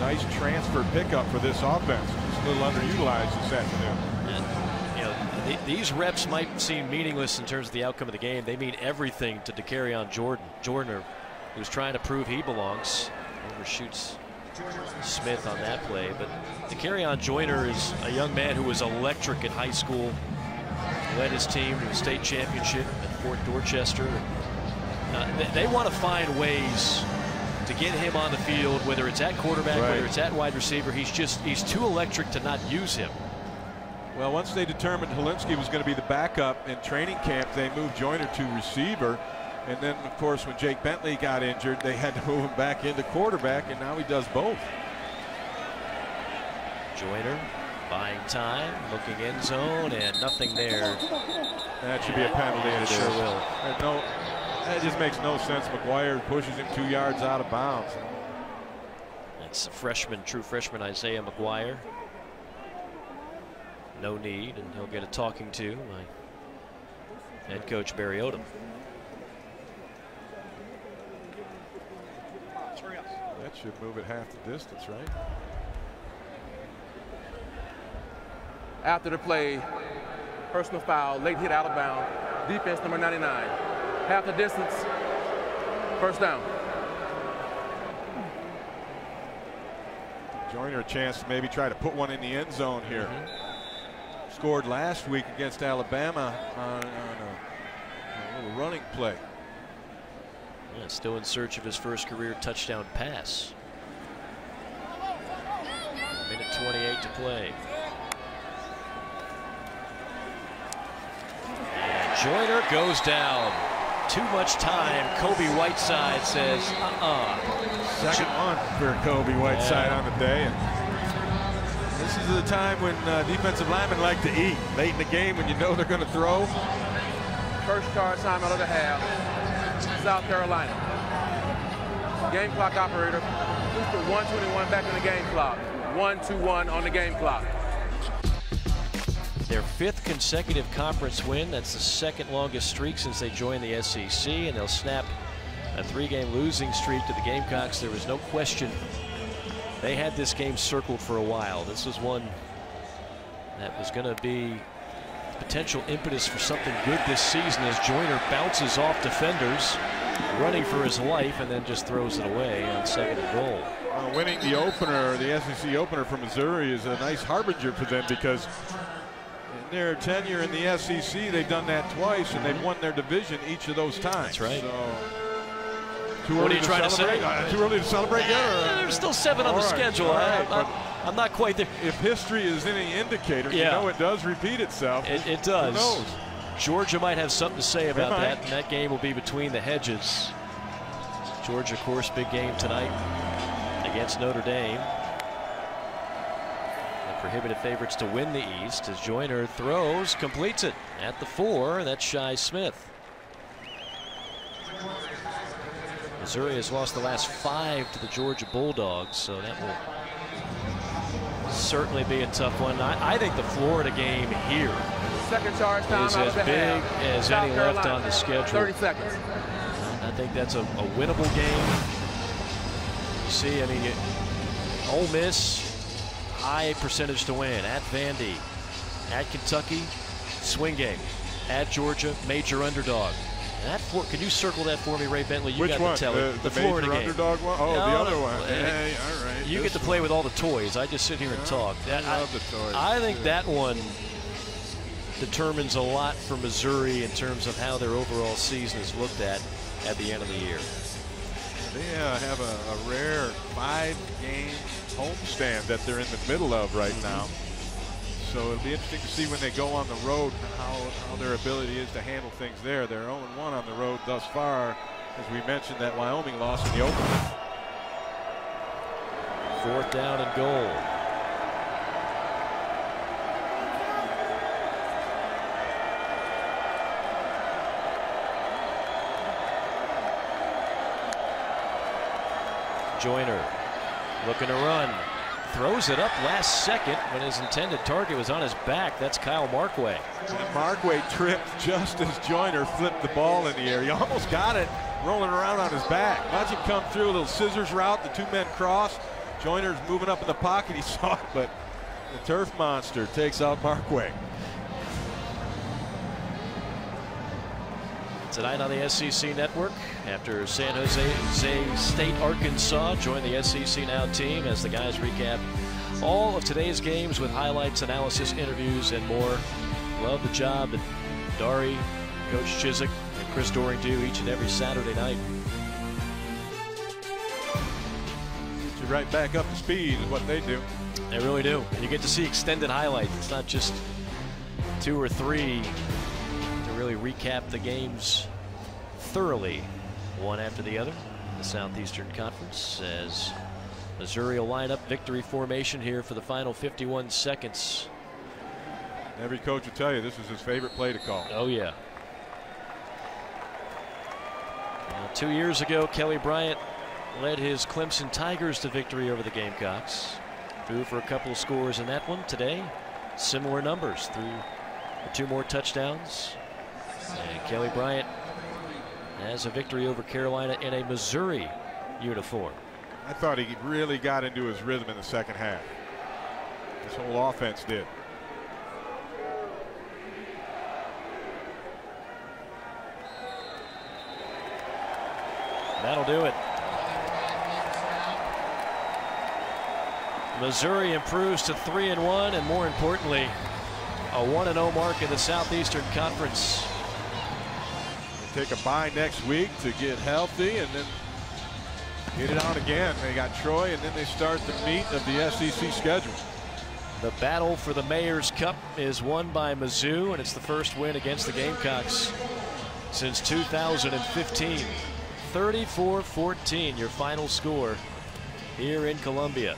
Nice transfer pickup for this offense. Just a little underutilized this afternoon. And, you know, th these reps might seem meaningless in terms of the outcome of the game. They mean everything to Dakereon Joyner. Jordan, who's trying to prove he belongs, overshoots Smith on that play. But the Dakereon Joyner is a young man who was electric in high school. Led his team to a state championship at Fort Dorchester. Uh, they, they want to find ways to get him on the field, whether it's at quarterback, right. whether it's at wide receiver. He's just he's too electric to not use him. Well, once they determined Hilinski was going to be the backup in training camp, they moved Joyner to receiver. And then, of course, when Jake Bentley got injured, they had to move him back into quarterback, and now he does both. Joyner buying time, looking end zone, and nothing there. That should be a penalty. It sure will. No, that just makes no sense. McGuire pushes him two yards out of bounds. It's a freshman, true freshman Isaiah McGuire. No need, and he'll get a talking to by head coach Barry Odom. That should move it half the distance, right? After the play, personal foul, late hit out of bounds, defense number 99. Half the distance, first down. Joyner a chance to maybe try to put one in the end zone here. Mm -hmm. Scored last week against Alabama on, on a, a little running play. Yeah, still in search of his first career touchdown pass. Minute 28 to play. And Joyner goes down. Too much time. Kobe Whiteside says, uh-uh. Second one for Kobe Whiteside yeah. on the day. And this is the time when uh, defensive linemen like to eat. Late in the game when you know they're going to throw. First charge time out of the half. South Carolina. Game clock operator. Please put 121 back in the game clock. 121 on the game clock. Their fifth consecutive conference win. That's the second longest streak since they joined the SEC, and they'll snap a three-game losing streak to the Gamecocks. There was no question they had this game circled for a while. This was one that was going to be potential impetus for something good this season as Joyner bounces off defenders, running for his life, and then just throws it away on second and goal. Uh, winning the opener, the SEC opener for Missouri is a nice harbinger for them because in their tenure in the SEC, they've done that twice, and they've won their division each of those times. That's right. So, too what are you trying celebrate? to say? Uh, too early to celebrate yet? Uh, there's still seven on the right, schedule. Right, I, I'm not quite there. If history is any indicator, yeah. you know it does repeat itself. It, it does. Who knows? Georgia might have something to say about that, and that game will be between the hedges. Georgia, of course, big game tonight against Notre Dame. The prohibitive favorites to win the East as Joyner throws, completes it at the four. That's Shi Smith. Missouri has lost the last five to the Georgia Bulldogs, so that will certainly be a tough one. I, I think the Florida game here Second charge time is as big half. as South any Carolina. left on the schedule. 30 seconds. I think that's a, a winnable game. You see, I mean, you, Ole Miss, high percentage to win at Vandy, at Kentucky, swing game, at Georgia, major underdog. That for, can you circle that for me, Ray Bentley? You Which got one? to tell the, it. The, the Florida game. underdog one? Oh, no, the other one. Hey, all right. You get to play one. with all the toys. I just sit here and talk. That, I love the toys. I think that one determines a lot for Missouri in terms of how their overall season is looked at at the end of the year. They uh, have a, a rare five-game homestand that they're in the middle of right now. So it'll be interesting to see when they go on the road how, how their ability is to handle things there. They're 0-1 on the road thus far, as we mentioned that Wyoming loss in the opener. Fourth down and goal. Joyner looking to run. Throws it up last second when his intended target was on his back. That's Kyle Markway. And Markway tripped just as Joyner flipped the ball in the air. He almost got it rolling around on his back. Watch him come through a little scissors route. The two men cross. Joyner's moving up in the pocket. He saw it, but the turf monster takes out Markway. Tonight on the SEC Network, after San Jose State, Arkansas join the SEC Now team as the guys recap all of today's games with highlights, analysis, interviews, and more. Love the job that Dari, Coach Chizik, and Chris Doering do each and every Saturday night. Get you right back up to speed is what they do. They really do. And you get to see extended highlights. It's not just two or three really recap the games thoroughly, one after the other. The Southeastern Conference as Missouri will line up victory formation here for the final 51 seconds. Every coach will tell you this is his favorite play to call. Oh, yeah. Now, two years ago, Kelly Bryant led his Clemson Tigers to victory over the Gamecocks. Drew for a couple of scores in that one. Today, similar numbers through two more touchdowns. And Kelly Bryant has a victory over Carolina in a Missouri uniform. I thought he really got into his rhythm in the second half. This whole offense did. That'll do it. Missouri improves to 3 and 1 and more importantly a 1 and 0 mark in the Southeastern Conference. Take a bye next week to get healthy and then get it on again. They got Troy and then they start the meat of the SEC schedule. The battle for the Mayor's Cup is won by Mizzou and it's the first win against the Gamecocks since 2015. 34-14 your final score here in Columbia.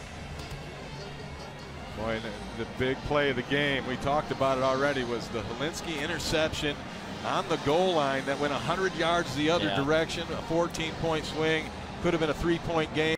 Boy, the, big play of the game, we talked about it already, was the Hilinski interception on the goal line that went 100 yards the other Yeah. direction, a 14 point swing, could have been a three point game.